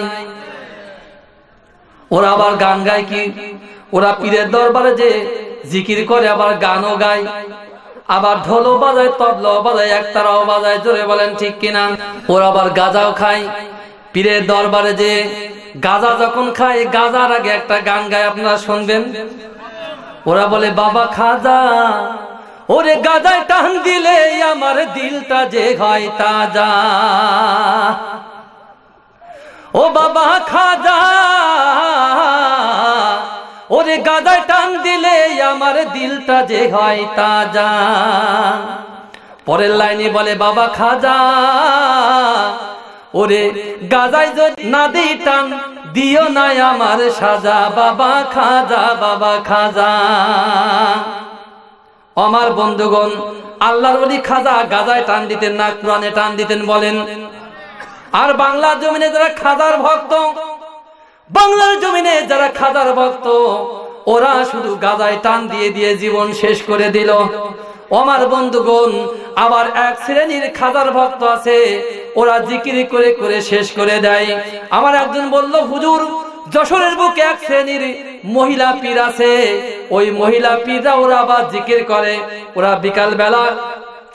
ওরা আবার গান গায় কি? ওরা পীরের দরবারে যে জিকির করে, আবার গানও গায়। আবার ঢোলও বাজায়, তবলাও বাজায়, একতারাও বাজায়, জোরে বলেন ঠিক কিনা? ওরা আবার গাজাও খায়। পীরের দরবারে যে গাজা যখন খায়, গাজার আগে একটা গান গায়, আপনারা শুনবেন। ওরা বলে, বাবা খাজা, ওরে গাজায় টান দিলে আমার দিলটা যে হয় তাজা। ও বাবা খাজা ওরে গাদায় টান দিলে আমার দিলটা যে হয় তাজা। পরের লাইনে বলে, বাবা খাজা, ওরে গাজায় যদি না দিই টান, দিও না আমার সাজা। বাবা খাজা বাবা খাজা। আমার বন্ধুগণ, আল্লাহর ওলি খাজা গাজায় টান দিতেন না, কোরআনে টান দিতেন বলেন। আর বাংলার জমিনে যারা খাজার ভক্ত বাংলার জমিনে যারা খাদার ভক্ত, ওরা শুধু গাদায় টান দিয়ে দিয়ে জীবন শেষ করে দিল। আমার বন্ধুগণ, আবার এক শ্রেণির খাদার ভক্ত আছে, ওরা জিকির করে করে শেষ করে দেয়। আমার একজন বলল, হুজুর, যশোরের বুকে এক শ্রেণির মহিলা পীর আছে। ওই মহিলা পীররা ওরা আবার জিকির করে। ওরা বিকাল বেলা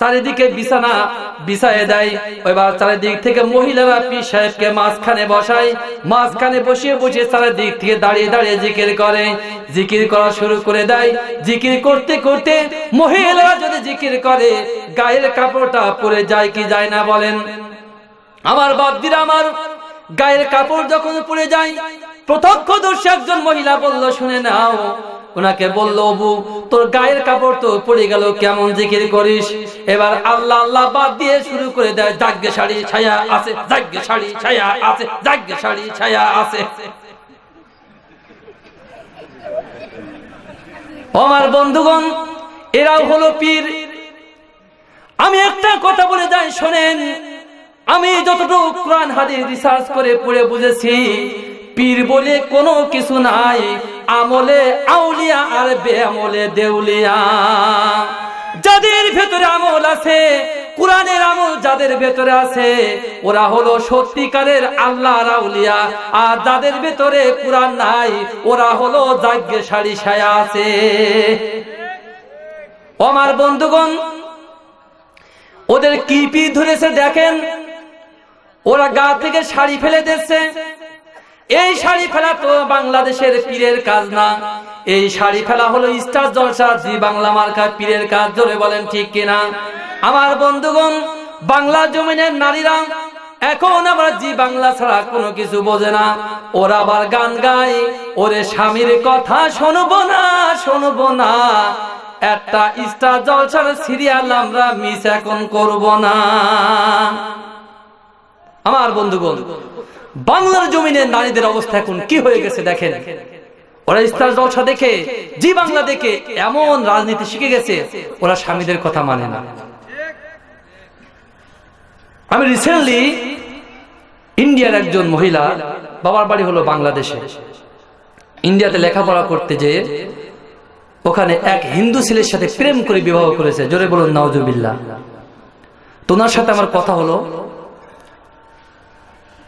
চারিদিকে বিছানা বিছায় দেয়। এবার চারিদিক থেকে মহিলারা পীর সাহেবকে মাঝখানে বসায়। মাঝখানে বসিয়ে বসিয়ে চারিদিক থেকে দাঁড়িয়ে দাঁড়িয়ে জিকির করে। জিকির করা শুরু করে দেয়। জিকির করতে করতে মহিলারা যদি জিকির করে, গায়ের কাপড়টা পরে যায় কি যায় না বলেন? আমার বাপদিরা আমার গায়ের কাপড় যখন পরে যায় প্রত্যক্ষদর্শী একজন মহিলা বলল, শুনে নাও। ওনাকে বলল, অবু, তোর গায়ের কাপড় তো পড়ে গেল, কেমন জিকির করিস? এবার আল্লাহ আল্লাহ বাদ দিয়ে শুরু করে দেয় জাগ্যে শাড়ি ছায়া আছে জাগ্যে শাড়ি ছায়া আছে জাগ্যে শাড়ি ছায়া আছে। আমার বন্ধুগণ, এরাও হলো পীর। আমি একটা কথা বলে যাই, শোনেন। আমি যতটুকু কোরআন, হাদিস, রিসার্চ করে পড়ে বুঝেছি পীর বলে কোনো কিছু নাই। আমলে আউলিয়া আর বেআমলে দেউলিয়া। যাদের ভেতরে আমল আছে, কোরআনের আমল যাদের ভেতরে আছে, ওরা হলো সত্যিকারের আল্লাহ রাউলিয়া আর যাদের ভেতরে কোরআন নাই, ওরা হলো যাজ্ঞে শাড়ি ছায়া আছে আমার বন্ধুগণ, ওদের কি পি ধরেছে দেখেন? ওরা গা থেকে শাড়ি ফেলে দিচ্ছে এই শাড়ি ফেলা তো বাংলাদেশের পীরের কাজ না। এই শাড়ি ফেলা হলো স্টার জলসা জি বাংলা মার্কা পীরের কাজ ধরে বলেন ঠিক কিনা? আমার বন্ধুগণ, বাংলা জমিনের নারীরা এখন আবার জি বাংলা ছাড়া কোনো কিছু বোঝে না। ওরা আবার গান গায়, ওরে স্বামীর কথা শুনব না শুনব না। একটা স্টার জলসার সিরিয়াল আমরা মিস এখন করব না। আমার বন্ধুগণ বাংলার জমিনে নারীদের অবস্থা এখন কি হয়ে গেছে দেখেন? ওরা ইস্তার জলসা দেখে, জি বাংলা দেখে এমন রাজনীতি শিখে গেছে, ওরা স্বামীদের কথা মানে না। আমি রিসেন্টলি ইন্ডিয়ার একজন মহিলা, বাবার বাড়ি হলো বাংলাদেশে। ইন্ডিয়াতে লেখাপড়া করতে যে ওখানে এক হিন্দু ছেলের সাথে প্রেম করে বিবাহ করেছে। জোরে বলুন নওজুবিল্লা তোমার সাথে আমার কথা হলো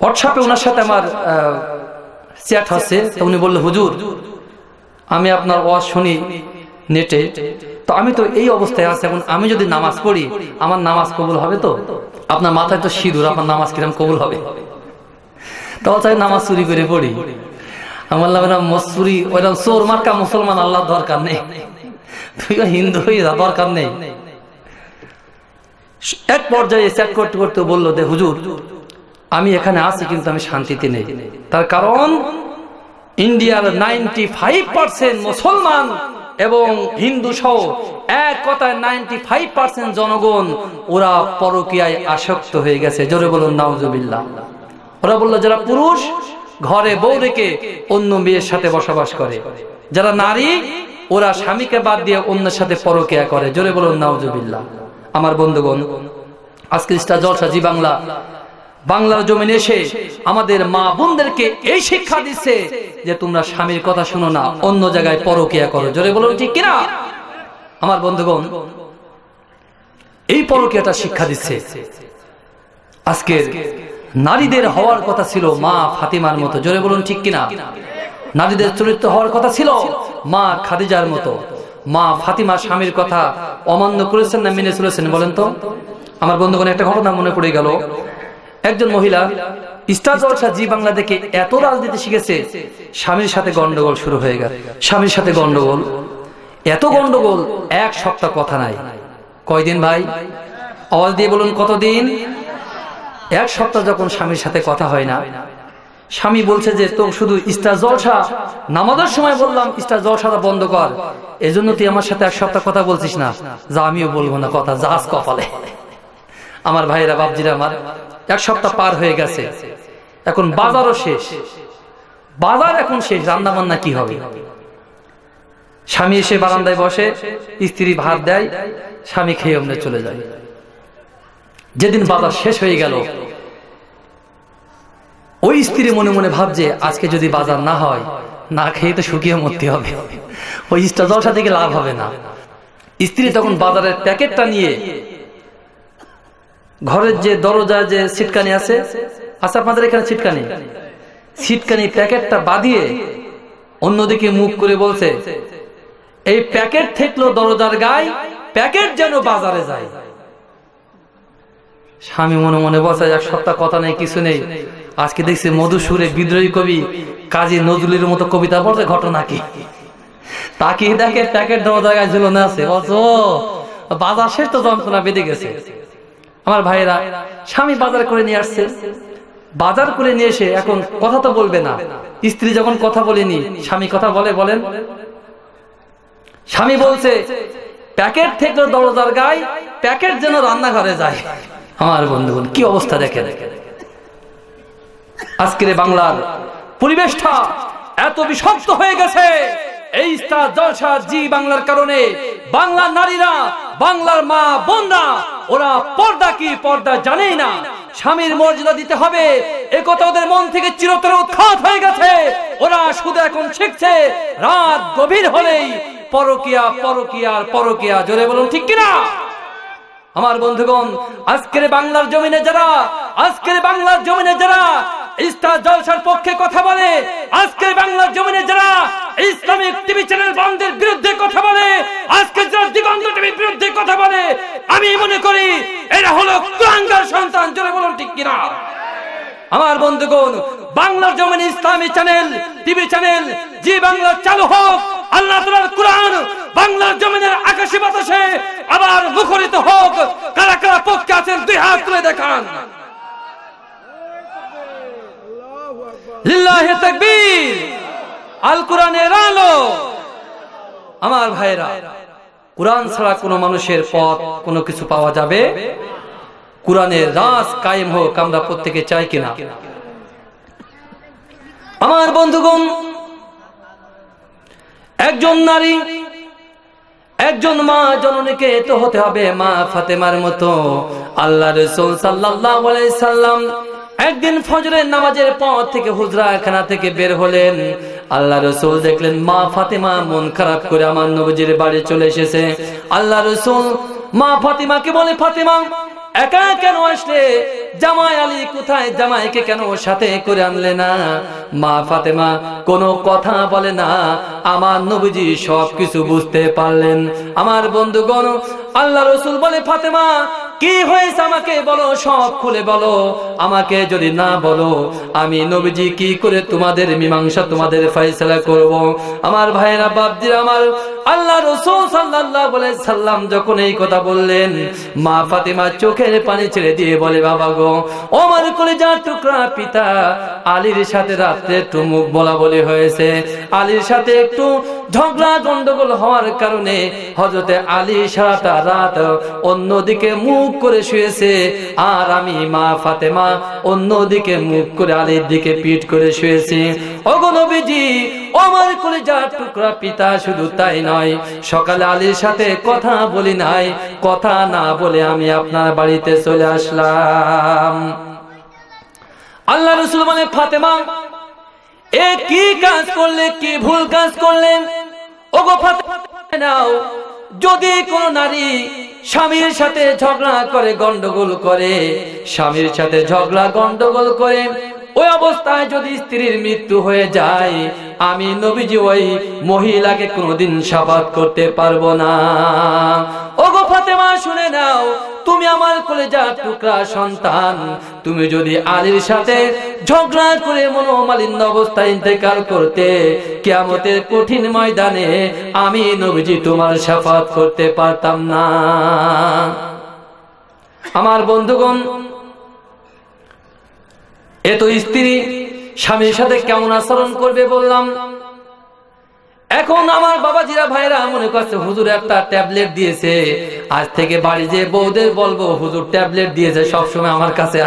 হোয়াটসঅ্যাপে ওনার সাথে আমার চ্যাট হচ্ছে তো উনি বলল, হুজুর, আমি আপনার ওয়াজ শুনি নেটে। তো আমি তো এই অবস্থায় আছি, এখন আমি যদি নামাজ পড়ি, আমার নামাজ কবুল হবে তো? আপনার মাথায় তো সিঁদুর, আপনার নামাজ কিরম কবুল হবে? তো চাই নামাজ চুরি করে পড়ি। আমার লাগবে মসুরি, ওইরকম চোর মার্কা মুসলমান আল্লাহ দরকার নেই। তুই হিন্দু হয়ে যা, দরকার নেই। এক পর্যায়ে চ্যাট করতে করতে বলল দে হুজুর আমি এখানে আছি কিন্তু আমি শান্তিতে নেই। তার কারণ, ইন্ডিয়ার নাইনটি ফাইভ মুসলমান এবং হিন্দু সহ এক কথায় নাইনটি ফাইভ জনগণ ওরা পরকিয়ায় আসক্ত হয়ে গেছে। জোরে বলুন, নাউজুবিল্লাহ। ওরা বলল, যারা পুরুষ ঘরে বউ রেখে অন্য মেয়ের সাথে বসবাস করে, যারা নারী, ওরা স্বামীকে বাদ দিয়ে অন্যের সাথে পরকিয়া করে। জোরে বলুন, নাউজুবিল্লাহ। আমার বন্ধুগণ আজকে জলসা জি বাংলা বাংলার জমিনে এসে আমাদের মা বোনদেরকে এই শিক্ষা দিচ্ছে যে তোমরা স্বামীর কথা শোনো না, অন্য জায়গায় পরকিয়া করো। জোরে বলুন ঠিক কিনা? আমার বন্ধুগণ, এই পরকিয়াটা শিক্ষা দিচ্ছে। আজকের নারীদের হওয়ার কথা ছিল মা ফাতিমার মতো। জোরে বলুন ঠিক কিনা? নারীদের চরিত্র হওয়ার কথা ছিল মা খাদিজার মতো। মা ফাতিমা স্বামীর কথা অমান্য করেছেন না মেনে চলেছেন বলেন তো? আমার বন্ধুগণ, একটা ঘটনা মনে পড়ে গেল। একজন মহিলা জি বাংলা এত রাজনীতি শিখেছে, স্বামীর সাথে গন্ডগোল শুরু হয়ে গেল। স্বামীর সাথে গন্ডগোল। এত গন্ডগোল, এক সপ্তাহ কথা নাই। কয়দিন ভাই? আওয়াজ দিয়ে বলুন কতদিন? এক সপ্তাহ যখন স্বামীর সাথে কথা হয় না, স্বামী বলছে যে তো শুধু ইস্টার জলসা, নামাজের সময় বললাম ইস্টার জলসাটা বন্ধ কর। এজন্য তুই আমার সাথে এক সপ্তাহ কথা বলছিস না। যা আমিও বলব না কথা, জাহাজ কপালে। আমার ভাইরা বাবজিরা আমার, এক সপ্তাহ পার হয়ে গেছে। এখন বাজারও শেষ। বাজার এখন শেষ রান্না বান্না কি হবে? স্বামী এসে বারান্দায় বসে, স্ত্রী ভাত দেয়, স্বামী খেয়ে অমনে চলে যায়। যেদিন বাজার শেষ হয়ে গেল, ওই স্ত্রী মনে মনে ভাবছে, আজকে যদি বাজার না হয়, না খেয়ে তো শুকিয়ে মরতে হবে। ওই ইস্টা জলসা থেকে লাভ হবে না। স্ত্রী তখন বাজারের প্যাকেটটা নিয়ে ঘরের যে দরজা যে সিটকানি আছে আছে আপনাদের এখানে সিটকানি সিটকানি প্যাকেটটা বাঁধিয়ে অন্যদিকে মুখ করে বলছে, এই প্যাকেট থেকলো দরজার গায়ে, প্যাকেট যেন বাজারে যায়। স্বামী মনে মনে বসে এক সপ্তাহ কথা নেই, কিছু নেই। আজকে দেখছি মধুসূরে বিদ্রোহী কবি কাজী নজরুলের মতো কবিতা বলছে, ঘটনা কি? তাকে দেখে প্যাকেট দেওয়া জায়গায় ঝুলনে আছে। বাজার শেষ তো যন্ত্রণা বেঁধে গেছে। আমার ভাইয়েরা, স্বামী বাজার করে নিয়ে আসছে। বাজার করে নিয়ে এসে এখন কথা তো বলবে না। স্ত্রী যখন কথা বলেনি, স্বামী কথা বলে, বলেন, স্বামী বলছে, প্যাকেট থেকে দরজার গায়ে, প্যাকেট যেন রান্নাঘরে যায়। আমার বন্ধুগণ, কি অবস্থা দেখেন। আজকের বাংলার পরিবেশটা এত বিষাক্ত হয়ে গেছে। এই জি বাংলার কারণে বাংলার নারীরা, বাংলার মা বোনরা, ওরা পর্দা কি পর্দা জানেই না। স্বামীর মর্যাদা দিতে হবে। একথা ওদের মন থেকে চিরতরে উৎখাত হয়ে গেছে। ওরা শুধু এখন শিখছে, রাত গভীর হলেই পরকিয়া পরকিয়ার পরকিয়া। জোরে বলুন, ঠিক কিনা? আমার বন্ধুগণ, আজকের বাংলার জমিনে যারা, আজকের বাংলার জমিনে যারা ইস্টার জলসার পক্ষে কথা বলে। আজকের বাংলার জমিনে যারা ইসলামিক টিভি চ্যানেল বন্ধের বিরুদ্ধে কথা বলে, আজকে যারা দিগন্ত টিভির বিরুদ্ধে কথা বলে, আমি মনে করি এরা হলো কুলাঙ্গার সন্তান, জোরে বলুন ঠিক কিনা? আমার বন্ধুগণ, বাংলার জমিনে ইসলামী channel, TV channel Zee Bangla চালু হোক, আল্লাহ তাআলার কোরআন বাংলার জমিনের আকাশে বাতাসে আবার মুখরিত হোক, কারা কারা পক্ষে আছেন দুই হাত তুলে দেখান। আমার ভাইরা কোরআন ছাড়া কোনো মানুষের পথ, কোনো কিছু পাওয়া যাবে? কোরআনের রাস কায়েম হোক, আমরা প্রত্যেকে চাই কিনা? আমার বন্ধুগণ, একজন নারী, একজন মা জননীকে তো হতে হবে মা ফাতেমার মতো। আল্লাহ রসুল আলাইহি সাল্লাম একদিন ফজরের নামাজের পর থেকে হুজরা খানা থেকে বের হলেন। আল্লাহ রসুল দেখলেন, মা ফাতেমা মন খারাপ করে আমার নবজির বাড়ি চলে এসেছে। আল্লাহ রসুল, মা ফাতিমাকে বলে, ফাতেমা, একা কেন আসলে? জামাই আলী কোথায়? জামাইকে কেন সাথে করে আনলে না? মা ফাতেমা কোনো কথা বলে না। আমার নবীজি সবকিছু বুঝতে পারলেন। আমার বন্ধুগণ, আল্লাহ রসুল বলে, ফাতেমা কি হয়েছে আমাকে বলো, সব খুলে বলো। আমাকে যদি না বলো, আমি নবীজি কি করে তোমাদের মীমাংসা, তোমাদের ফয়সলা করব? আমার ভাইরা বাপজির, আমার আল্লাহ রসুল সাল্লাল্লাহু আলাইহি সাল্লাম যখন এই কথা বললেন, মা ফাতেমা চোখের পানি ছেড়ে দিয়ে বলে, বাবা গো আমার কলেজার টুকরা পিতা আলীর সাথে রাত্রে একটু মুখ বলা বলি হয়েছে। আলীর সাথে একটু ঝগড়া গন্ডগোল হওয়ার কারণে হজরতে আলী সারাটা রাত অন্যদিকে মুখ করে শুয়েছে, আর আমি মা ফাতেমা অন্যদিকে মুখ করে আলীর দিকে পিঠ করে শুয়েছি। অগনবীজি আমার কলেজার টুকরা পিতা শুধু তাই নয়, সকালে আলীর সাথে কথা বলি নাই, কথা না বলে আমি আপনার বাড়িতে চলে আসলাম। আল্লাহ রসুল মানে ফাতেমা, এ কি কাজ করলে, কি ভুল কাজ করলেন? যদি কোন নারী স্বামীর সাথে ঝগড়া করে গন্ডগোল করে স্বামীর সাথে ঝগড়া গন্ডগোল করে ওই অবস্থায় যদি স্ত্রীর মৃত্যু হয়ে যায়, আমি নবীজি ওই মহিলাকে কোনোদিন সাবাদ করতে পারব না। ও গো ফাতেমা, শুনে নাও, তুমি আমার কলেজার টুকরা সন্তান। তুমি যদি আলীর সাথে ঝগড়া করে মনোমালিন্য অবস্থায় ইন্তেকাল করতে কেয়ামতের কঠিন ময়দানে আমি নবীজি তোমার সাফাত করতে পারতাম না। আমার বন্ধুগণ এ তো স্ত্রী, স্বামীর সাথে কেমন আচরণ করবে বললাম। এখন আমার বাবাজিরা ভাইরা মনে করছে, হুজুর একটা ট্যাবলেট দিয়েছে। আজ থেকে বাড়ি যে বৌদের বলব, হুজুর ট্যাবলেট দিয়েছে, সবসময় আমার কাছে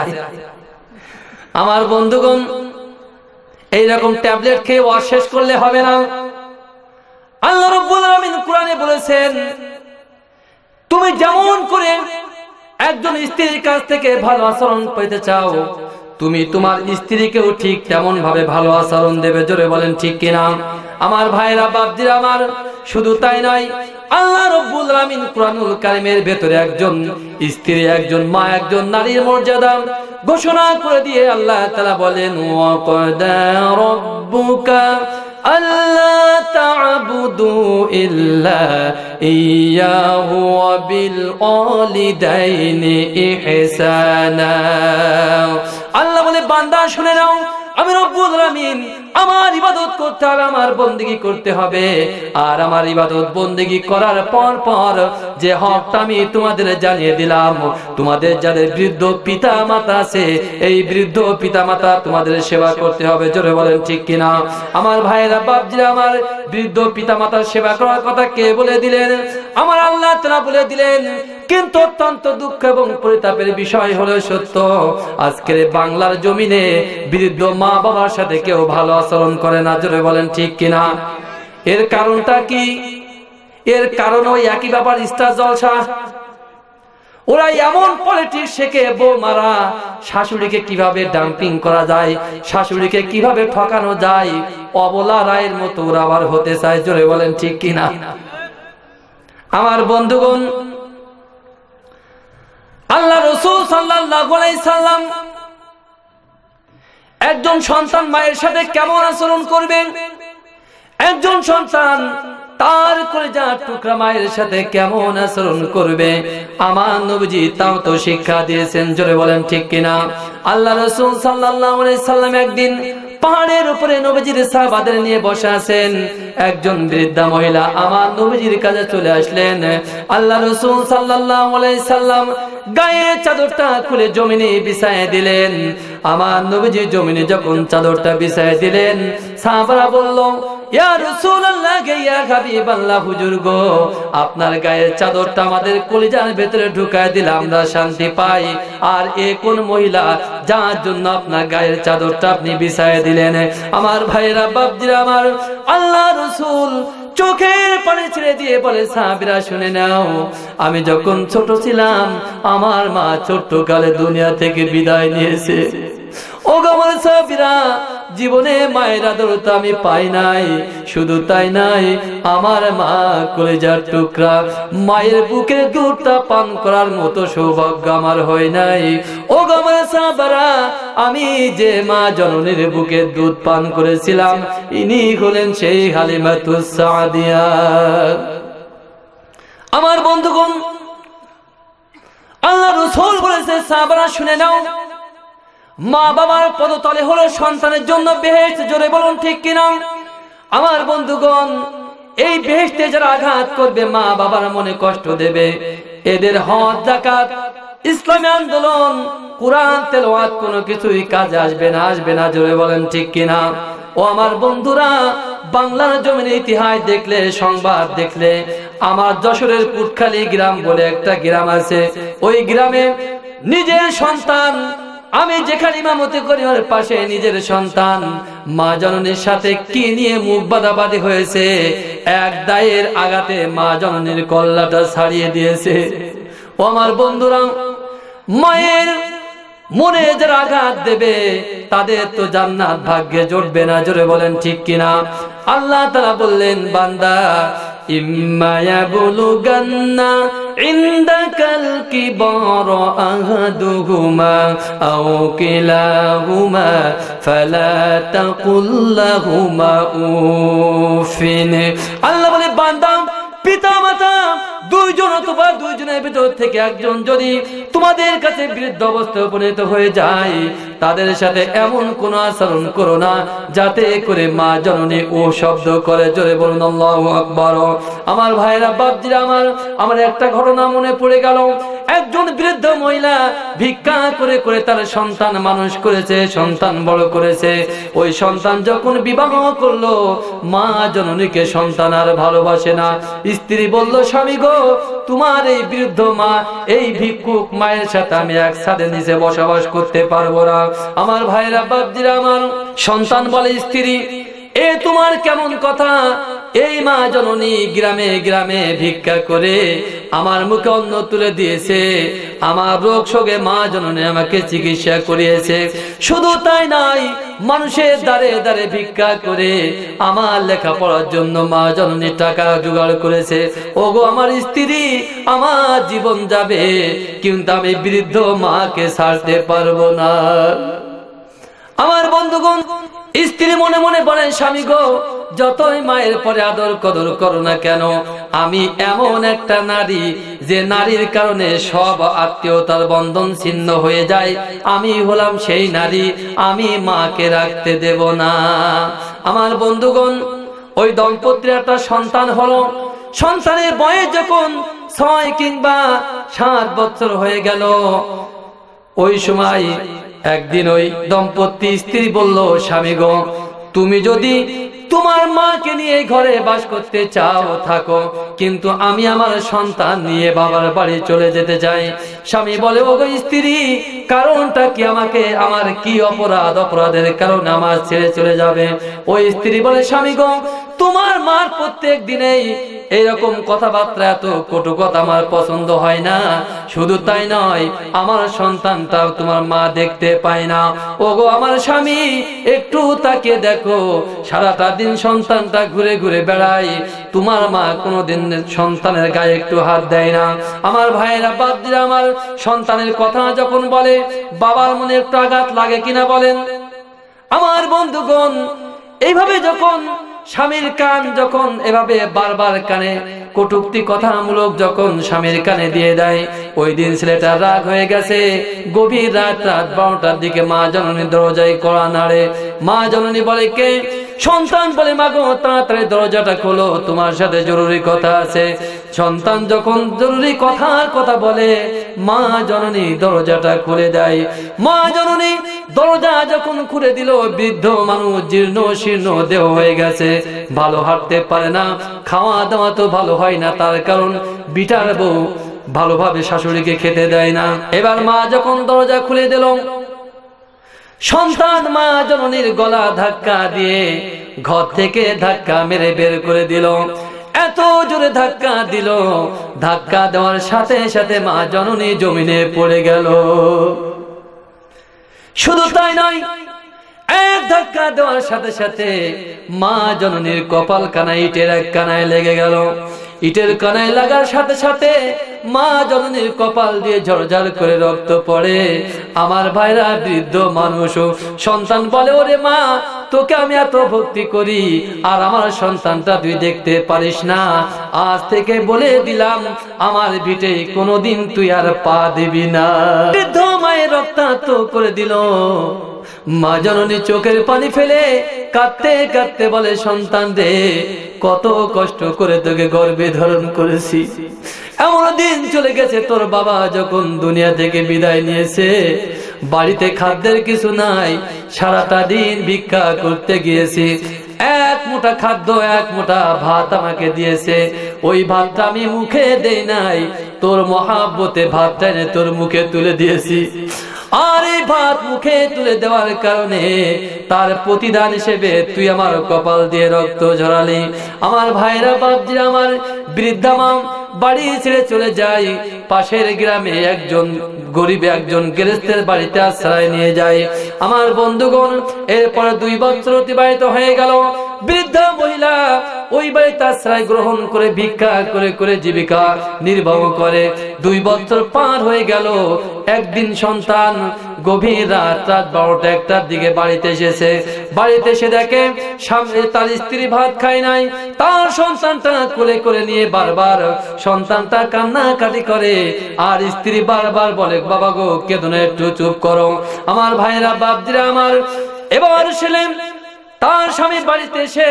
আমার বন্ধুগণ, এইরকম ট্যাবলেট খেয়ে অশেষ করলে হবে না। আল্লাহ রব্বুল আলামিন কোরআনে বলেছেন, তুমি যেমন করে একজন স্ত্রীর কাছ থেকে ভালো আচরণ পেতে চাও তুমি তোমার স্ত্রীকেও ঠিক তেমন ভাবে ভালো আচরণ দেবে। জোরে বলেন, ঠিক কিনা? আমার ভাইরা বাপজিরা আমার, শুধু তাই নয় আল্লাহ রব্বুল আলামিন কুরআনুল কারীমের ভেতরে একজন স্ত্রী, একজন মা, একজন নারীর মর্যাদা ঘোষণা করে দিয়ে আল্লাহ তাআলা বলেন ওয়া কাদা রাব্বুকা আল্লা তা'বুদু ইল্লা ইয়াহু ওয়া বিল ওয়ালিদাইনি ইহসানা। আল্লাহ বলে, বান্দা, শুনে নাও, আমি রব্বুল আলামিন আমার ইবাদত করতে হবে, আমার বন্দেগী করতে হবে। আর আমার ইবাদত বন্দেগী করার পর পর যে হকটা আমি তোমাদের জানিয়ে দিলাম, তোমাদের যাদের বৃদ্ধ পিতা মাতা আছে, এই বৃদ্ধ পিতা মাতা তোমাদের সেবা করতে হবে, জোরে বলেন ঠিক কিনা? আমার ভাইয়েরা, বাপজিরা, আমার বৃদ্ধ পিতা মাতার সেবা করার কথা কে বলে দিলেন? আমার আল্লাহ তারা বলে দিলেন, কিন্তু অত্যন্ত দুঃখ এবং পরিতাপের বিষয় হলো সত্য। আজকের বাংলার জমিনে বৃদ্ধ মা বাবার সাথে কেউ ভালো আচরণ করে না, জোরে বলেন ঠিক কিনা? এর কারণটা কি? এর কারণ ওই একই ব্যাপার, স্টার জলসা। ওরা এমন পলিটিক্স শেখে বউ মারা শাশুড়িকে কীভাবে ডাম্পিং করা যায়, শাশুড়িকে কীভাবে ঠকানো যায়, অবলা রায়ের মতো ওরা আবার হতে চায়, জোরে বলেন ঠিক কিনা? আমার বন্ধুগণ, আল্লাহ রসুল সাল্লাহ সাল্লাম একজন সন্তান মায়ের সাথে কেমন আচরণ করবেন? একজন সন্তান তার যা টুকরা মায়ের সাথে কেমন আচরণ করবে? আমার নবীজি তাও তো শিক্ষা দিয়েছেন, জোরে বলেন ঠিক কিনা? আল্লাহ রসুল সাল্লাহ সাল্লাম একদিন পাহাড়ের উপরে নবীজির সাহাবাদের নিয়ে বসে আছেন। একজন বৃদ্ধা মহিলা আমার নবীজির কাছে চলে আসলেন। আল্লাহ রসুল সাল্লাম গায়ে চাদরটা খুলে জমিনে বিছায় দিলেন। আমার নবীজি জমিনে যখন চাদরটা বিছায় দিলেন, সাহাবারা বলল আপনার গায়ের চাদরটা আমাদের কলিজার ভেতরে ঢুকায় দিলে আমরা শান্তি পাই। আর এ কোন মহিলা, যার জন্য আপনার গায়ের চাদরটা আপনি বিছায় দিলেন? আমার ভাইয়েরা, বাপজিরা, আমার আল্লাহ রসুল চোখের পানি ছেড়ে দিয়ে বলে, সাহাবিরা, শুনে নাও, আমি যখন ছোট ছিলাম, আমার মা ছোট্ট কালে দুনিয়া থেকে বিদায় নিয়েছে। ও জীবনে মায়ের আদরতা আমি পাই নাই, শুধু তাই নাই, আমার মা কলেজার টুকরা, মায়ের বুকে দুধটা পান করার মতো সৌভাগ্য আমার হয় নাই। ও গমল সাহাবারা, আমি যে মা জননীর বুকে দুধ পান করেছিলাম, ইনি হলেন সেই হালিমাতুস সাদিয়া। আমার বন্ধুগণ, আল্লাহ রসুল বলেছে, সাহাবারা শুনে নাও। মা বাবার পদতলে হলো সন্তানের জন্য বেহেস্ট জোরে বলুন ঠিক কিনা? আমার বন্ধুগণ, এই বেহেস্টে যারা আঘাত করবে মা বাবার মনে কষ্ট দেবে। এদের হজ জাকাত ইসলামী আন্দোলন, কোরআন, তেলাওয়াত কোনো কিছুই কাজে আসবে না আসবে না, জোরে বলেন ঠিক কিনা? ও আমার বন্ধুরা, বাংলার জমিনে ইতিহাস দেখলে, সংবাদ দেখলে, আমার যশোরের পুটখালি গ্রাম বলে একটা গ্রাম আছে। ওই গ্রামে নিজের সন্তান আমি যেখানে ইমামতি করি, ওর পাশে নিজের সন্তান। মা জননীর সাথে কি নিয়ে মুখ বাদাবাদি হয়েছে? এক দায়ের আগাতে মা জননীর কল্লাটা ছাড়িয়ে দিয়েছে। ও আমার বন্ধুরা, মায়ের মনে যারা আঘাত দেবে, তাদের তো জান্নাত ভাগ্যে জড়বে না, জোরে বলেন ঠিক কিনা? আল্লাহ তারা বললেন, বান্দা إما يبلغن عندك الكبار أحدهما أو كلاهما فلا تقل لهما أوف আল্লাহ বলে বান্দা পিতা মাতা দুইজন অথবা দুইজনের ভিতর থেকে একজন যদি তোমাদের কাছে বৃদ্ধ অবস্থায় উপনীত হয়ে যায়, তাদের সাথে এমন কোন আচরণ করো না, যাতে করে মা জননী ও শব্দ করে জোরে বলুন, আল্লাহু আকবার। আমার ভাইরা বাপজিরা আমার আমার একটা ঘটনা মনে পড়ে গেল। একজন বৃদ্ধ মহিলা ভিক্ষা করে করে তার সন্তান মানুষ করেছে, সন্তান বড় করেছে। ওই সন্তান যখন বিবাহ করল, মা জননীকে সন্তান আর ভালোবাসে না। স্ত্রী বলল, স্বামী গো তোমার এই বৃদ্ধ মা, এই ভিক্ষুক মায়ের সাথে আমি একসাথে নিজে বসবাস করতে পারব না। আমার ভাইরা বাপজিরা, আমার সন্তান বলে স্ত্রী এ তোমার কেমন কথা? এই মা জননী গ্রামে গ্রামে ভিক্ষা করে আমার মুখে অন্ন তুলে দিয়েছে। আমার রোগ শোকে মা জননী আমাকে চিকিৎসা করিয়েছে। শুধু তাই নাই, মানুষের দ্বারে দ্বারে ভিক্ষা করে আমার লেখা পড়ার জন্য মা জননী টাকা জোগাড় করেছে। ওগো আমার স্ত্রী, আমার জীবন যাবে, কিন্তু আমি বৃদ্ধ মাকে ছাড়তে পারব না। আমার বন্ধুগণ, স্ত্রী মনে মনে বলেন, স্বামী গো, যতই মায়ের পরে আদর কদর করো না কেন, আমি এমন একটা নারী যে নারীর কারণে সব আত্মীয়তার বন্ধন ছিন্ন হয়ে যায়। আমি হলাম সেই নারী, আমি মাকে রাখতে দেব না। আমার বন্ধুগণ, ওই দম্পতির একটা সন্তান হলো। সন্তানের বয়স যখন ছয় কিংবা সাত বছর হয়ে গেল, ওই সময় একদিন ওই দম্পতি স্ত্রী বলল, স্বামী গো, তুমি যদি তোমার মাকে নিয়ে ঘরে বাস করতে চাও, থাকো। কিন্তু আমি আমার সন্তান নিয়ে বাবার বাড়ি চলে যেতে চাই। স্বামী বলে, ওগো স্ত্রী কারণটা কি? আমাকে আমার কি অপরাধ? অপরাধের কারণে আমার ছেড়ে চলে যাবে। ওই স্ত্রী বলে, স্বামী গো, তোমার মার প্রত্যেক দিনেই এইরকম কথাবার্তা এত কটু কথা আমার পছন্দ হয় না। শুধু তাই নয়, আমার সন্তানটা তোমার মা দেখতে পায় না। ওগো, আমার স্বামী, একটু তাকে দেখো। সারাটা দিন সন্তানটা ঘুরে ঘুরে বেড়ায়। তোমার মা কোনোদিন সন্তানের গায়ে একটু হাত দেয় না। আমার ভাইয়েরা বাপজিরা আমার সন্তানের কথা যখন বলে বাবার মনে একটু আঘাত লাগে কিনা বলেন? আমার বন্ধুগণ, এইভাবে যখন স্বামীর কান যখন এভাবে বারবার কানে, কটুক্তি কথামূলক যখন স্বামীর কানে দিয়ে দেয়, ওই দিন ছেলেটা রাগ হয়ে গেছে। গভীর রাত রাত বারোটার দিকে মা জননী দরজায় কড়া নাড়ে। মা জননী বলে, কে? সন্তান বলে, মাগো, তাড়াতাড়ি দরজাটা খোলো, তোমার সাথে জরুরি কথা আছে। সন্তান যখন জরুরি কথার কথা বলে, মা জননী দরজাটা খুলে দেয়। মা জননী দরজা যখন খুলে দিল, বৃদ্ধ মানুষ জীর্ণ শীর্ণ দেহ হয়ে গেছে। ভালো হাঁটতে পারে না খাওয়া দাওয়া তো ভালো হয় না, তার কারণ বিটার বউ ভালোভাবে শাশুড়িকে খেতে দেয় না। এবার মা যখন দরজা খুলে দিল সন্তান মা জননীর গলা ধাক্কা দিয়ে ঘর থেকে ধাক্কা মেরে বের করে দিল। এত জোরে ধাক্কা দিল। ধাক্কা দেওয়ার সাথে সাথে মা জননী জমিনে পড়ে গেল। শুধু তাই নয়, এক ধাক্কা দেওয়ার সাথে সাথে মা জননীর কপাল কানায়, ইটের এক কানায় লেগে গেল। ইটের কানায় লাগার সাথে সাথে মা জননীর কপাল দিয়ে ঝরঝর করে রক্ত পড়ে। আমার ভাইরা বৃদ্ধ মানুষ সন্তান বলে, ওরে মা, তোকে আমি এত ভক্তি করি, আর আমার সন্তানটা তুই দেখতে পারিস না। আজ থেকে বলে দিলাম, আমার ভিটে কোনোদিন তুই আর পা দিবি না। বৃদ্ধ মায়ের রক্তাক্ত করে দিল। মা জননী চোখের পানি ফেলে কাঁদতে কাঁদতে বলে, সন্তান দে কত কষ্ট করে তোকে গর্বে ধারণ করেছি। এমন দিন চলে গেছে, তোর বাবা যখন দুনিয়া থেকে বিদায় নিয়েছে, বাড়িতে খাদ্যের কিছু নাই, সারাটা দিন ভিক্ষা করতে গিয়েছি। এক মোটা খাদ্য, এক মোটা ভাত আমাকে দিয়েছে। ওই ভাতটা আমি মুখে দেই নাই, তোর মহাব্বতে ভাতটা এনে তোর মুখে তুলে দিয়েছি। আর এই ভাত মুখে তুলে দেওয়ার কারণে তার প্রতিদান হিসেবে তুই আমার কপাল দিয়ে রক্ত ঝরালি। আমার ভাইরা বাপজি আমার বৃদ্ধা মা বাড়ি ছেড়ে চলে যাই। পাশের গ্রামে একজন গরিব একজন গেরেস্তের বাড়িতে আশ্রয় নিয়ে যায়। আমার বন্ধুগণ, এরপরে দুই বছর অতিবাহিত হয়ে গেল। বৃদ্ধা মহিলা ওই বাড়িতে আশ্রয় গ্রহণ করে, ভিক্ষা করে করে জীবিকা নির্বাহ করে। দুই বছর পার হয়ে গেল। একদিন সন্তান গভীর রাত রাত বারোটা একটার দিকে বাড়িতে এসেছে। বাড়িতে এসে দেখে সামনে তার স্ত্রী ভাত নাই। তার সন্তানটা কোলে করে নিয়ে বারবার সন্তানটা কান্নাকাটি করে। আর স্ত্রী বারবার বলে, বাবা গো কেদনে একটু, চুপ করো। আমার ভাইরা বাপজিরা আমার। এবার ছেলে তার স্বামী বাড়িতে এসে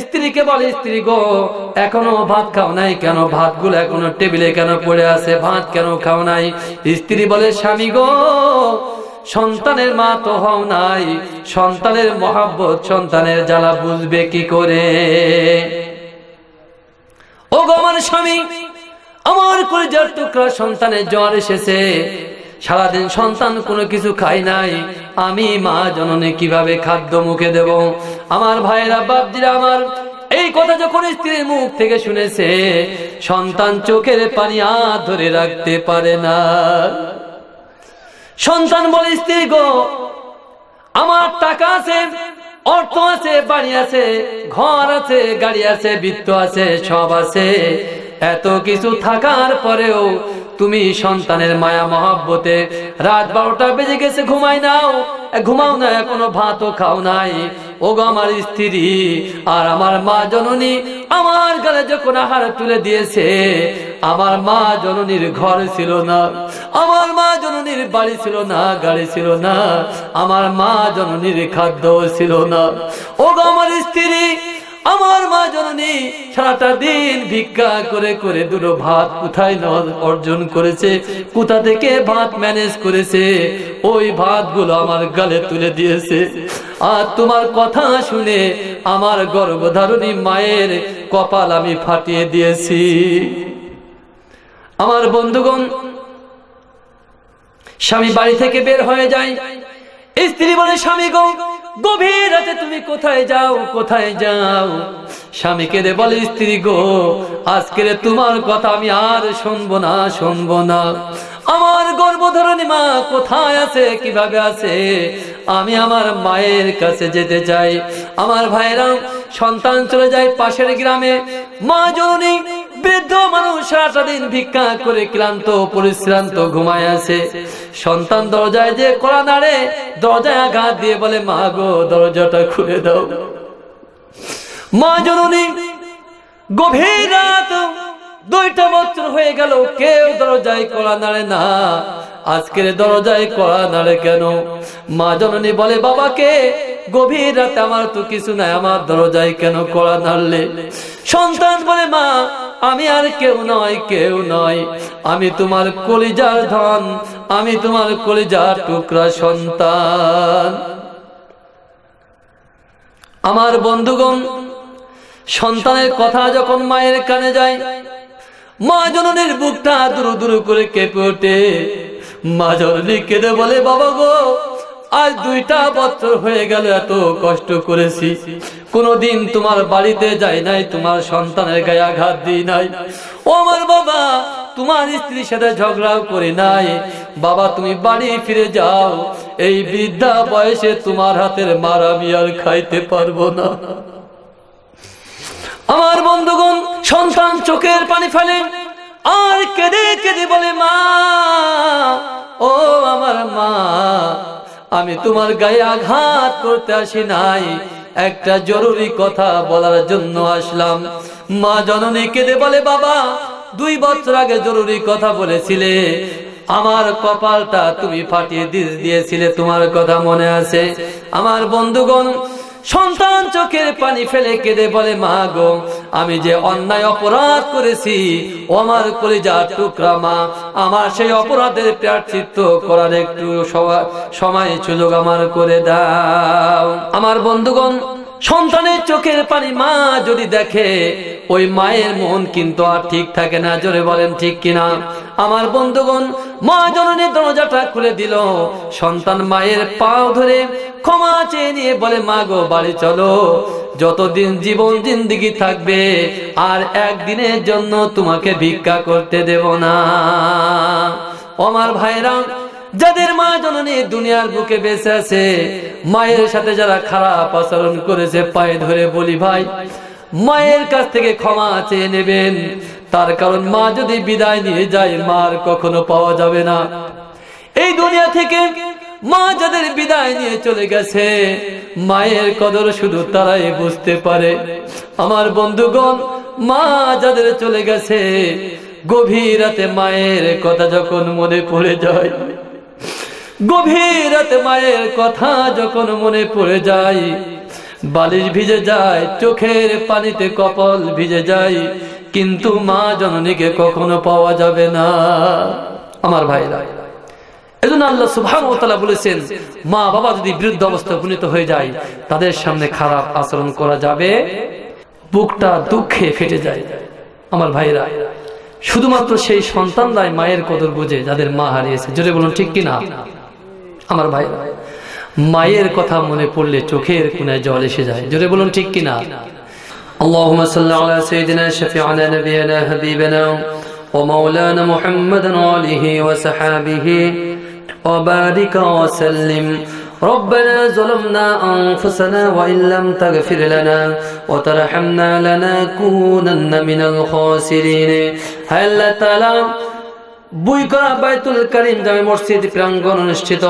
স্ত্রীকে বলে, স্ত্রী গো, এখনও ভাত খাও নাই কেন? ভাতগুলো এখনও টেবিলে কেন পড়ে আছে? ভাত কেন খাও নাই? স্ত্রী বলে, স্বামী গো সন্তানের মা তো হও নাই, সন্তানের মহাব্বত সন্তানের জ্বালা বুঝবে কি করে? ও আমার স্বামী, আমার কলিজার টুকরা সন্তানের জ্বর এসেছে। সারাদিন সন্তান কোনো কিছু খাই নাই। আমি মা জননে কীভাবে খাদ্য মুখে দেব? আমার ভাইয়েরা, বাপজিরা আমার, এই কথা যখন স্ত্রীর মুখ থেকে শুনেছে, সন্তান চোখের পানি আর ধরে রাখতে পারে না। সন্তান বলে স্ত্রী গো, আমার টাকা আছে, অর্থ আছে, বাড়ি আছে, ঘর আছে, গাড়ি আছে, বৃত্ত আছে, সব আছে। এত কিছু থাকার পরেও তুমি সন্তানের মায়া মহাব্বতে রাত বারোটা বেজে গেছে, ঘুমাই নাও। ঘুমাও না, এখনও ভাতও খাও নাই। ও গো আমার স্ত্রী, আর আমার মা জননী, আমার গালে যখন আহার তুলে দিয়েছে, আমার মা জননীর ঘর ছিল না, আমার মা জননীর বাড়ি ছিল না, গাড়ি ছিল না, আমার মা জননীর খাদ্য ছিল না। ও গো আমার স্ত্রী আমার মা জননী, সারাটা দিন ভিক্ষা করে করে দুটো ভাত কোথায় অর্জন করেছে? কোথা থেকে ভাত ম্যানেজ করেছে? ওই ভাতগুলো আমার গালে তুলে দিয়েছে। আর তোমার কথা শুনে আমার গর্ভধারণী মায়ের কপাল আমি ফাটিয়ে দিয়েছি। আমার বন্ধুগণ, স্বামী বাড়ি থেকে বের হয়ে যায়। স্ত্রী বলে, স্বামী গো গভীর রাতে তুমি কোথায় যাও কোথায় যাও? স্বামীকে দে বলে, স্ত্রী গো, আজকের তোমার কথা আমি আর শুনব না শুনব না। আমার গর্ভধারণী মা কোথায় আছে, কীভাবে আছে? আমি আমার মায়ের কাছে যেতে চাই। আমার ভাইরা সন্তান চলে যায় পাশের গ্রামে। মা জননী বৃদ্ধ মানুষ সারাটা ভিক্ষা করে ক্লান্ত, পরিশ্রান্ত ঘুমায় আছে সন্তান দরজায় যে কড়া নাড়ে, দরজায় আঘাত দিয়ে বলে, মা গো, দরজাটা খুলে দাও। মা জননী, গভীর রাত দুইটা বছর হয়ে গেল, কেউ দরজায় কড়া নাড়ে না। আজকের দরজায় কড়া নাড়ে কেন? মা জননী বলে, বাবাকে, গভীর রাতে আমার তো কিছু নাই, আমার দরজায় কেন কড়া নাড়লে? সন্তান বলে, মা, আমি আর কেউ নয় কেউ নয়। আমি তোমার কলিজার ধন, আমি তোমার কলিজার টুকরা সন্তান। আমার বন্ধুগণ, সন্তানের কথা যখন মায়ের কানে যায় মা জননীর বুকটা দুরু দুরু করে কেঁপে ওঠে। মা জননী কেঁদে বলে, বাবা গো, আজ দুইটা বছর হয়ে গেল, এত কষ্ট করেছি। কোনদিন তোমার বাড়িতে যাই নাই, তোমার সন্তানের গায়ে আঘাত দিই নাই। ও আমার বাবা, তোমার স্ত্রীর সাথে ঝগড়াও করে নাই। বাবা, তুমি বাড়ি ফিরে যাও। এই বৃদ্ধা বয়সে তোমার হাতের মার আমি আর খাইতে পারব না। আমার বন্ধুগণ, সন্তান চোখের পানি ফেলে। আর কেঁদে কেঁদে বলে, মা, ও আমার মা, আমি তোমার গায়ে আঘাত করতে আসি নাই। একটা জরুরি কথা বলার জন্য আসলাম। মা জননী কেঁদে বলে, বাবা, দুই বছর আগে জরুরি কথা বলেছিলে। আমার কপালটা তুমি ফাটিয়ে দিয়েছিলে, তোমার কথা মনে আছে। আমার বন্ধুগণ সন্তান চোখের পানি ফেলে কেঁদে বলে, মা গো, আমি যে অন্যায় অপরাধ করেছি, ও আমার যা টুকরা, মা। আমার সেই অপরাধের প্রার্থিত্ব করার একটু সময় সুযোগ আমার করে দাও। আমার বন্ধুগণ, সন্তানের চোখের পানি মা যদি দেখে ওই মায়ের মন কিন্তু আর ঠিক থাকে না, জোরে বলেন ঠিক কিনা? আমার বন্ধুগণ, মা জননী দরজাটা খুলে দিল। সন্তান মায়ের পাও ধরে ক্ষমা চেয়ে নিয়ে বলে, মা গো, বাড়ি চলো। যতদিন জীবন জিন্দিগি থাকবে, আর একদিনের জন্য তোমাকে ভিক্ষা করতে দেব না। আমার ভাইরা যাদের মা জননী দুনিয়ার বুকে বেঁচে আছে, মায়ের সাথে যারা খারাপ আচরণ করেছে, পায়ে ধরে বলি ভাই মায়ের কাছ থেকে ক্ষমা চেয়ে নেবেন। তার কারণ মা যদি বিদায় নিয়ে যায়, মার কখনো পাওয়া যাবে না। এই দুনিয়া থেকে মা যাদের বিদায় নিয়ে চলে গেছে, মায়ের কদর শুধু তারাই বুঝতে পারে। আমার বন্ধুগণ, মা যাদের চলে গেছে, গভীর রাতে মায়ের কথা যখন মনে পড়ে যায়, গভীর রাতে মায়ের কথা যখন মনে পড়ে যায় বালিশ ভিজে যায়, চোখের পানিতে কপাল ভিজে যায়। কিন্তু মা জননীকে কখনো পাওয়া যাবে না। আমার ভাইরা, এজন্য বলেছেন, মা বাবা যদি বৃদ্ধ অবস্থা উপনীত হয়ে যায়, তাদের সামনে খারাপ আচরণ করা যাবে, বুকটা দুঃখে ফেটে যায়। আমার ভাইরা, শুধুমাত্র সেই সন্তানরাই মায়ের কদর বুঝে, যাদের মা হারিয়েছে। জোরে বলুন, ঠিক কিনা? আমার ভাই মায়ের কথা মনে পড়লে চোখের কোনায় জল এসে যায় জোরে বলুন ঠিক কিনা اللهم صل على سيدنا شفيعنا نبينا حبيبنا ومولانا محمد وآله وصحابه وبارك وسلم ربنا ظلمنا أنفسنا وإن لم تغفر لنا وترحمنا لنكونن من الخاسرين هل تعالى বুই করা বাইতুল করিম জামে মসজিদ প্রাঙ্গণ অনুষ্ঠিত।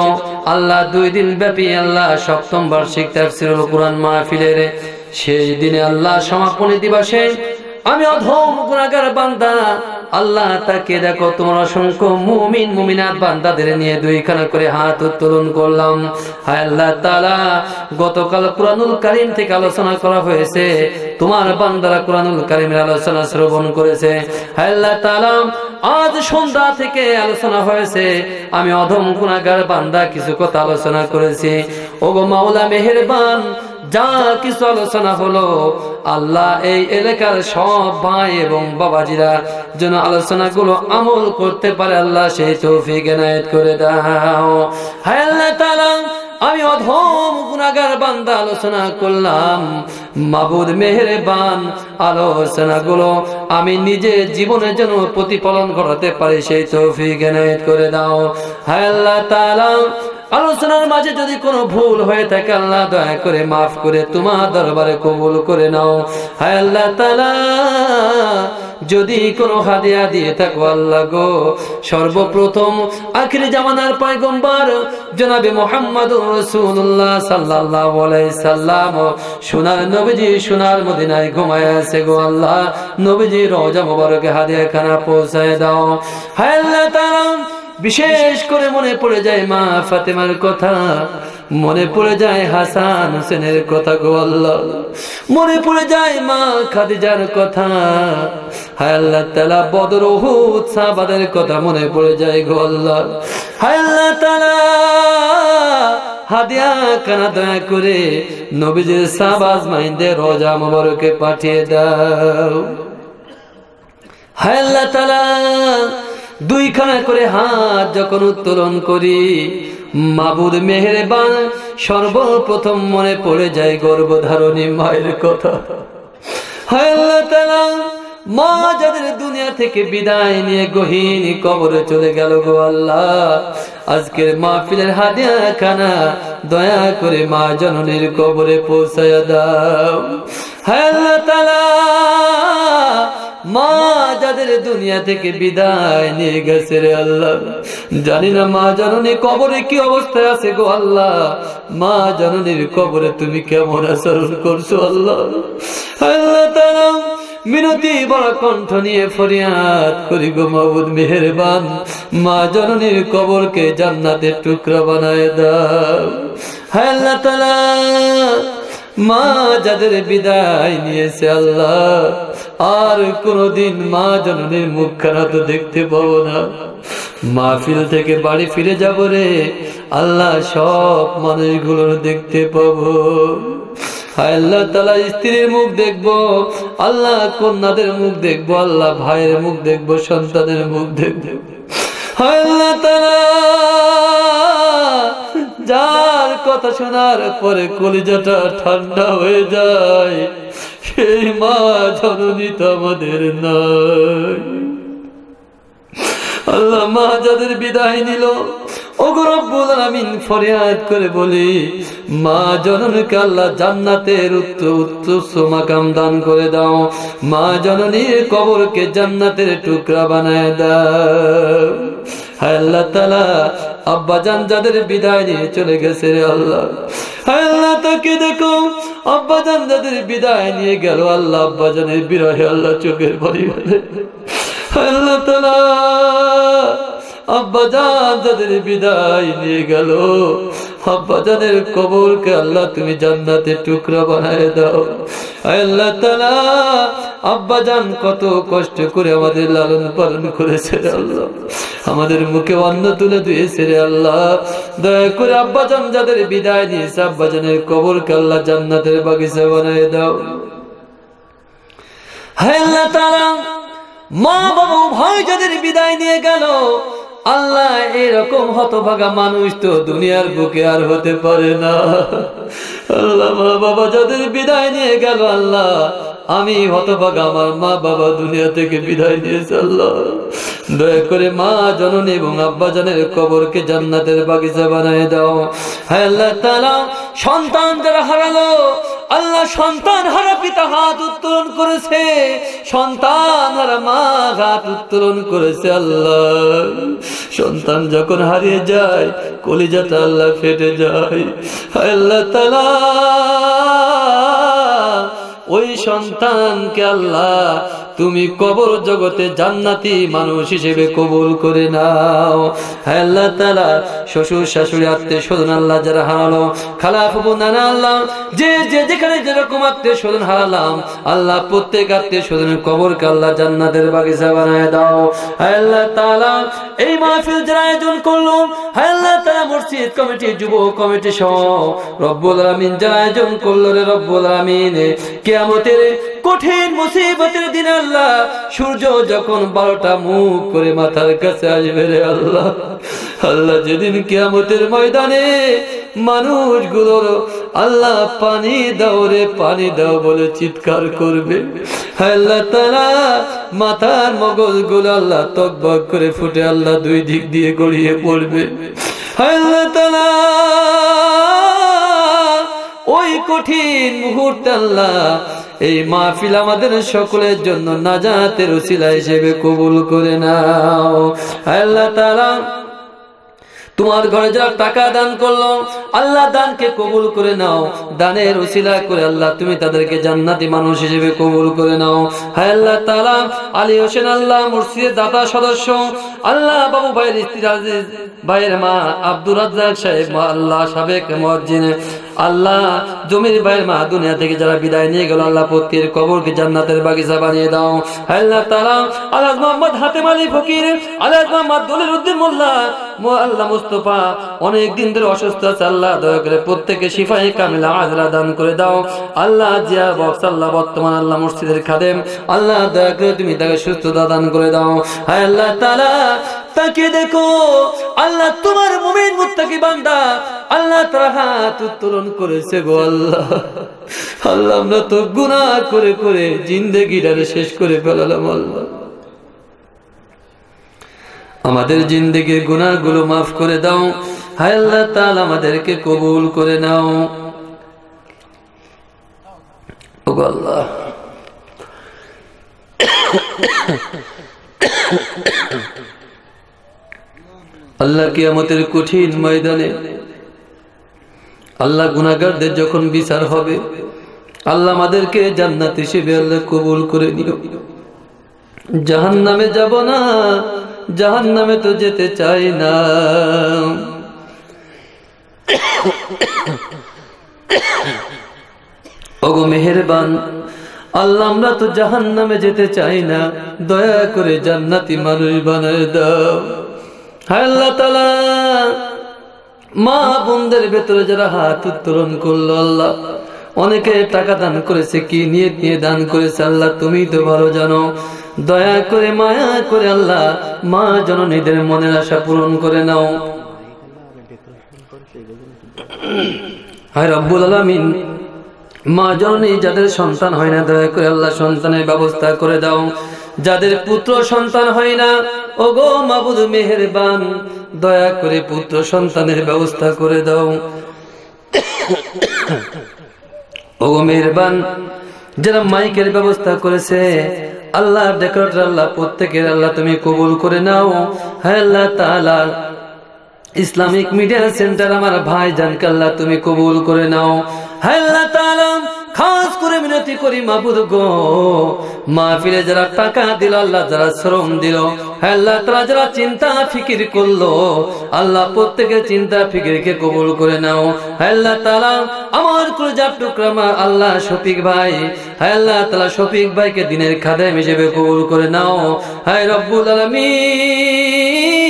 আল্লাহ দুই দিন ব্যাপী আল্লাহ সপ্তম বার্ষিক তাফসিরুল কুরআন মাহফিলের সেই দিনে আল্লাহ সমাপনী দিবসে আমি অধম গুণাগার বান্দা। আল্লাহ তাকে দেখো, তোমার অসংখ্য মুমিন, মুমিনাত বান্দাদের নিয়ে দুইখানা করে হাত উত্তোলন করলাম। হায় আল্লাহ তাআলা, গতকাল কুরআনুল কারীম থেকে আলোচনা করা হয়েছে। তোমার বান্দারা কুরআনুল কারীমের আলোচনা শ্রবণ করেছে। হায় আল্লাহ তাআলা, আজ সন্ধ্যা থেকে আলোচনা হয়েছে। আমি অধম গুণাগার বান্দা, কিছু কথা আলোচনা করেছি। ওগো মাওলা মেহেরবান যা কিছু আলোচনা হলো, আল্লাহ এই এলাকার সব ভাই এবং বাবাজিরা যেন আলোচনা গুলো আমল করতে পারে, আল্লাহ সেই তৌফিক এনায়েত করে দাও। হায় আমি অধম গুনাগার বান্দা আলোচনা করলাম। মাবুদ মেহেরবান আলোচনা গুলো আমি নিজে জীবনের জন্য প্রতিফলন করাতে পারি, সেই তৌফিক এনায়েত করে দাও। হায় আল্লাহ আলোচনার মাঝে যদি কোনো ভুল হয়ে থাকে, আল্লাহ দয়া করে মাফ করে তোমার দরবারে কবুল করে নাও। হায় আল্লাহ তাআলা, যদি কোনো হাদিয়া দিয়ে থাকো, আল্লাহ গো, সর্বপ্রথম আখির জামানার পয়গম্বর জনাবে মোহাম্মদ রাসূলুল্লাহ সাল্লাল্লাহু আলাইহি সাল্লাম, সোনার নবীজি সোনার মদিনায় ঘুমায় আছে গো আল্লাহ। নবীজি রওজা মোবারকে হাদিয়া খানা পৌঁছায় দাও। হায় আল্লাহ তাআলা বিশেষ করে মনে পড়ে যায় মা ফাতেমার কথা। মনে পড়ে যায় হাসান হোসেনের কথা গো আল্লাহ। মনে পড়ে যায় মা খাদিজার কথা। হায় আল্লাহ তালা বদর সাহাবাদের কথা মনে পড়ে যায় গো আল্লাহ। তালা হাদিয়া কানা দয়া করে নবীজির সাবাজ মাইন্দে রোজা মোবারকে পাঠিয়ে দাও। হায় তালা দুইখানা করে হাত যখন উত্তোলন করি, মাবুদ মেহেরবান, সর্বপ্রথম মনে পড়ে যায় গর্ভধারণী মায়ের কথা। মা যাদের দুনিয়া থেকে বিদায় নিয়ে গহীন কবরে চলে গেল গো আল্লাহ, আজকের মাহফিলের হাদিয়া খানা দয়া করে মা জননীর কবরে পৌঁছায় দাও। হায় মা যাদের দুনিয়া থেকে বিদায় নিয়ে গেছে রে আল্লাহ। জানি না মা জননী কবরে কি অবস্থায় আছে গো আল্লাহ। মা জননীর কবরে তুমি কেমন আচরণ করছ আল্লাহ। আল্লাহ তারা মিনতি বড় কণ্ঠ নিয়ে ফরিয়াদ করি গো মাবুদ মেহেরবান। মা জননীর কবরকে জান্নাতের টুকরা বানায় দাও। হায় আল্লাহ তালা মা যাদের বিদায় নিয়েছে আল্লাহ, আর কোনদিন মা জননীর মুখখানা তো দেখতে পাবো না। মাহফিল থেকে বাড়ি ফিরে যাব রে, আল্লাহ সব মানুষগুলোর দেখতে পাবো। আল্লাহ তালা স্ত্রীর মুখ দেখব, আল্লাহ কন্যাদের মুখ দেখব, আল্লাহ ভাইয়ের মুখ দেখব, সন্তানের মুখ দেখব। আল্লাহ তালা যার কথা শোনার পরে কলিজাটা ঠান্ডা হয়ে যায়। সেই মা জননী তো আমাদের নয়। আল্লাহ মা যাদের বিদায় নিল। ফরিয়াদ করে বলি, মা জান্নাতের দান করে দাও। মা কবরকে জান্নাতের টুকরা দাও। আল্লাহ তালা আব্বা জান যাদের বিদায় নিয়ে চলে গেছে রে আল্লাহ। আল্লাহ, তাকে দেখো আব্বাজান যাদের বিদায় নিয়ে গেল আল্লাহ, আব্বা জানের বিরহে আল্লাহ চোখের বাড়ি আল্লাহ তালা আব্বা জান বিদায় নিয়ে গেল। আব্বা জানের কবরকে আল্লাহ তুমি জান্নাতের টুকরা বানায় দাও। আল্লাহ তালা আব্বা জান কত কষ্ট করে আমাদের লালন পালন করেছে আল্লাহ। আমাদের মুখে অন্ন তুলে দিয়েছে রে আল্লাহ। দয়া করে আব্বা জান যাদের বিদায় নিয়েছে, আব্বা জানের কবরকে আল্লাহ জান্নাতের বাগিচা বানায় দাও। হায় আল্লাহ তালা মা বাবা ভাই যাদের বিদায় নিয়ে গেল, আল্লাহ এরকম হতভাগা মানুষ তো দুনিয়ার বুকে আর হতে পারে না। আল্লাহ মা বাবা যাদের বিদায় নিয়ে গেল, আল্লাহ, আমি হতভাগা আমার মা বাবা দুনিয়া থেকে বিদায় নিয়েছে, আল্লাহ। দয়া করে মা জননী এবং আব্বা জানের কবরকে জান্নাতের বাগিচা বানায় দাও। হ্যাঁ আল্লাহ সন্তান যারা হারালো আল্লাহ সন্তান হারা পিতা হাত উত্তোলন করেছে, সন্তান হারা মা হাত উত্তোলন করেছে আল্লাহ। সন্তান যখন হারিয়ে যায়, কলিজাটা আল্লাহ ফেটে যায়। আল্লাহ তালা ওই সন্তানকে আল্লাহ তুমি কবর জগতে জান্নাতি মানুষ হিসেবে কবুল করে নাও। হ্যাঁ আল্লাহ তালা শ্বশুর, শাশুড়ি আত্মীয় স্বজন আল্লাহ যারা হারালো খালা ফুবু নানা, আল্লাহ, যে যে, যেখানে যেরকম আত্মীয় স্বজন হারালাম, আল্লাহ প্রত্যেক আত্মীয় স্বজনের কবরকে আল্লাহ জান্নাতের বাগিচা বানায় দাও। আল্লাহ তালা এই মাহফিল যারা আয়োজন করল আল্লাহ তালা মসজিদ, কমিটি, যুব কমিটি সহ, রব্বুল আলমিন যারা আয়োজন করল রে রব্বুল আলমিন, কেয়ামতের কঠিন মুসিবতের দিন আল্লাহ সূর্য যখন বারোটা মুখ করে মাথার কাছে আসবে রে আল্লাহ। আল্লাহ যেদিন কেয়ামতের ময়দানে মানুষগুলোর আল্লাহ পানি দাও রে, পানি দাও বলে চিৎকার করবে। আল্লাহ তারা মাথার মগজগুলো আল্লাহ তকবক করে ফুটে আল্লাহ দুই দিক দিয়ে গড়িয়ে পড়বে। আল্লাহ তারা ওই কঠিন মুহূর্তে আল্লাহ এই মাহফিল আমাদের সকলের জন্য নাজাতের উসিলা হিসেবে কবুল করে নাও। আল্লাহ তারা তোমার ঘরে যারা টাকা দান করল, আল্লাহ দানকে কবুল করে নাও। দানের উসিলা করে আল্লাহ তুমি তাদেরকে জান্নাতি মানুষ হিসেবে কবুল করে নাও। হায় আল্লাহ তালা আলী হোসেন আল্লাহ, মুর্শিদের দাতা সদস্য, আল্লাহ বাবু ভাইয়ের স্ত্রী আজিজ ভাইয়ের মা আব্দুর রাজ্জাক সাহেব আল্লাহ সাবেক মসজিদ আল্লাহ জমির ভাইয়ের মা দুনিয়া থেকে যারা বিদায় নিয়ে গেল, আল্লাহ প্রত্যেকের কবরকে জান্নাতের বাগিচা বানিয়ে দাও। আল্লাহ তালা আল্লাহ মোহাম্মদ হাতেম আলী ফকির আল্লাহ মোহাম্মদ দলিল উদ্দিন মোল্লা আল্লাহ মুস্তফা, অনেক দিন ধরে অসুস্থ আছে, আল্লাহ দয়া করে প্রত্যেকে শিফাই কামিলা আজরা দান করে দাও। আল্লাহ জিয়া বক্স, আল্লাহ বর্তমান আল্লাহ মসজিদের খাদেম, আল্লাহ দয়া করে তুমি তাকে সুস্থতা দান করে দাও। হায় আল্লাহ তালা তাকে দেখো, আল্লাহ তোমার মুমিন মুত্তাকি বান্দা আল্লাহ তার হাত উত্তোলন করেছে গো আল্লাহ। আল্লাহ, আমরা তো গুনাহ করে করে জিন্দেগিটারে শেষ করে ফেলালাম আল্লাহ। আমাদের জিন্দগির গুনাহগুলো মাফ করে দাও। হায় আল্লাহ তাআলা, আমাদেরকে কবুল করে নাও। আল্লাহ। আল্লাহ কিয়ামতের কঠিন ময়দানে আল্লাহ গুনাগারদের যখন বিচার হবে, আল্লাহ আমাদেরকে জান্নাত হিসেবে আল্লাহ কবুল করে নিও। জাহান নামে যাব না জাহান নামে তো যেতে চাই না। ওগো মেহেরবান, আল্লাহ আমরা তো জাহান নামে যেতে চাই না, দয়া করে জান্নাতি মানুষ বানায় দাও। হায় আল্লাহ তালা মা বোনদের ভেতরে যারা হাত উত্তোলন করল আল্লাহ, অনেকে টাকা দান করেছে, কি নিয়ে নিয়ে দান করেছে আল্লাহ, তুমি তো ভালো জানো। দয়া করে, মায়া করে আল্লাহ, মা জননীদের মনের আশা পূরণ করে নাও। হায় মা জননী যাদের সন্তান হয় না, দয়া করে আল্লাহ সন্তানের ব্যবস্থা করে দাও। যাদের পুত্র সন্তান হয় না ও গো মাবুদ মেহেরবান, দয়া করে পুত্র সন্তানের ব্যবস্থা করে দাও। ও গো মেহেরবান, যারা মাইকের ব্যবস্থা করেছে, আল্লাহ ডেকোরেটর, আল্লাহ প্রত্যেকের আল্লাহ তুমি কবুল করে নাও। হ্যাঁ আল্লাহ ইসলামিক মিডিয়া সেন্টার আমার ভাই জানকে আল্লাহ তুমি কবুল করে নাও। হ্যাঁ আল্লাহ খাস করে মিনতি করি মাহবুদ গো। মাহফিলে যারা টাকা দিল, আল্লাহ যারা শ্রম দিল, আল্লাহ তারা যারা চিন্তা ফিকির করল, আল্লাহ প্রত্যেকের চিন্তা ফিকিরকে কবুল করে নাও। আল্লাহ তাআলা আমার কুলজার টুকরা মা আল্লাহ শফিক ভাই হ্যাঁ আল্লাহ তাআলা শফিক ভাইকে দিনের খাদেম হিসেবে কবুল করে নাও। হ্যাঁ রব্বুল আলামিন।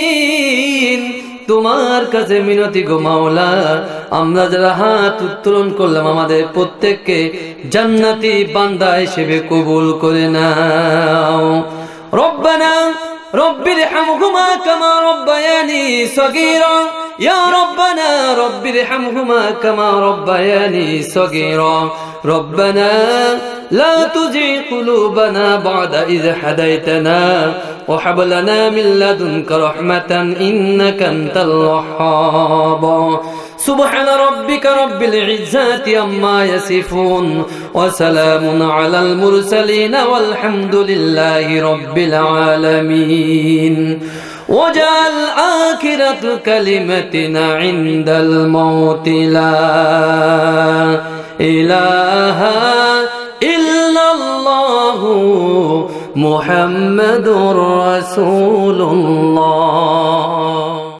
তোমার কাছে মিনতি গো মাওলা। আমরা যারা হাত উত্তোলন করলাম, আমাদের প্রত্যেককে জান্নাতি বান্দা হিসেবে কবুল করে নাও। রব্বানা رب ارحمهما كما ربياني صغيرا. يا ربنا رب ارحمهما كما ربياني صغيرا. ربنا لا تزغ قلوبنا بعد إذ هديتنا وهب لنا من لدنك رحمة إنك أنت الوهاب. سبحان ربك رب العزة عما يصفون وسلام على المرسلين والحمد لله رب العالمين وجعل آخرة كلمتنا عند الموت لا إله إلا الله محمد رسول الله